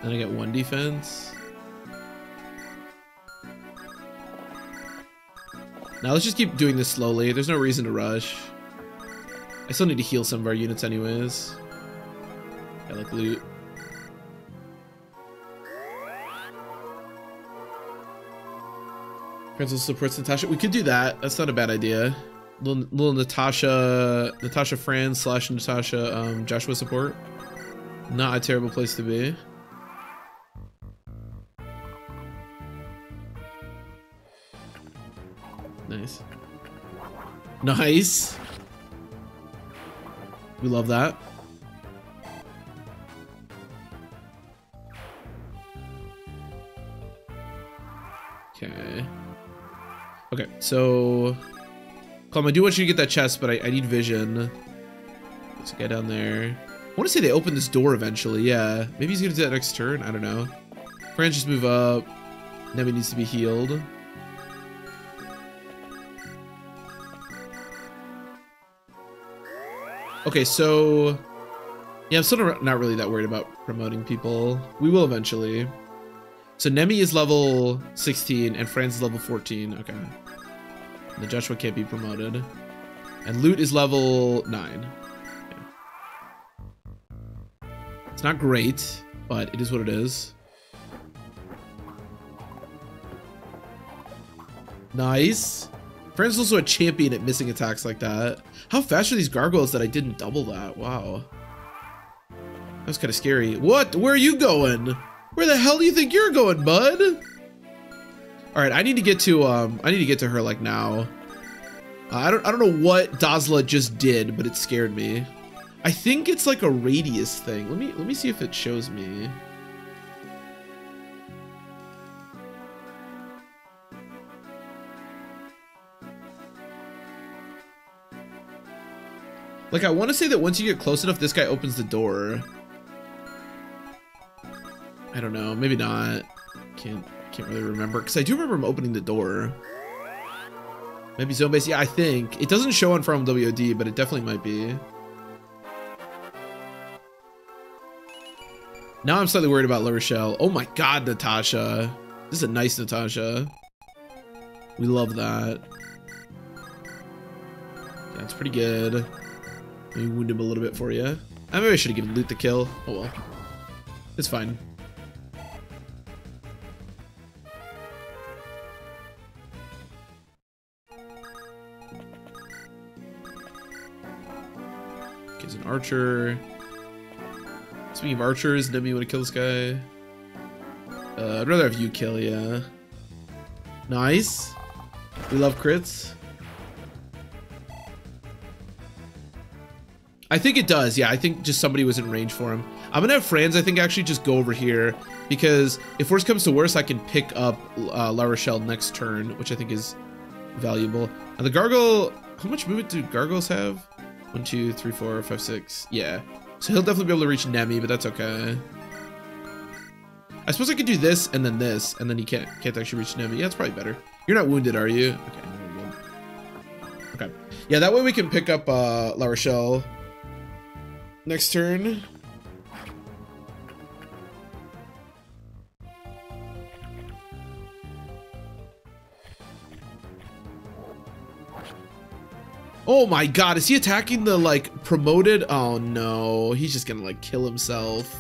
Then I get one defense. Now let's just keep doing this slowly. There's no reason to rush. I still need to heal some of our units anyways. I like loot. Princess supports Natasha. We could do that. That's not a bad idea. Little, little Natasha, Natasha Franz slash Natasha um, Joshua support. Not a terrible place to be. Nice. Nice. We love that. Okay. Okay, so... Colm, I do want you to get that chest, but I, I need vision. Let's get down there. I want to say they open this door eventually, yeah. Maybe he's going to do that next turn, I don't know. Franz just move up. Neimi needs to be healed. Okay, so... Yeah, I'm still not really that worried about promoting people. We will eventually. So Neimi is level 16 and Franz is level 14. Okay. The Joshua can't be promoted. And Lute is level 9. It's not great, but it is what it is. Nice. Franz is also a champion at missing attacks like that. How fast are these gargoyles that I didn't double that? Wow. That was kind of scary. What? Where are you going? Where the hell do you think you're going, bud? All right, I need to get to um, I need to get to her like now. Uh, I don't I don't know what Dozla just did, but it scared me. I think it's like a radius thing. Let me let me see if it shows me. Like I want to say that once you get close enough, this guy opens the door. I don't know, maybe not. Can't can't really remember because I do remember him opening the door. Maybe zone base. Yeah, I think it doesn't show on From WOD, but it definitely might be. Now I'm slightly worried about L'Arachel. Oh my god, Natasha. This is a nice Natasha. We love that. That's pretty good. Me wound him a little bit for you. I maybe I should have given Lute the kill. Oh well. It's fine. Archer. Speaking of archers, Neimi want to kill this guy? Uh, I'd rather have you kill, yeah. Nice. We love crits. I think it does. Yeah, I think just somebody was in range for him. I'm gonna have Franz, I think, actually just go over here because if worst comes to worst, I can pick up uh, L'Arachel next turn, which I think is valuable. And the Gargoyle, how much movement do Gargoyles have? One, two, three, four, five, six. Yeah. So he'll definitely be able to reach Neimi, but that's okay. I suppose I could do this and then this, and then he can't can't actually reach Neimi. Yeah, it's probably better. You're not wounded, are you? Okay, Okay. Yeah, that way we can pick up uh, L'Arachel next turn. Oh my god, is he attacking the, like, promoted? Oh no, he's just gonna, like, kill himself.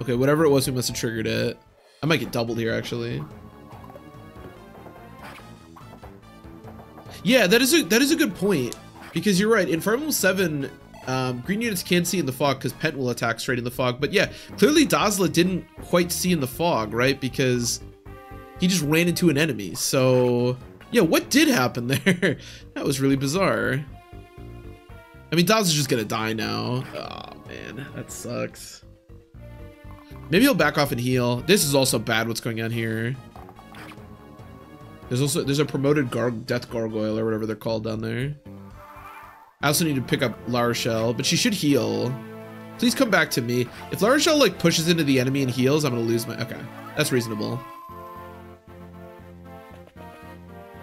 Okay, whatever it was, we must have triggered it. I might get doubled here, actually. Yeah, that is a that is a good point. Because you're right, in Emblem 7, um, green units can't see in the fog because Pent will attack straight in the fog. But yeah, clearly Dozla didn't quite see in the fog, right? Because he just ran into an enemy. So yeah, what did happen <laughs> there? that was really bizarre. I mean, Daz is just gonna die now. Oh man, that sucks. Maybe he'll back off and heal. This is also bad what's going on here. There's also there's a promoted gar death gargoyle or whatever they're called down there. I also need to pick up L'Arachel, but she should heal. Please come back to me. If L'Arachel like pushes into the enemy and heals, I'm gonna lose my okay. That's reasonable.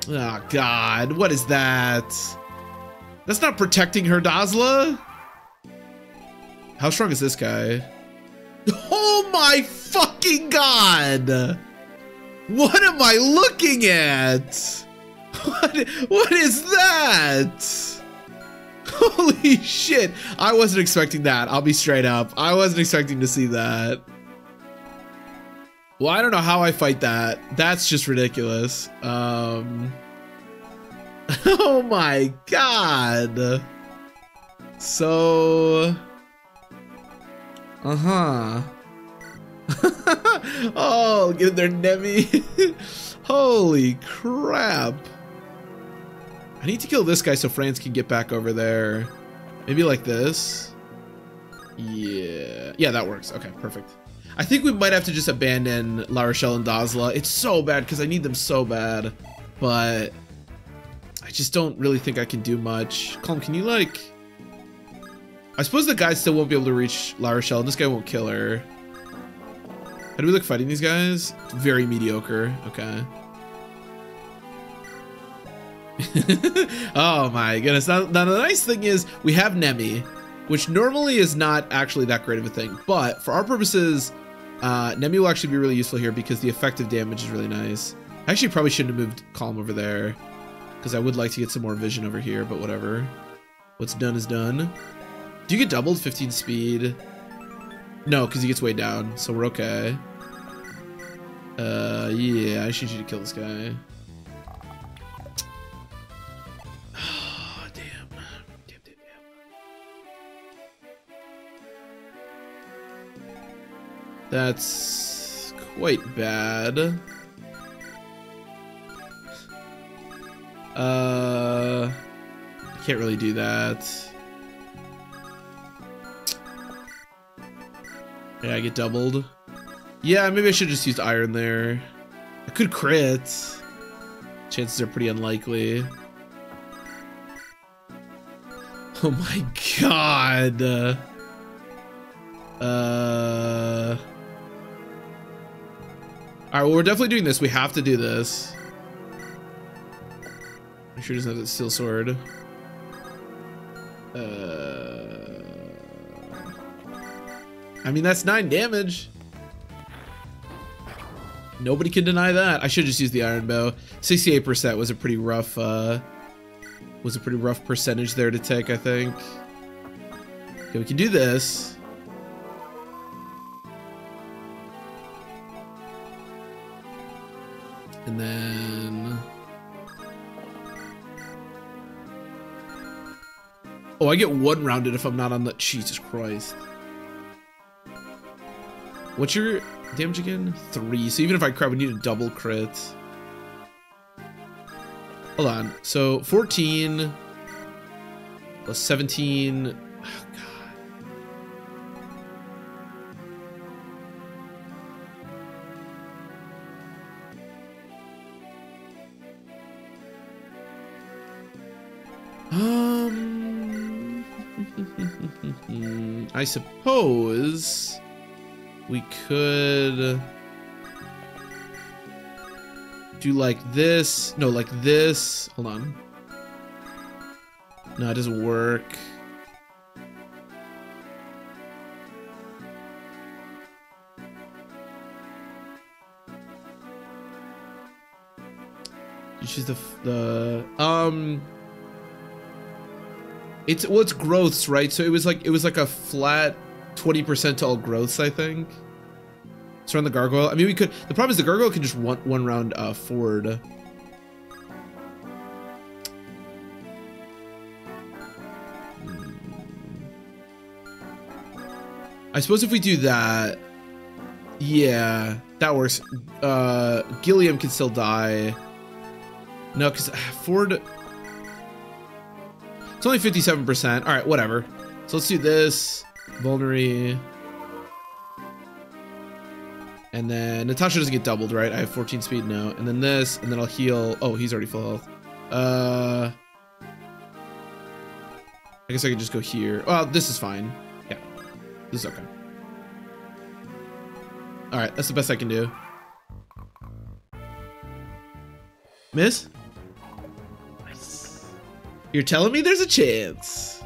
Oh god, what is that? That's not protecting her, Dozla. How strong is this guy? <laughs> Oh my fucking god! What am I looking at? <laughs> What, what is that? Holy shit. I wasn't expecting that. I'll be straight up. I wasn't expecting to see that. Well, I don't know how I fight that. That's just ridiculous. Um... <laughs> Oh my god. So... Uh-huh. <laughs> oh, get in there, Neimi. <laughs> Holy crap. I need to kill this guy so Franz can get back over there. Maybe like this. Yeah. Yeah, that works. Okay, perfect. I think we might have to just abandon L'Arachel and Dozla. It's so bad because I need them so bad. But I just don't really think I can do much. Colm, can you like... I suppose the guy still won't be able to reach L'Arachel, and this guy won't kill her. How do we look fighting these guys? Very mediocre. Okay. <laughs> oh my goodness. Now, now, the nice thing is we have Neimi, which normally is not actually that great of a thing. But for our purposes, uh, Neimi will actually be really useful here because the effective damage is really nice. I actually probably shouldn't have moved Colm over there because I would like to get some more vision over here, but whatever. What's done is done. Do you get doubled 15 speed? No, because he gets way down, so we're okay. Uh, yeah, I should you to kill this guy. That's quite bad. Uh, I can't really do that. Yeah, I get doubled. Yeah, maybe I should just use iron there. I could crit. Chances are pretty unlikely. Oh my <laughs> god. Uh. Alright, well, we're definitely doing this. We have to do this. Make sure he doesn't have that steel sword. Uh. I mean, that's nine damage. Nobody can deny that. I should just use the iron bow. 68% was a pretty rough, uh, was a pretty rough percentage there to take, I think. Okay, we can do this. And then... Oh, I get one rounded if I'm not on the... Jesus Christ. What's your damage again? Three. So even if I crit, we need a double crit. Hold on. So 14. Plus 17. Um, <laughs> I suppose we could do like this. No, like this. Hold on. No, it doesn't work. Choose the the um. It's well, it's growths, right? So it was like it was like a flat twenty percent to all growths, I think. Surround the gargoyle. I mean, we could. The problem is the gargoyle can just one one round uh, forward. I suppose if we do that, yeah, that works. Uh, Gilliam can still die. No, because Forde, it's only 57%. All right, whatever. So let's do this, Vulnerary. And then Natasha doesn't get doubled, right? I have 14 speed now. And then this, and then I'll heal. Oh, he's already full health. Uh, I guess I could just go here. Well, this is fine. Yeah, this is okay. Alright, that's the best I can do. Miss? You're telling me there's a chance.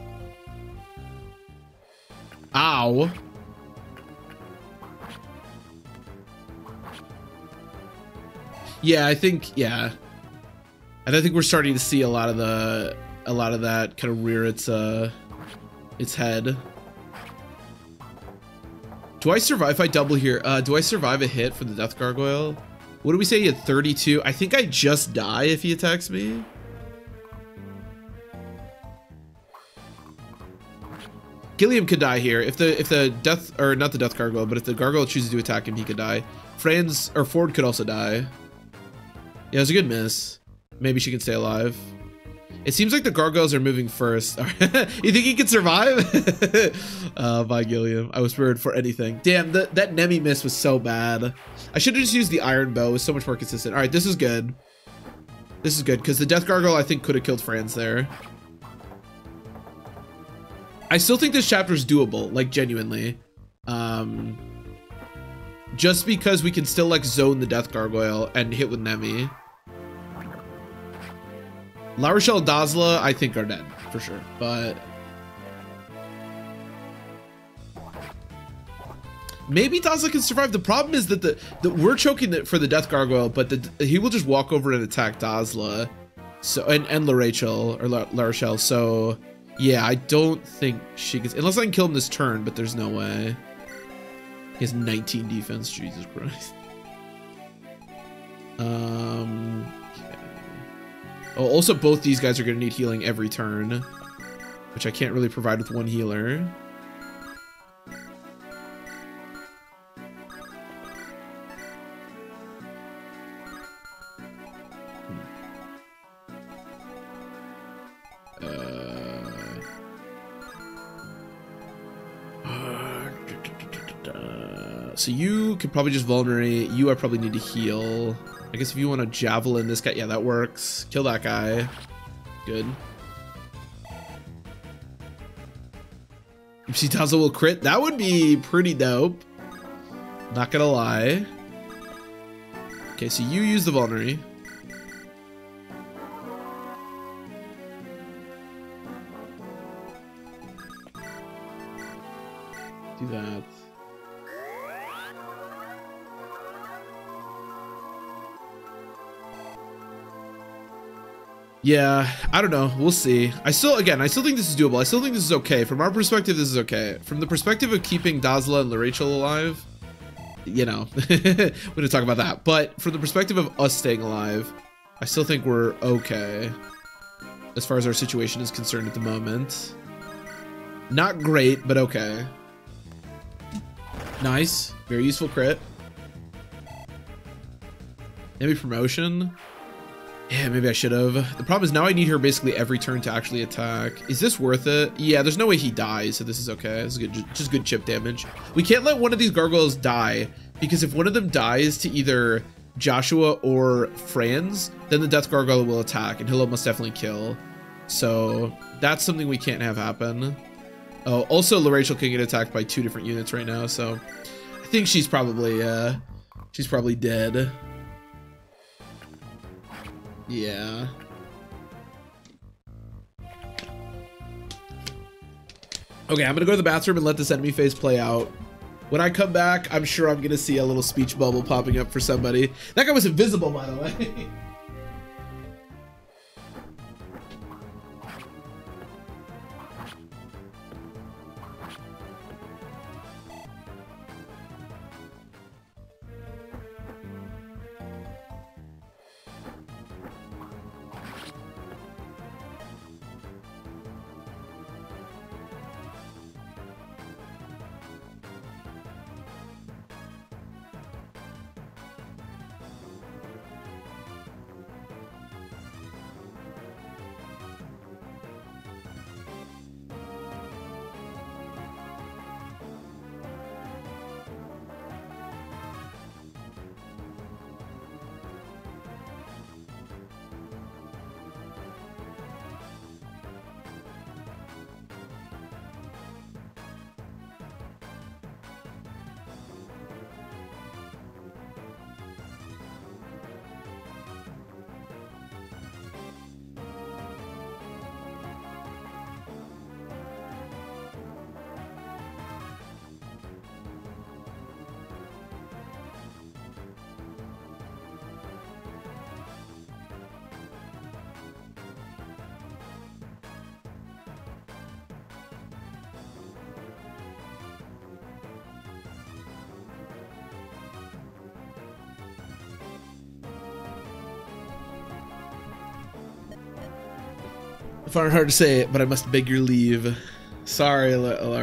Ow. Yeah, I think, yeah. And I think we're starting to see a lot of the, a lot of that kind of rear its, uh, its head. Do I survive if I double here? Uh, do I survive a hit for the Death Gargoyle? What do we say he had 32? I think I just die if he attacks me. Gilliam could die here. If the if the death or not the death gargoyle, but if the gargoyle chooses to attack him, he could die. Franz or Forde could also die. Yeah, it was a good miss. Maybe she can stay alive. It seems like the gargoyles are moving first. <laughs> you think he can survive? <laughs> uh, by Gilliam. I was prepared for anything. Damn, the, that Neimi miss was so bad. I should have just used the iron bow. It was so much more consistent. All right, this is good. This is good because the death gargoyle I think could have killed Franz there. I still think this chapter is doable, like genuinely. Um, just because we can still like zone the death gargoyle and hit with Neimi. La Rochelle Dozla, I think, are dead for sure, but maybe Dozla can survive. The problem is that the, the we're choking it for the Death Gargoyle, but the, he will just walk over and attack Dozla, so and and L'Arachel or La, L'Arachel. So yeah, I don't think she can... unless I can kill him this turn, but there's no way. He has 19 defense. Jesus Christ. <laughs> Um. Oh, also both these guys are going to need healing every turn, which I can't really provide with one healer. So you could probably just vulnerate. You I probably need to heal. I guess if you want to javelin this guy, yeah, that works. Kill that guy. Good. If Taza will crit, that would be pretty dope. Not gonna lie. Okay, so you use the vulnerary. Do that. Yeah, I don't know. We'll see. I still, again, I still think this is doable. I still think this is okay. From our perspective, this is okay. From the perspective of keeping Dozla and L'Arachel alive, you know, <laughs> we're going to talk about that. But from the perspective of us staying alive, I still think we're okay as far as our situation is concerned at the moment. Not great, but okay. Nice. Very useful crit. Maybe promotion. Yeah, maybe I should have. The problem is now I need her basically every turn to actually attack. Is this worth it? Yeah, there's no way he dies, so this is okay. This is good, just good chip damage. We can't let one of these gargoyles die, because if one of them dies to either Joshua or Franz, then the Death Gargoyle will attack, and he'll almost definitely kill. So that's something we can't have happen. Oh, also L'Arachel can get attacked by two different units right now, so I think she's probably, uh, she's probably dead. Yeah. Okay, I'm gonna go to the bathroom and let this enemy phase play out. When I come back, I'm sure I'm gonna see a little speech bubble popping up for somebody. That guy was invisible, by the way. <laughs> Find hard to say it, but I must beg your leave. Sorry, La, La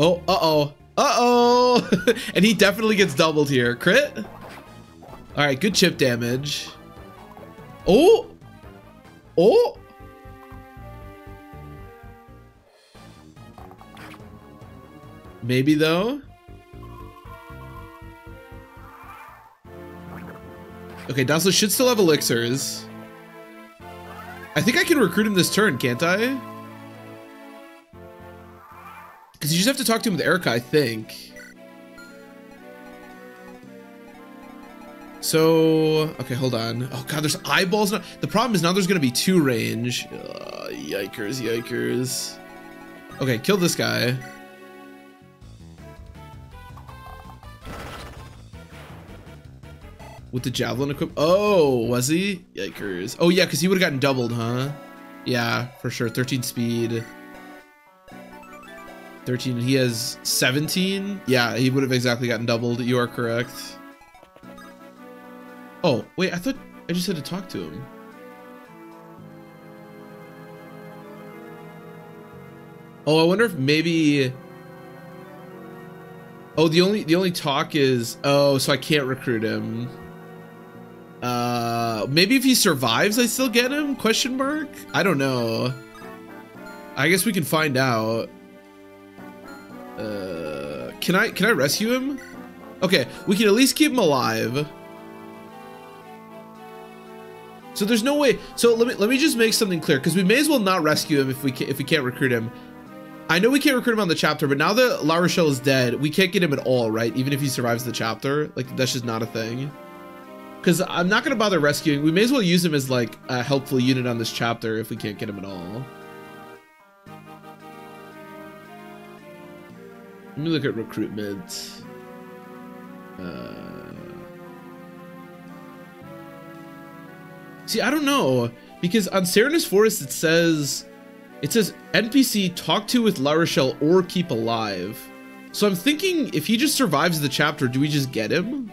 Oh, uh-oh. Uh-oh! <laughs> and he definitely gets doubled here. Crit? Alright, good chip damage. Oh! Oh! Maybe though? Okay, Dozla should still have elixirs. I think I can recruit him this turn, can't I? Because you just have to talk to him with Eirika, I think. So, okay, hold on. Oh god, there's eyeballs now. The problem is now there's gonna be two range. Yikers, yikers. Okay, kill this guy. With the javelin equip. Oh, was he? Yikers. Oh, yeah, because he would have gotten doubled, huh? Yeah, for sure. 13 speed. 13. He has 17. Yeah, he would have exactly gotten doubled. You are correct. Oh, wait, I thought I just had to talk to him. Oh, I wonder if maybe... Oh, the only the only talk is... Oh, so I can't recruit him. Uh, maybe if he survives, I still get him? Question mark? I don't know. I guess we can find out. Uh, can I can I rescue him? Okay, we can at least keep him alive. So there's no way. So let me let me just make something clear because we may as well not rescue him if we can, if we can't recruit him. I know we can't recruit him on the chapter, but now that L'Arachel is dead, we can't get him at all, right? Even if he survives the chapter, like that's just not a thing. Because I'm not going to bother rescuing. We may as well use him as like a helpful unit on this chapter if we can't get him at all. Let me look at recruitment. Uh... See, I don't know. Because on Serenus Forest it says... It says NPC talk to with L'Arachel or keep alive. So I'm thinking if he just survives the chapter, do we just get him?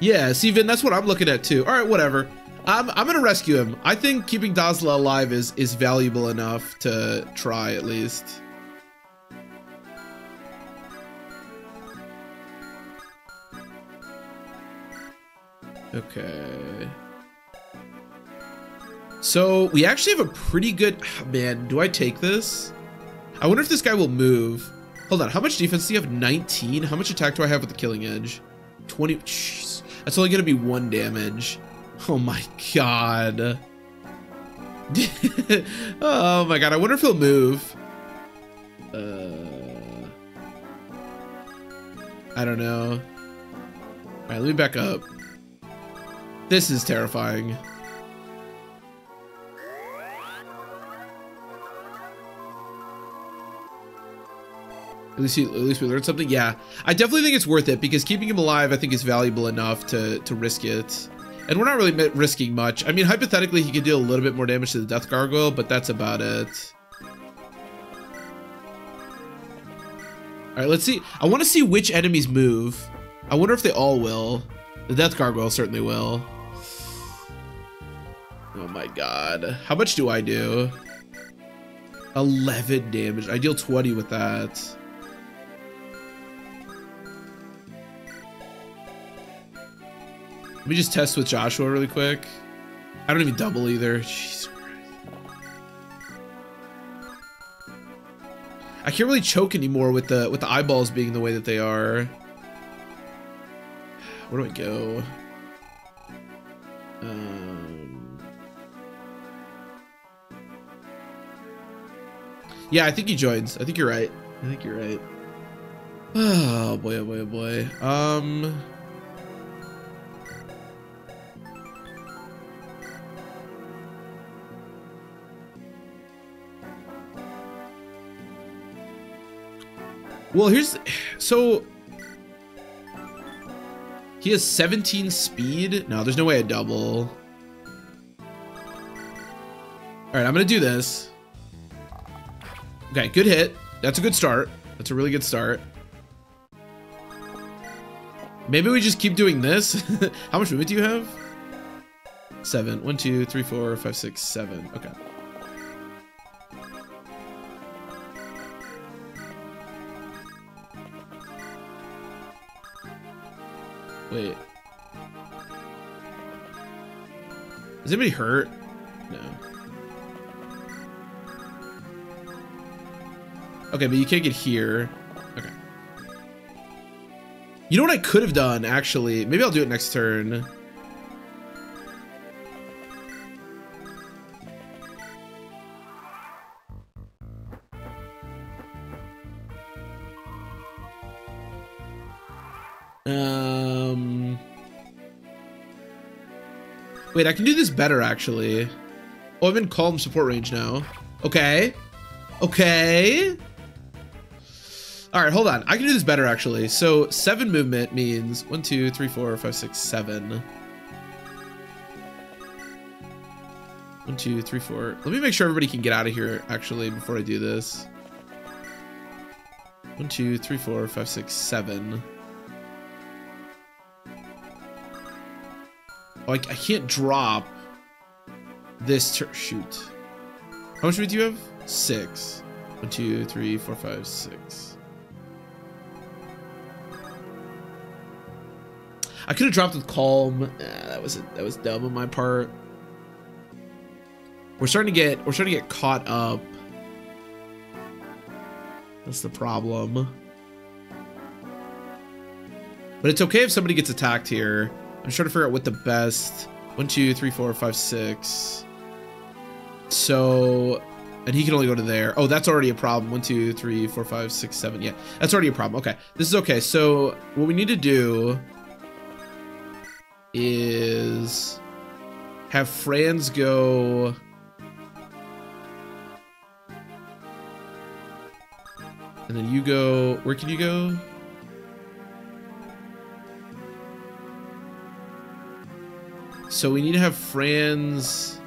Yeah, Steven, that's what I'm looking at too. All right, whatever. I'm, I'm gonna rescue him. I think keeping Dozla alive is, is valuable enough to try at least. Okay. So we actually have a pretty good, ah, man, do I take this? I wonder if this guy will move. Hold on, how much defense do you have? 19? How much attack do I have with the killing edge? 20, jeez. That's only gonna be one damage. Oh my god. <laughs> oh my god, I wonder if he'll move. Uh, I don't know. All right, let me back up. This is terrifying. At least, at least we learned something. Yeah, I definitely think it's worth it because keeping him alive, I think, is valuable enough to to risk it. And we're not really risking much. I mean, hypothetically, he could deal a little bit more damage to the Death Gargoyle, but that's about it. All right, let's see. I want to see which enemies move. I wonder if they all will. The Death Gargoyle certainly will. Oh my god. How much do I do? 11 damage. I deal 20 with that. Let me just test with Joshua really quick. I don't even double either. Jesus I can't really choke anymore with the with the eyeballs being the way that they are. Where do I go? Um, yeah, I think he joins. I think you're right. I think you're right. <sighs> Oh boy, oh boy, oh boy. Um. Well, here's so he has 17 speed. No, there's no way I double. All right, I'm gonna do this. Okay, good hit. That's a good start. That's a really good start. Maybe we just keep doing this. <laughs> How much movement do you have? Seven. One, two, three, four, five, six, seven. Okay. Wait. Is anybody hurt? No. Okay, but you can't get here. Okay. You know what I could have done, actually? Maybe I'll do it next turn. Wait, I can do this better, actually. Oh, I'm in Colm support range now. Okay. Okay. All right, hold on. I can do this better, actually. So seven movement means one, two, three, four, five, six, seven. One, two, three, four. Let me make sure everybody can get out of here, actually, before I do this. One, two, three, four, five, six, seven. Oh, I, can't drop this shoot. How much weight do you have? Six. One, two, three, four, five, six. I could have dropped with Colm. That was a, that was dumb on my part. We're starting to get we're starting to get caught up. That's the problem. But it's okay if somebody gets attacked here. I'm trying to figure out what the best one, two, three, four, five, six. So, and he can only go to there. Oh, that's already a problem. One, two, three, four, five, six, seven. Yeah, that's already a problem. Okay, this is okay. So what we need to do is have Franz go. And then you go, where can you go? So we need to have Franz...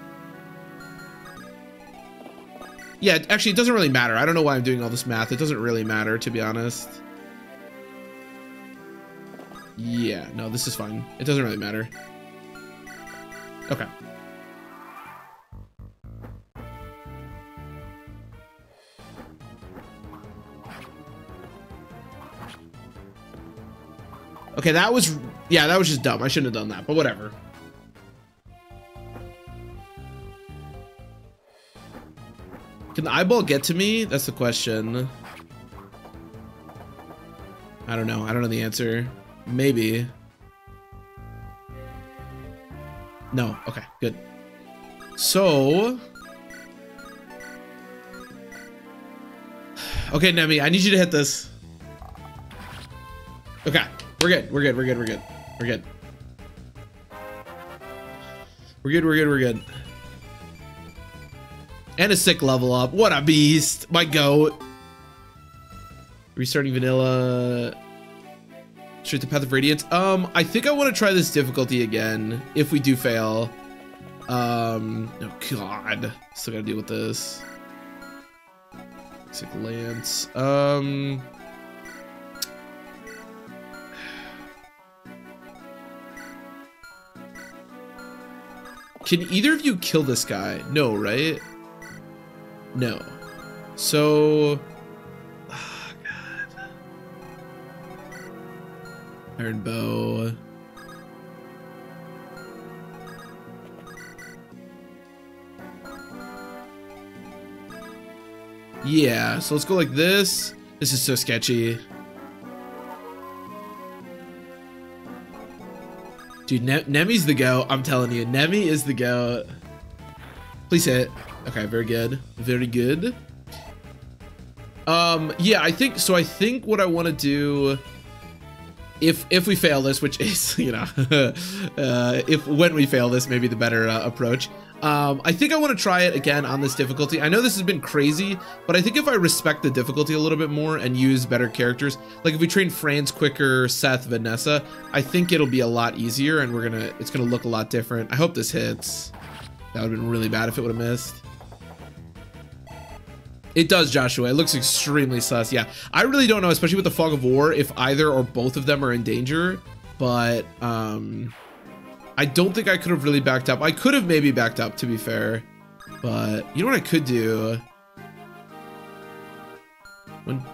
Yeah, actually, it doesn't really matter. I don't know why I'm doing all this math. It doesn't really matter, to be honest. Yeah, no, this is fine. It doesn't really matter. Okay. Okay, that was, yeah, that was just dumb. I shouldn't have done that, but whatever. Can the eyeball get to me? That's the question. I don't know. I don't know the answer. Maybe. No. Okay, good. So... Okay, Neimi, I need you to hit this. Okay, we're good. We're good. We're good. We're good. We're good. We're good. We're good. We're good. And a sick level up. What a beast. My goat. Restarting vanilla. Straight to Path of Radiance. Um, I think I want to try this difficulty again. If we do fail. Um, oh god. Still gotta deal with this. Sick Lance. Um... <sighs> Can either of you kill this guy? No, right? No. So... Ah, God. Iron Bow. Yeah, so let's go like this. This is so sketchy. Dude, ne Neimi's the go. I'm telling you, Neimi is the go. Please hit. Okay, very good. Very good. Um, yeah, I think, so I think what I want to do, if if we fail this, which is, <laughs> you know, <laughs> uh, if when we fail this, maybe the better uh, approach, um, I think I want to try it again on this difficulty. I know this has been crazy, but I think if I respect the difficulty a little bit more and use better characters, like if we train Franz quicker, Seth, Vanessa, I think it'll be a lot easier and we're gonna, it's gonna look a lot different. I hope this hits. That would have been really bad if it would have missed. It does, Joshua. It looks extremely sus. Yeah, I really don't know, especially with the Fog of War, if either or both of them are in danger. But, um... I don't think I could have really backed up. I could have maybe backed up, to be fair. But you know what I could do? One,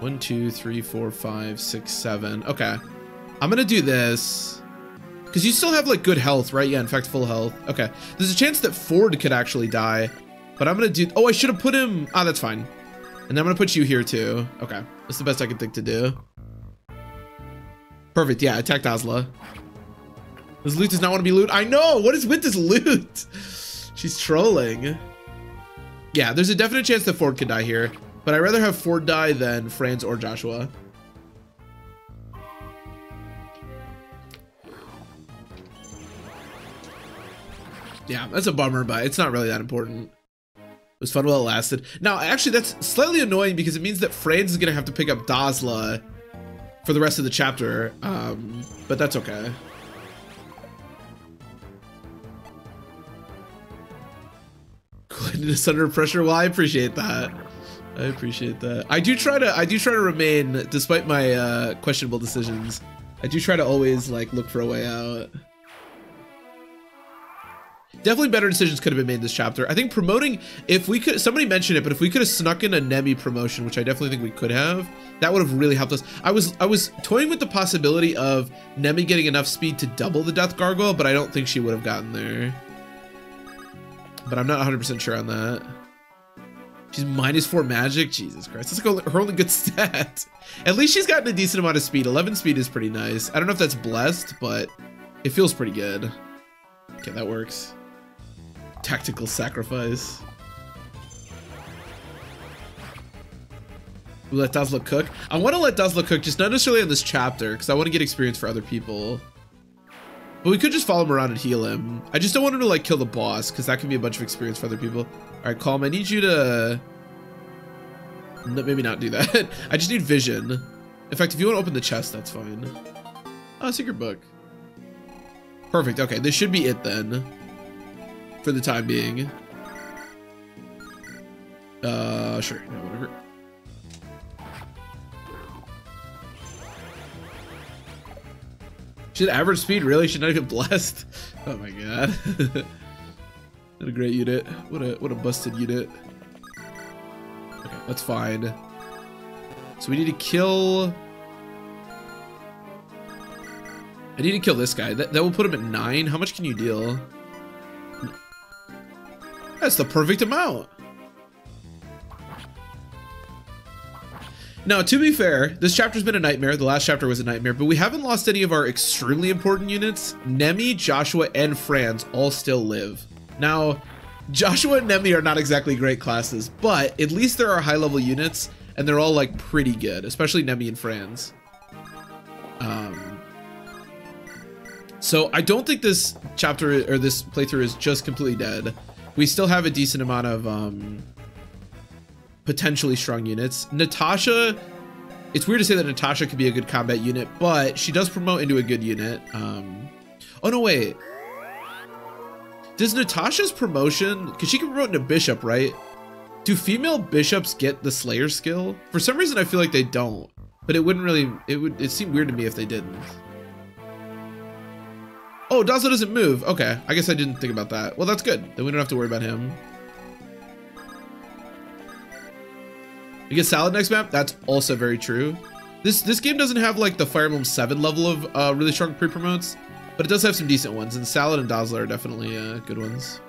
one, two, three, four, five, six, seven. Okay. I'm gonna do this. Because you still have like good health, right? Yeah, in fact, full health. Okay. There's a chance that Forde could actually die. But I'm gonna do... Oh, I should have put him... Ah, that's fine. And I'm gonna put you here too. Okay. That's the best I can think to do. Perfect. Yeah, attack Dozla. This Lute does not want to be loot. I know. What is with this Lute? <laughs> She's trolling. Yeah, there's a definite chance that Forde could die here, but I'd rather have Forde die than Franz or Joshua. Yeah, that's a bummer, but it's not really that important. Was fun while it lasted. Now, actually, that's slightly annoying because it means that Franz is going to have to pick up Dozla for the rest of the chapter, um, but that's okay. Quietness under pressure. Well, I appreciate that. I appreciate that. I do try to I do try to remain despite my uh questionable decisions. I do try to always like look for a way out. Definitely better decisions could have been made in this chapter. I think promoting, if we could, somebody mentioned it, but if we could have snuck in a Neimi promotion, which I definitely think we could have, that would have really helped us. I was I was toying with the possibility of Neimi getting enough speed to double the Death Gargoyle, but I don't think she would have gotten there but I'm not 100% sure on that. She's minus four magic. Jesus Christ. That's like her only good <laughs> stat. At least she's gotten a decent amount of speed. 11 speed is pretty nice. I don't know if that's blessed, but it feels pretty good. Okay, that works. Tactical sacrifice. Let Dozla cook. I want to let Dozla cook, just not necessarily on this chapter, because I want to get experience for other people. But we could just follow him around and heal him. I just don't want him to like kill the boss because that can be a bunch of experience for other people. All right, Colm, I need you to... No, maybe not do that. <laughs> I just need vision. In fact, if you want to open the chest, that's fine. Oh, secret book. Perfect. Okay, this should be it then. For the time being. Uh, sure. No, whatever. She's average speed, really? She's not even blessed. <laughs> Oh my god. <laughs> what a great unit. What a what a busted unit. Okay, that's fine. So we need to kill I need to kill this guy. That, that will put him at 9. How much can you deal? That's the perfect amount. Now, to be fair, this chapter's been a nightmare. The last chapter was a nightmare, but we haven't lost any of our extremely important units. Neimi, Joshua, and Franz all still live. Now, Joshua and Neimi are not exactly great classes, but at least there are high-level units, and they're all, like, pretty good, especially Neimi and Franz. Um, so I don't think this chapter, or this playthrough is just completely dead. We still have a decent amount of, um, potentially strong units. Natasha, it's weird to say that Natasha could be a good combat unit, but she does promote into a good unit. Um, oh no, wait. Does Natasha's promotion, because she can promote into bishop, right? Do female bishops get the Slayer skill? For some reason, I feel like they don't, but it wouldn't really, it would, it seemed weird to me if they didn't. Oh, Dozla doesn't move. Okay, I guess I didn't think about that. Well, that's good. Then we don't have to worry about him. We get Saleh next map. That's also very true. This this game doesn't have like the Fire Emblem 7 level of uh, really strong pre-promotes, but it does have some decent ones, and Saleh and Dozla are definitely uh, good ones.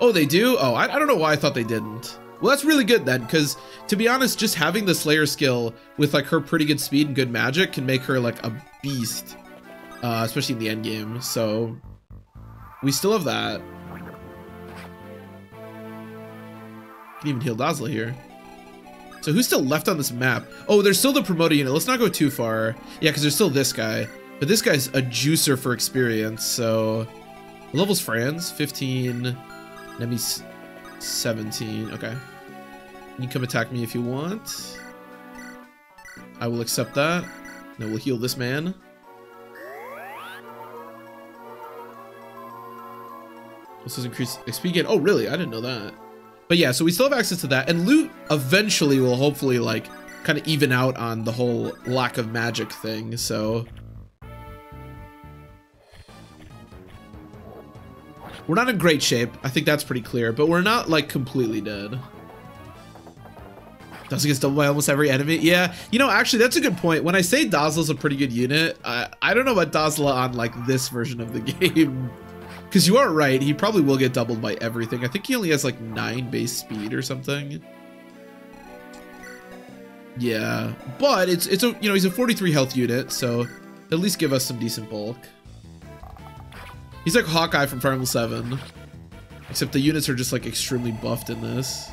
Oh, they do? Oh, I, I don't know why I thought they didn't. Well, that's really good then, because to be honest, just having the Slayer skill with like her pretty good speed and good magic can make her like a beast, uh, especially in the end game. So we still have that. Can even heal Dozla here. So who's still left on this map? Oh, there's still the promoter unit. Let's not go too far. Yeah, because there's still this guy. But this guy's a juicer for experience, so... Levels Franz, 15. Neimi's 17. Okay. You can come attack me if you want. I will accept that. Now we'll heal this man. This is increase XP again. Oh, really? I didn't know that. But yeah, so we still have access to that. And Lute eventually will hopefully like kind of even out on the whole lack of magic thing. So we're not in great shape. I think that's pretty clear, but we're not like completely dead. Dozla gets doubled by almost every enemy. Yeah, you know, actually, that's a good point. When I say Dozla's a pretty good unit, I, I don't know about Dozla on like this version of the <laughs> game. Because you are right, he probably will get doubled by everything. I think he only has like 9 base speed or something. Yeah, but it's it's a you know he's a 43 health unit, so at least give us some decent bulk. He's like Hawkeye from Emblem 7, except the units are just like extremely buffed in this.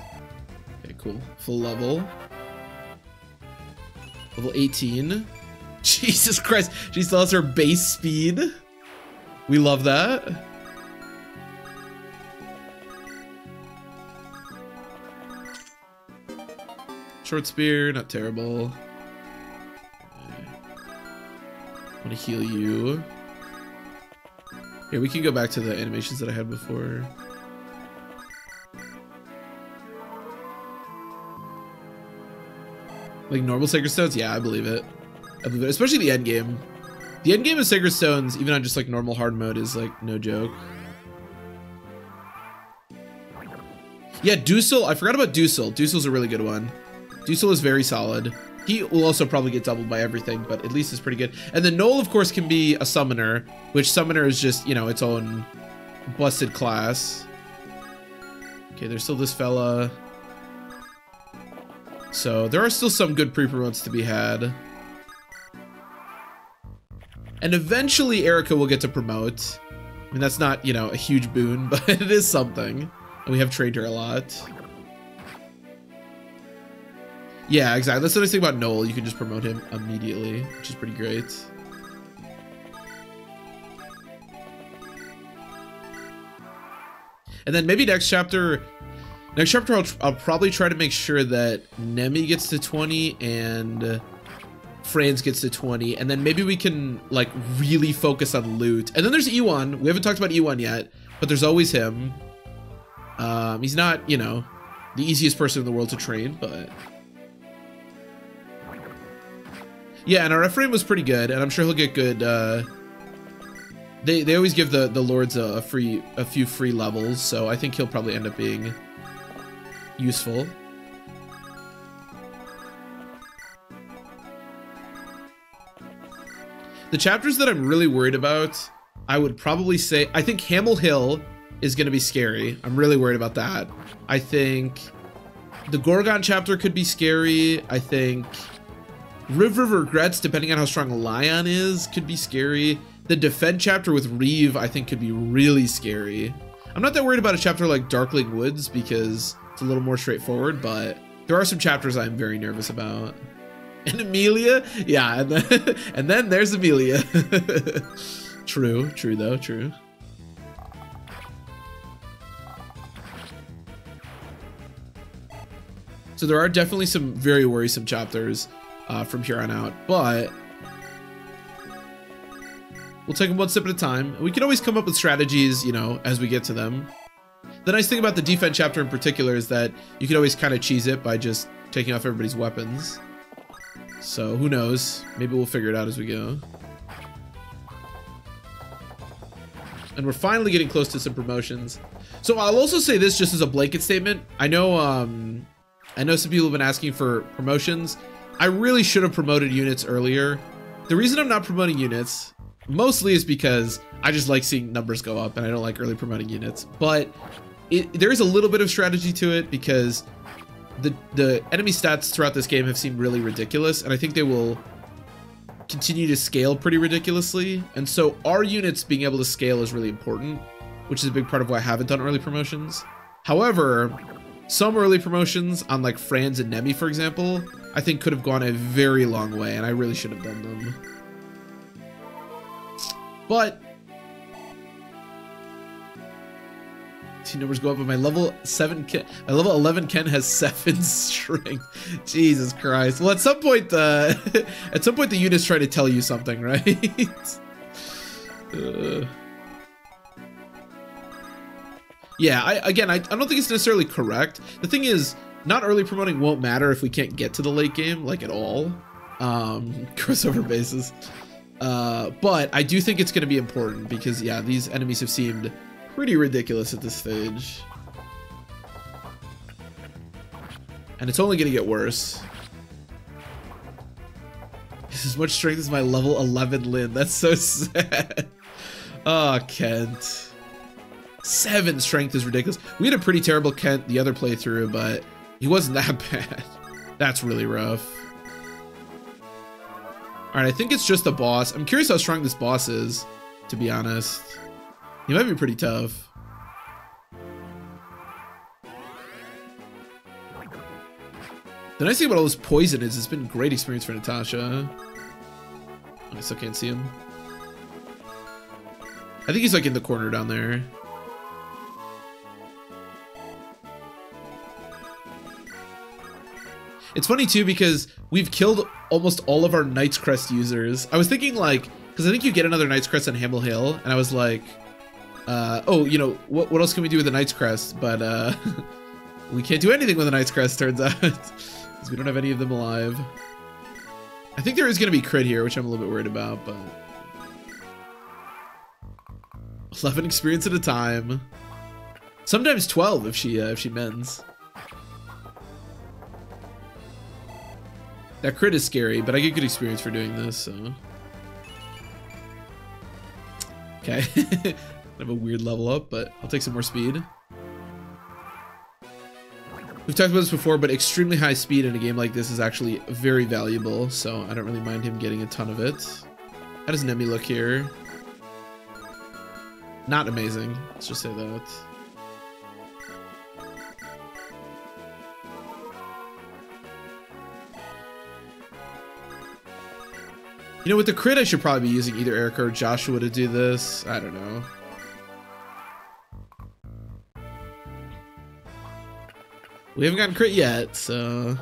Okay, cool, full level, level 18. <laughs> Jesus Christ, she still has her base speed. We love that. Short spear, not terrible. I want to heal you. Here, we can go back to the animations that I had before. Like normal Sacred Stones? Yeah, I believe it. I believe it. Especially the end game. The end game of Sacred Stones, even on just like normal hard mode, is like no joke. Yeah, Duessel. I forgot about Duessel. Duessel's a really good one. Duessel is very solid. He will also probably get doubled by everything, but at least it's pretty good. And then Knoll, of course, can be a summoner, which summoner is just, you know, its own busted class. Okay, there's still this fella. So there are still some good pre-promotes to be had. And eventually Eirika will get to promote. I mean, that's not, you know, a huge boon, <laughs> but it is something. And we have trained her a lot. Yeah, exactly. That's the nice thing about Knoll. You can just promote him immediately, which is pretty great. And then maybe next chapter, next chapter I'll, I'll probably try to make sure that Neimi gets to 20 and Franz gets to 20. And then maybe we can like really focus on Lute. And then there's Ewan. We haven't talked about Ewan yet, but there's always him. Um, he's not, you know, the easiest person in the world to train, but Yeah, and our Ephraim was pretty good, and I'm sure he'll get good. Uh, they they always give the the lords a, a free a few free levels, so I think he'll probably end up being useful. the chapters that I'm really worried about, I would probably say I think Hamel Hill is going to be scary. I'm really worried about that. I think the Gorgon chapter could be scary. I think River of Regrets, depending on how strong Lyon is, could be scary. The Defend chapter with Reeve, I think, could be really scary. I'm not that worried about a chapter like Darkling Woods because it's a little more straightforward, but there are some chapters I'm very nervous about. And Amelia? Yeah, and then, <laughs> and then there's Amelia. <laughs> true, true though, true. So there are definitely some very worrisome chapters uh, from here on out, but we'll take them one step at a time. We can always come up with strategies, you know, as we get to them. The nice thing about the defense chapter in particular is that you can always kind of cheese it by just taking off everybody's weapons. So who knows? Maybe we'll figure it out as we go. And we're finally getting close to some promotions. So I'll also say this just as a blanket statement. I know um, I know some people have been asking for promotions. I really should have promoted units earlier. The reason I'm not promoting units mostly is because I just like seeing numbers go up and I don't like early promoting units. But it, there is a little bit of strategy to it because the the enemy stats throughout this game have seemed really ridiculous and I think they will continue to scale pretty ridiculously. And so our units being able to scale is really important, which is a big part of why I haven't done early promotions. However, some early promotions on like Franz and Neimi, for example, I think could have gone a very long way, and I really should have done them. But team numbers go up, but my level seven Ken, my level eleven Ken has <laughs> seven strength. Jesus Christ! Well, at some point, the <laughs> at some point the units try to tell you something, <laughs> right? uh. Yeah, I, again, I, I don't think it's necessarily correct. The thing is, not early promoting won't matter if we can't get to the late game, like at all. Um, <laughs> crossover bases. Uh, but I do think it's going to be important because, yeah, these enemies have seemed pretty ridiculous at this stage. And it's only going to get worse. This is much strength as my level 11 Lin. That's so <laughs> sad. Oh, Kent. Seven strength is ridiculous. We had a pretty terrible Kent the other playthrough, but he wasn't that <laughs> bad. That's really rough. All right, I think it's just the boss. I'm curious how strong this boss is, to be honest. He might be pretty tough. The nice thing about all this poison is it's been a great experience for Natasha. Oh, I still can't see him. I think he's like in the corner down there. It's funny too because we've killed almost all of our Knight's Crest users. I was thinking like, because I think you get another Knight's Crest on Hamel Hill, and I was like, uh, oh, you know, what, what else can we do with the Knight's Crest? But uh, <laughs> we can't do anything with the Knight's Crest, turns out, <laughs> because we don't have any of them alive. I think there is going to be crit here, which I'm a little bit worried about, but... 11 experience at a time. Sometimes 12 if she uh, if she mends. That crit is scary, but I get good experience for doing this, so... Okay. <laughs> I have a weird level up, but I'll take some more speed. We've talked about this before, but extremely high speed in a game like this is actually very valuable, so I don't really mind him getting a ton of it. How does Neimi look here? Not amazing, let's just say that. You know, with the crit, I should probably be using either Eirika or Joshua to do this. I don't know. We haven't gotten crit yet, so...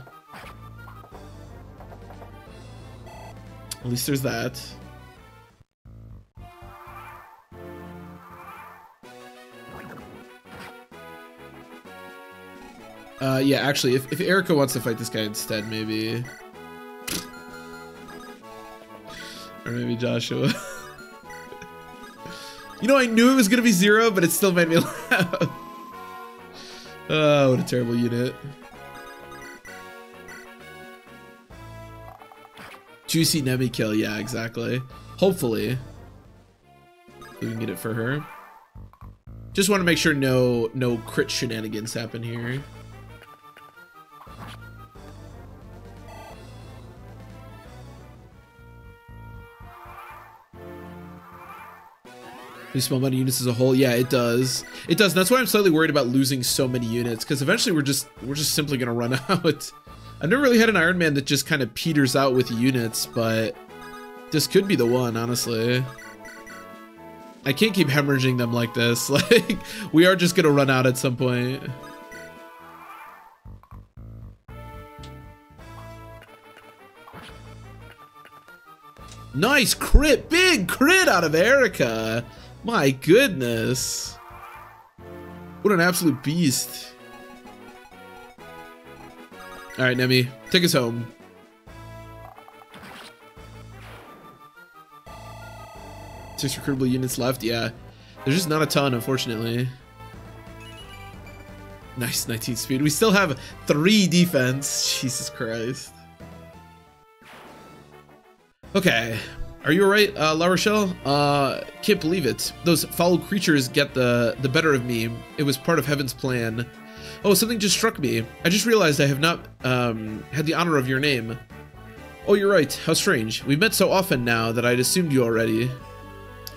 At least there's that. Uh, yeah, actually, if, if Eirika wants to fight this guy instead, maybe... Or maybe Joshua. <laughs> you know, I knew it was going to be zero, but it still made me <laughs> laugh. oh, what a terrible unit. Juicy Neimi kill, yeah, exactly. Hopefully. We can get it for her. Just want to make sure no no crit shenanigans happen here. Do small of units as a whole? Yeah, it does. It does. That's why I'm slightly worried about losing so many units, because eventually we're just we're just simply gonna run <laughs> out. I've never really had an Iron Man that just kind of peters out with units, but this could be the one, honestly. I can't keep hemorrhaging them like this. <laughs> Like, we are just gonna run out at some point. Nice crit, big crit out of Eirika. My goodness. What an absolute beast. All right, Neimi, take us home. Six recruitable units left. Yeah, there's just not a ton, unfortunately. Nice, 19 speed. We still have three defense. Jesus Christ. Okay. Are you alright, uh, L'Arachel? Uh, can't believe it. Those foul creatures get the, the better of me. It was part of Heaven's plan. Oh, something just struck me. I just realized I have not, um, had the honor of your name. Oh, you're right. How strange. We've met so often now that I'd assumed you already.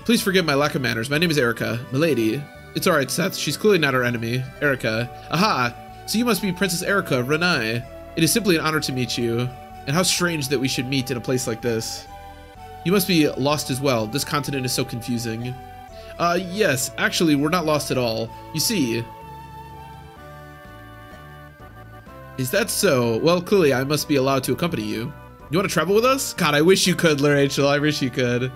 Please forgive my lack of manners. My name is Eirika. Milady. It's alright, Seth. She's clearly not our enemy. Eirika. Aha! So you must be Princess Eirika of Renais. It is simply an honor to meet you. And how strange that we should meet in a place like this. You must be lost as well. This continent is so confusing. Uh, yes. Actually, we're not lost at all. You see... Is that so? Well, clearly I must be allowed to accompany you. You want to travel with us? God, I wish you could, Rachel. I wish you could.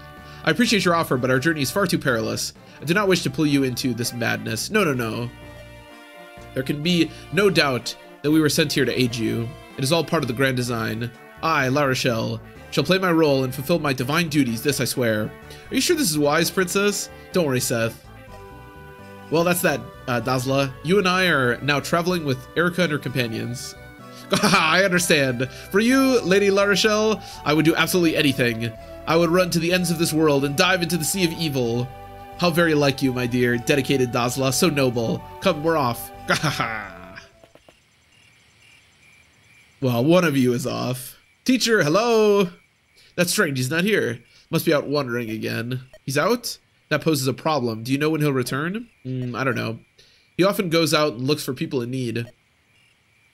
I appreciate your offer, but our journey is far too perilous. I do not wish to pull you into this madness. No, no, no. There can be no doubt that we were sent here to aid you. It is all part of the grand design. I, L'Arachel, shall play my role and fulfill my divine duties, this I swear. Are you sure this is wise, princess? Don't worry, Seth. Well, that's that, uh, Dozla. You and I are now traveling with Eirika and her companions. <laughs> I understand. For you, Lady L'Arachel, I would do absolutely anything. I would run to the ends of this world and dive into the sea of evil. How very like you, my dear, dedicated Dozla, so noble. Come, we're off. <laughs> well, one of you is off. Teacher, hello! That's strange, he's not here. Must be out wandering again. He's out? That poses a problem. Do you know when he'll return? Mm, I don't know. He often goes out and looks for people in need.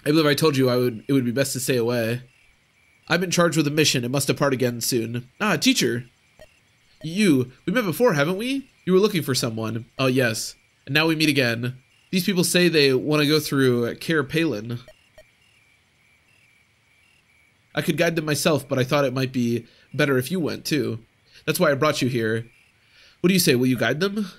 I believe I told you I would it would be best to stay away. I've been charged with a mission and must depart again soon. Ah, teacher. You, we met before, haven't we? You were looking for someone. Oh, yes. And now we meet again. These people say they want to go through Caer Pelyn. I could guide them myself, but I thought it might be better if you went too. That's why I brought you here. What do you say? Will you guide them?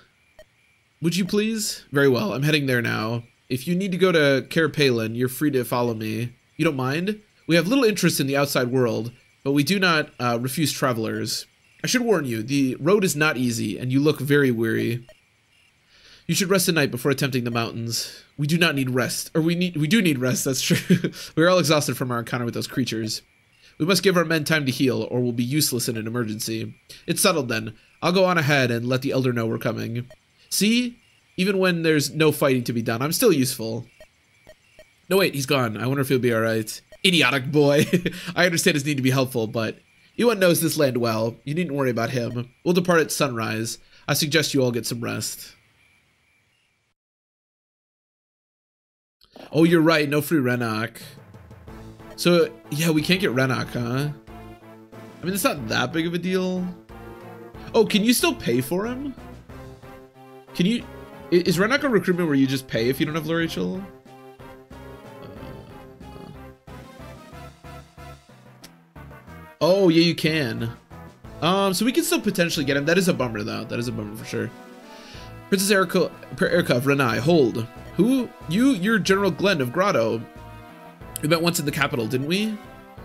Would you please? Very well. I'm heading there now. If you need to go to Caer Pelyn, you're free to follow me. You don't mind? We have little interest in the outside world, but we do not uh, refuse travelers. I should warn you, the road is not easy, and you look very weary. You should rest a night before attempting the mountains. We do not need rest, or we need we do need rest. That's true. <laughs> we are all exhausted from our encounter with those creatures. We must give our men time to heal, or we'll be useless in an emergency. It's settled then. I'll go on ahead and let the elder know we're coming. See, even when there's no fighting to be done, I'm still useful. No, wait, he's gone. I wonder if he'll be alright. Idiotic boy. <laughs> I understand his need to be helpful, but Ewan knows this land well. You needn't worry about him. We'll depart at sunrise. I suggest you all get some rest. Oh, you're right. No free Rennac. So, yeah, we can't get Rennac, huh? I mean, it's not that big of a deal. Oh, can you still pay for him? Can you... Is Rennac a recruitment where you just pay if you don't have Rachel? Oh, yeah, you can. Um, so we can still potentially get him. That is a bummer, though. That is a bummer for sure. Princess Eirika, Eirika of Renais, hold. Who? You, you're General Glen of Grado. We met once in the capital, didn't we?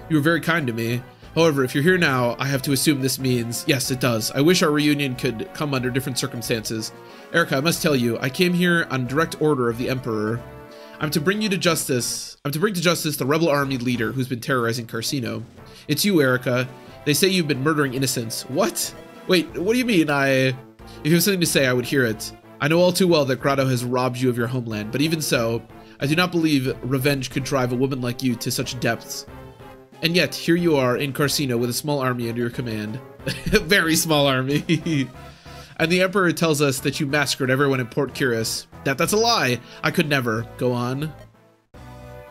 You were very kind to me. However, if you're here now, I have to assume this means, yes, it does. I wish our reunion could come under different circumstances. Eirika, I must tell you, I came here on direct order of the Emperor. I'm to bring you to justice. I'm to bring to justice the rebel army leader who's been terrorizing Carcino. It's you, Eirika. They say you've been murdering innocents. What? Wait, what do you mean I... If you have something to say, I would hear it. I know all too well that Grado has robbed you of your homeland, but even so, I do not believe revenge could drive a woman like you to such depths. And yet, here you are in Carcino with a small army under your command. A <laughs> very small army. <laughs> and the Emperor tells us that you massacred everyone in Port Kiris. That that's a lie. I could never. Go on.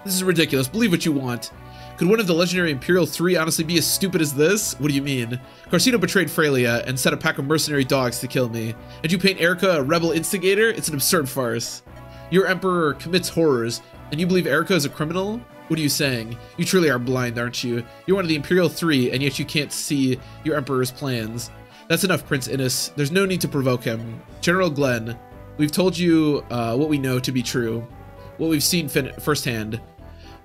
This is ridiculous. Believe what you want. Could one of the legendary Imperial Three honestly be as stupid as this? What do you mean? Carcino betrayed Frelia and sent a pack of mercenary dogs to kill me. And you paint Eirika a rebel instigator? It's an absurd farce. Your Emperor commits horrors, and you believe Eirika is a criminal? What are you saying? You truly are blind, aren't you? You're one of the Imperial Three, and yet you can't see your Emperor's plans. That's enough, Prince Innes. There's no need to provoke him. General Glen, we've told you uh, what we know to be true, what we've seen firsthand.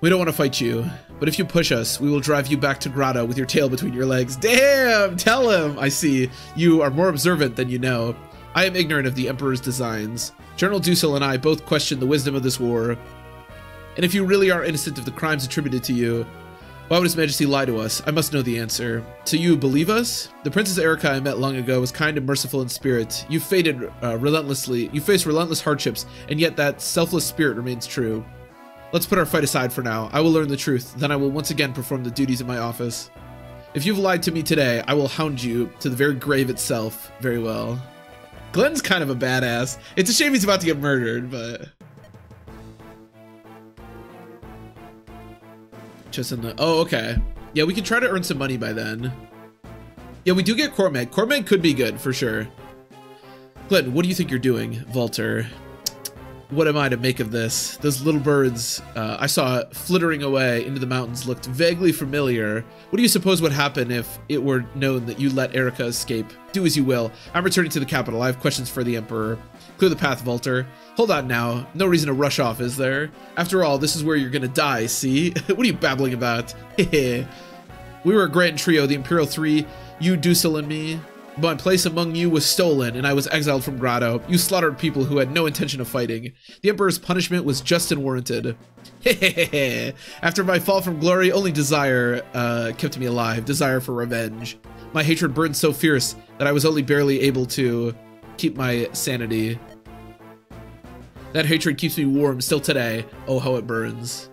We don't want to fight you, but if you push us, we will drive you back to Grado with your tail between your legs. Damn! Tell him! I see. You are more observant than you know. I am ignorant of the Emperor's designs. General Duessel and I both question the wisdom of this war. And if you really are innocent of the crimes attributed to you, why would His Majesty lie to us? I must know the answer. So you believe us? The Princess Eirika I met long ago was kind and merciful in spirit. You faded uh, relentlessly. You faced relentless hardships, and yet that selfless spirit remains true. Let's put our fight aside for now. I will learn the truth, then I will once again perform the duties of my office. If you've lied to me today, I will hound you to the very grave itself. Very well. Glen's kind of a badass. It's a shame he's about to get murdered, but... Just in the... Oh, okay. Yeah, we can try to earn some money by then. Yeah, we do get Cormag. Cormag could be good, for sure. Glen, what do you think you're doing, Valter? What am I to make of this? Those little birds uh, I saw flittering away into the mountains looked vaguely familiar. What do you suppose would happen if it were known that you let Eirika escape? Do as you will. I'm returning to the capital. I have questions for the Emperor. Clear the path, Valter. Hold on now. No reason to rush off, is there? After all, this is where you're gonna die, see? <laughs> what are you babbling about? <laughs> we were a grand trio, the Imperial Three, you, Duessel, and me. My place among you was stolen, and I was exiled from Grado. You slaughtered people who had no intention of fighting. The Emperor's punishment was just and warranted. <laughs> After my fall from glory, only desire uh, kept me alive, desire for revenge. My hatred burned so fierce that I was only barely able to keep my sanity. That hatred keeps me warm still today. Oh, how it burns.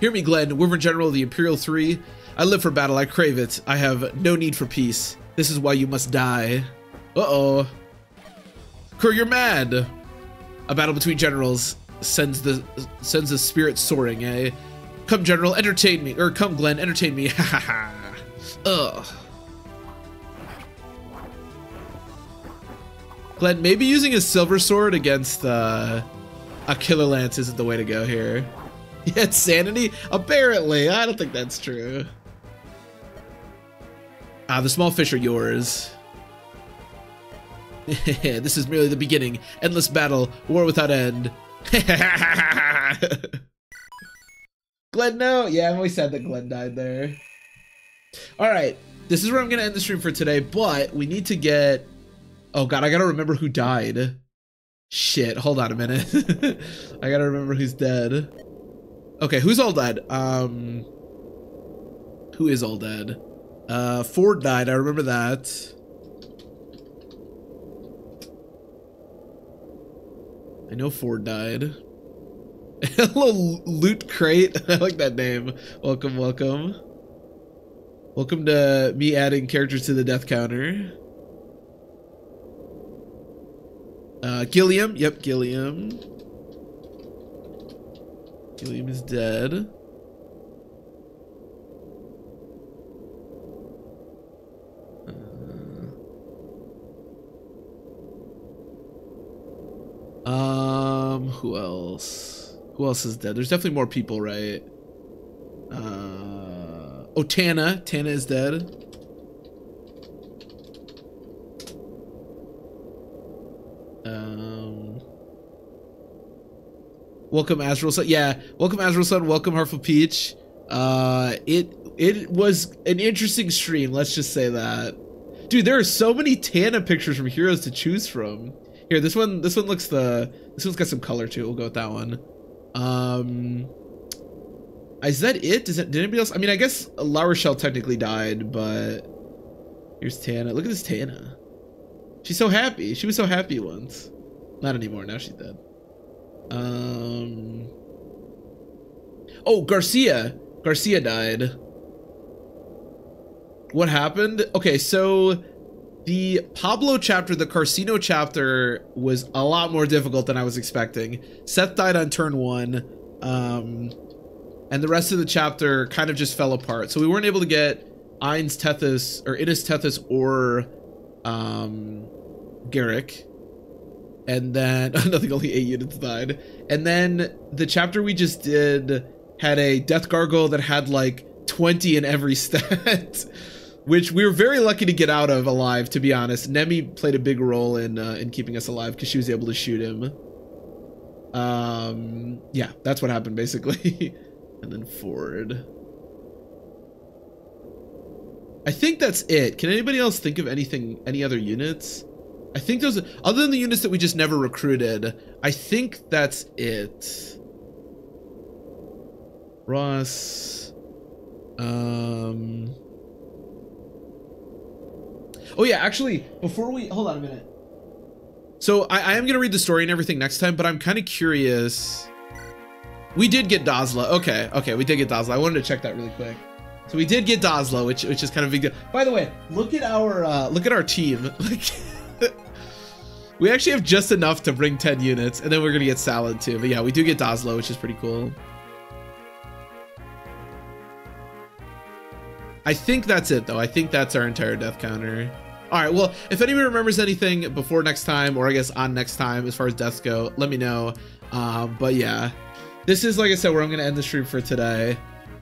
Hear me, Glen, Wyvern General of the Imperial Three. I live for battle, I crave it. I have no need for peace. This is why you must die. Uh-oh. Kerr, you're mad! A battle between generals sends the sends the spirit soaring, eh? Come, General, entertain me. Or come, Glen, entertain me. <laughs> Ha ha ha. Ugh. Glen, maybe using a silver sword against uh, a killer lance isn't the way to go here. <laughs> Yeah, sanity? Apparently. I don't think that's true. Ah, the small fish are yours. <laughs> this is merely the beginning. Endless battle, war without end. <laughs> Glen, no. Yeah, I'm always sad that Glen died there. All right, this is where I'm gonna end the stream for today. But we need to get. Oh God, I gotta remember who died. Shit, hold on a minute. <laughs> I gotta remember who's dead. Okay, who's all dead? Um, who is all dead? Uh, Forde died, I remember that. I know Forde died. <laughs> Hello, Loot Crate. <laughs> I like that name. Welcome, welcome. Welcome to me adding characters to the death counter. Uh, Gilliam. Yep, Gilliam. Gilliam is dead. Um, who else? Who else is dead? There's definitely more people, right? Uh, oh, Tana. Tana is dead. Um, welcome Azrael Sun. Yeah, welcome Azrael Sun. Welcome Heartful Peach. Uh, it it was an interesting stream. Let's just say that. Dude, there are so many Tana pictures from Heroes to choose from. Here, this one, this one looks the, this one's got some color too. We'll go with that one. Um, is that it? Does it, did anybody else? I mean, I guess L'Arachel technically died, but Here's Tana. Look at this Tana. She's so happy. She was so happy once. Not anymore. Now she's dead. Um. Oh, Garcia. Garcia died. What happened? Okay, so the Pablo chapter, the Carcino chapter, was a lot more difficult than I was expecting. Seth died on turn one, um, and the rest of the chapter kind of just fell apart. So we weren't able to get Ain's Tethys, or Innes Tethys, or um, Gerik. And then, <laughs> nothing, only eight units died. And then the chapter we just did had a Death Gargoyle that had like 20 in every <laughs> stat which we were very lucky to get out of alive, to be honest. Neimi played a big role in uh, in keeping us alive because she was able to shoot him. Um, yeah, that's what happened basically. <laughs> and then Forde. I think that's it. Can anybody else think of anything, any other units? I think those, other than the units that we just never recruited, I think that's it. Ross. Um. Oh yeah, actually, before we hold on a minute. So I, I am gonna read the story and everything next time, but I'm kind of curious. We did get Dozla. Okay, okay, we did get Dozla. I wanted to check that really quick. So we did get Dozla, which which is kind of big deal. By the way, look at our uh, look at our team. <laughs> Like, <laughs> we actually have just enough to bring 10 units, and then we're gonna get Salad too. But yeah, we do get Dozla, which is pretty cool. I think that's it though. I think that's our entire death counter. All right, well, if anyone remembers anything before next time, or I guess on next time as far as deaths go, let me know. Um, but yeah, this is, like I said, where I'm to end the stream for today.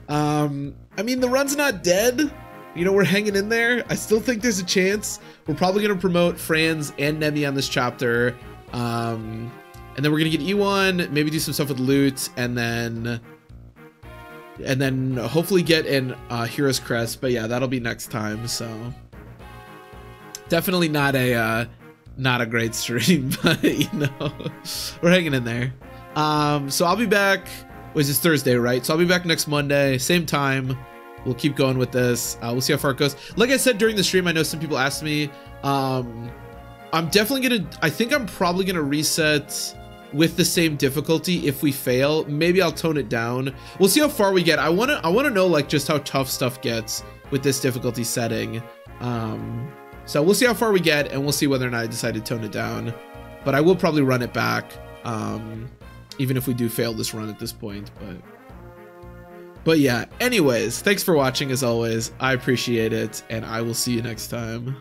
Um, I mean, the run's not dead. You know, we're hanging in there. I still think there's a chance. We're probably to promote Franz and Neimi on this chapter. Um, and then we're to get E1, maybe do some stuff with loot, and then and then hopefully get in uh, Hero's Crest. But yeah, that'll be next time. So definitely not a uh, not a great stream, <laughs> but you know we're hanging in there. Um, so I'll be back. Was this Thursday, right? So I'll be back next Monday, same time. We'll keep going with this. Uh, we'll see how far it goes. Like I said during the stream, I know some people asked me. Um, I'm definitely gonna. I think I'm probably gonna reset with the same difficulty if we fail maybe i'll tone it down we'll see how far we get i want to i want to know like just how tough stuff gets with this difficulty setting um so we'll see how far we get and we'll see whether or not i decide to tone it down. But i will probably run it back um even if we do fail this run at this point but but yeah. Anyways thanks for watching as always. I appreciate it and i will see you next time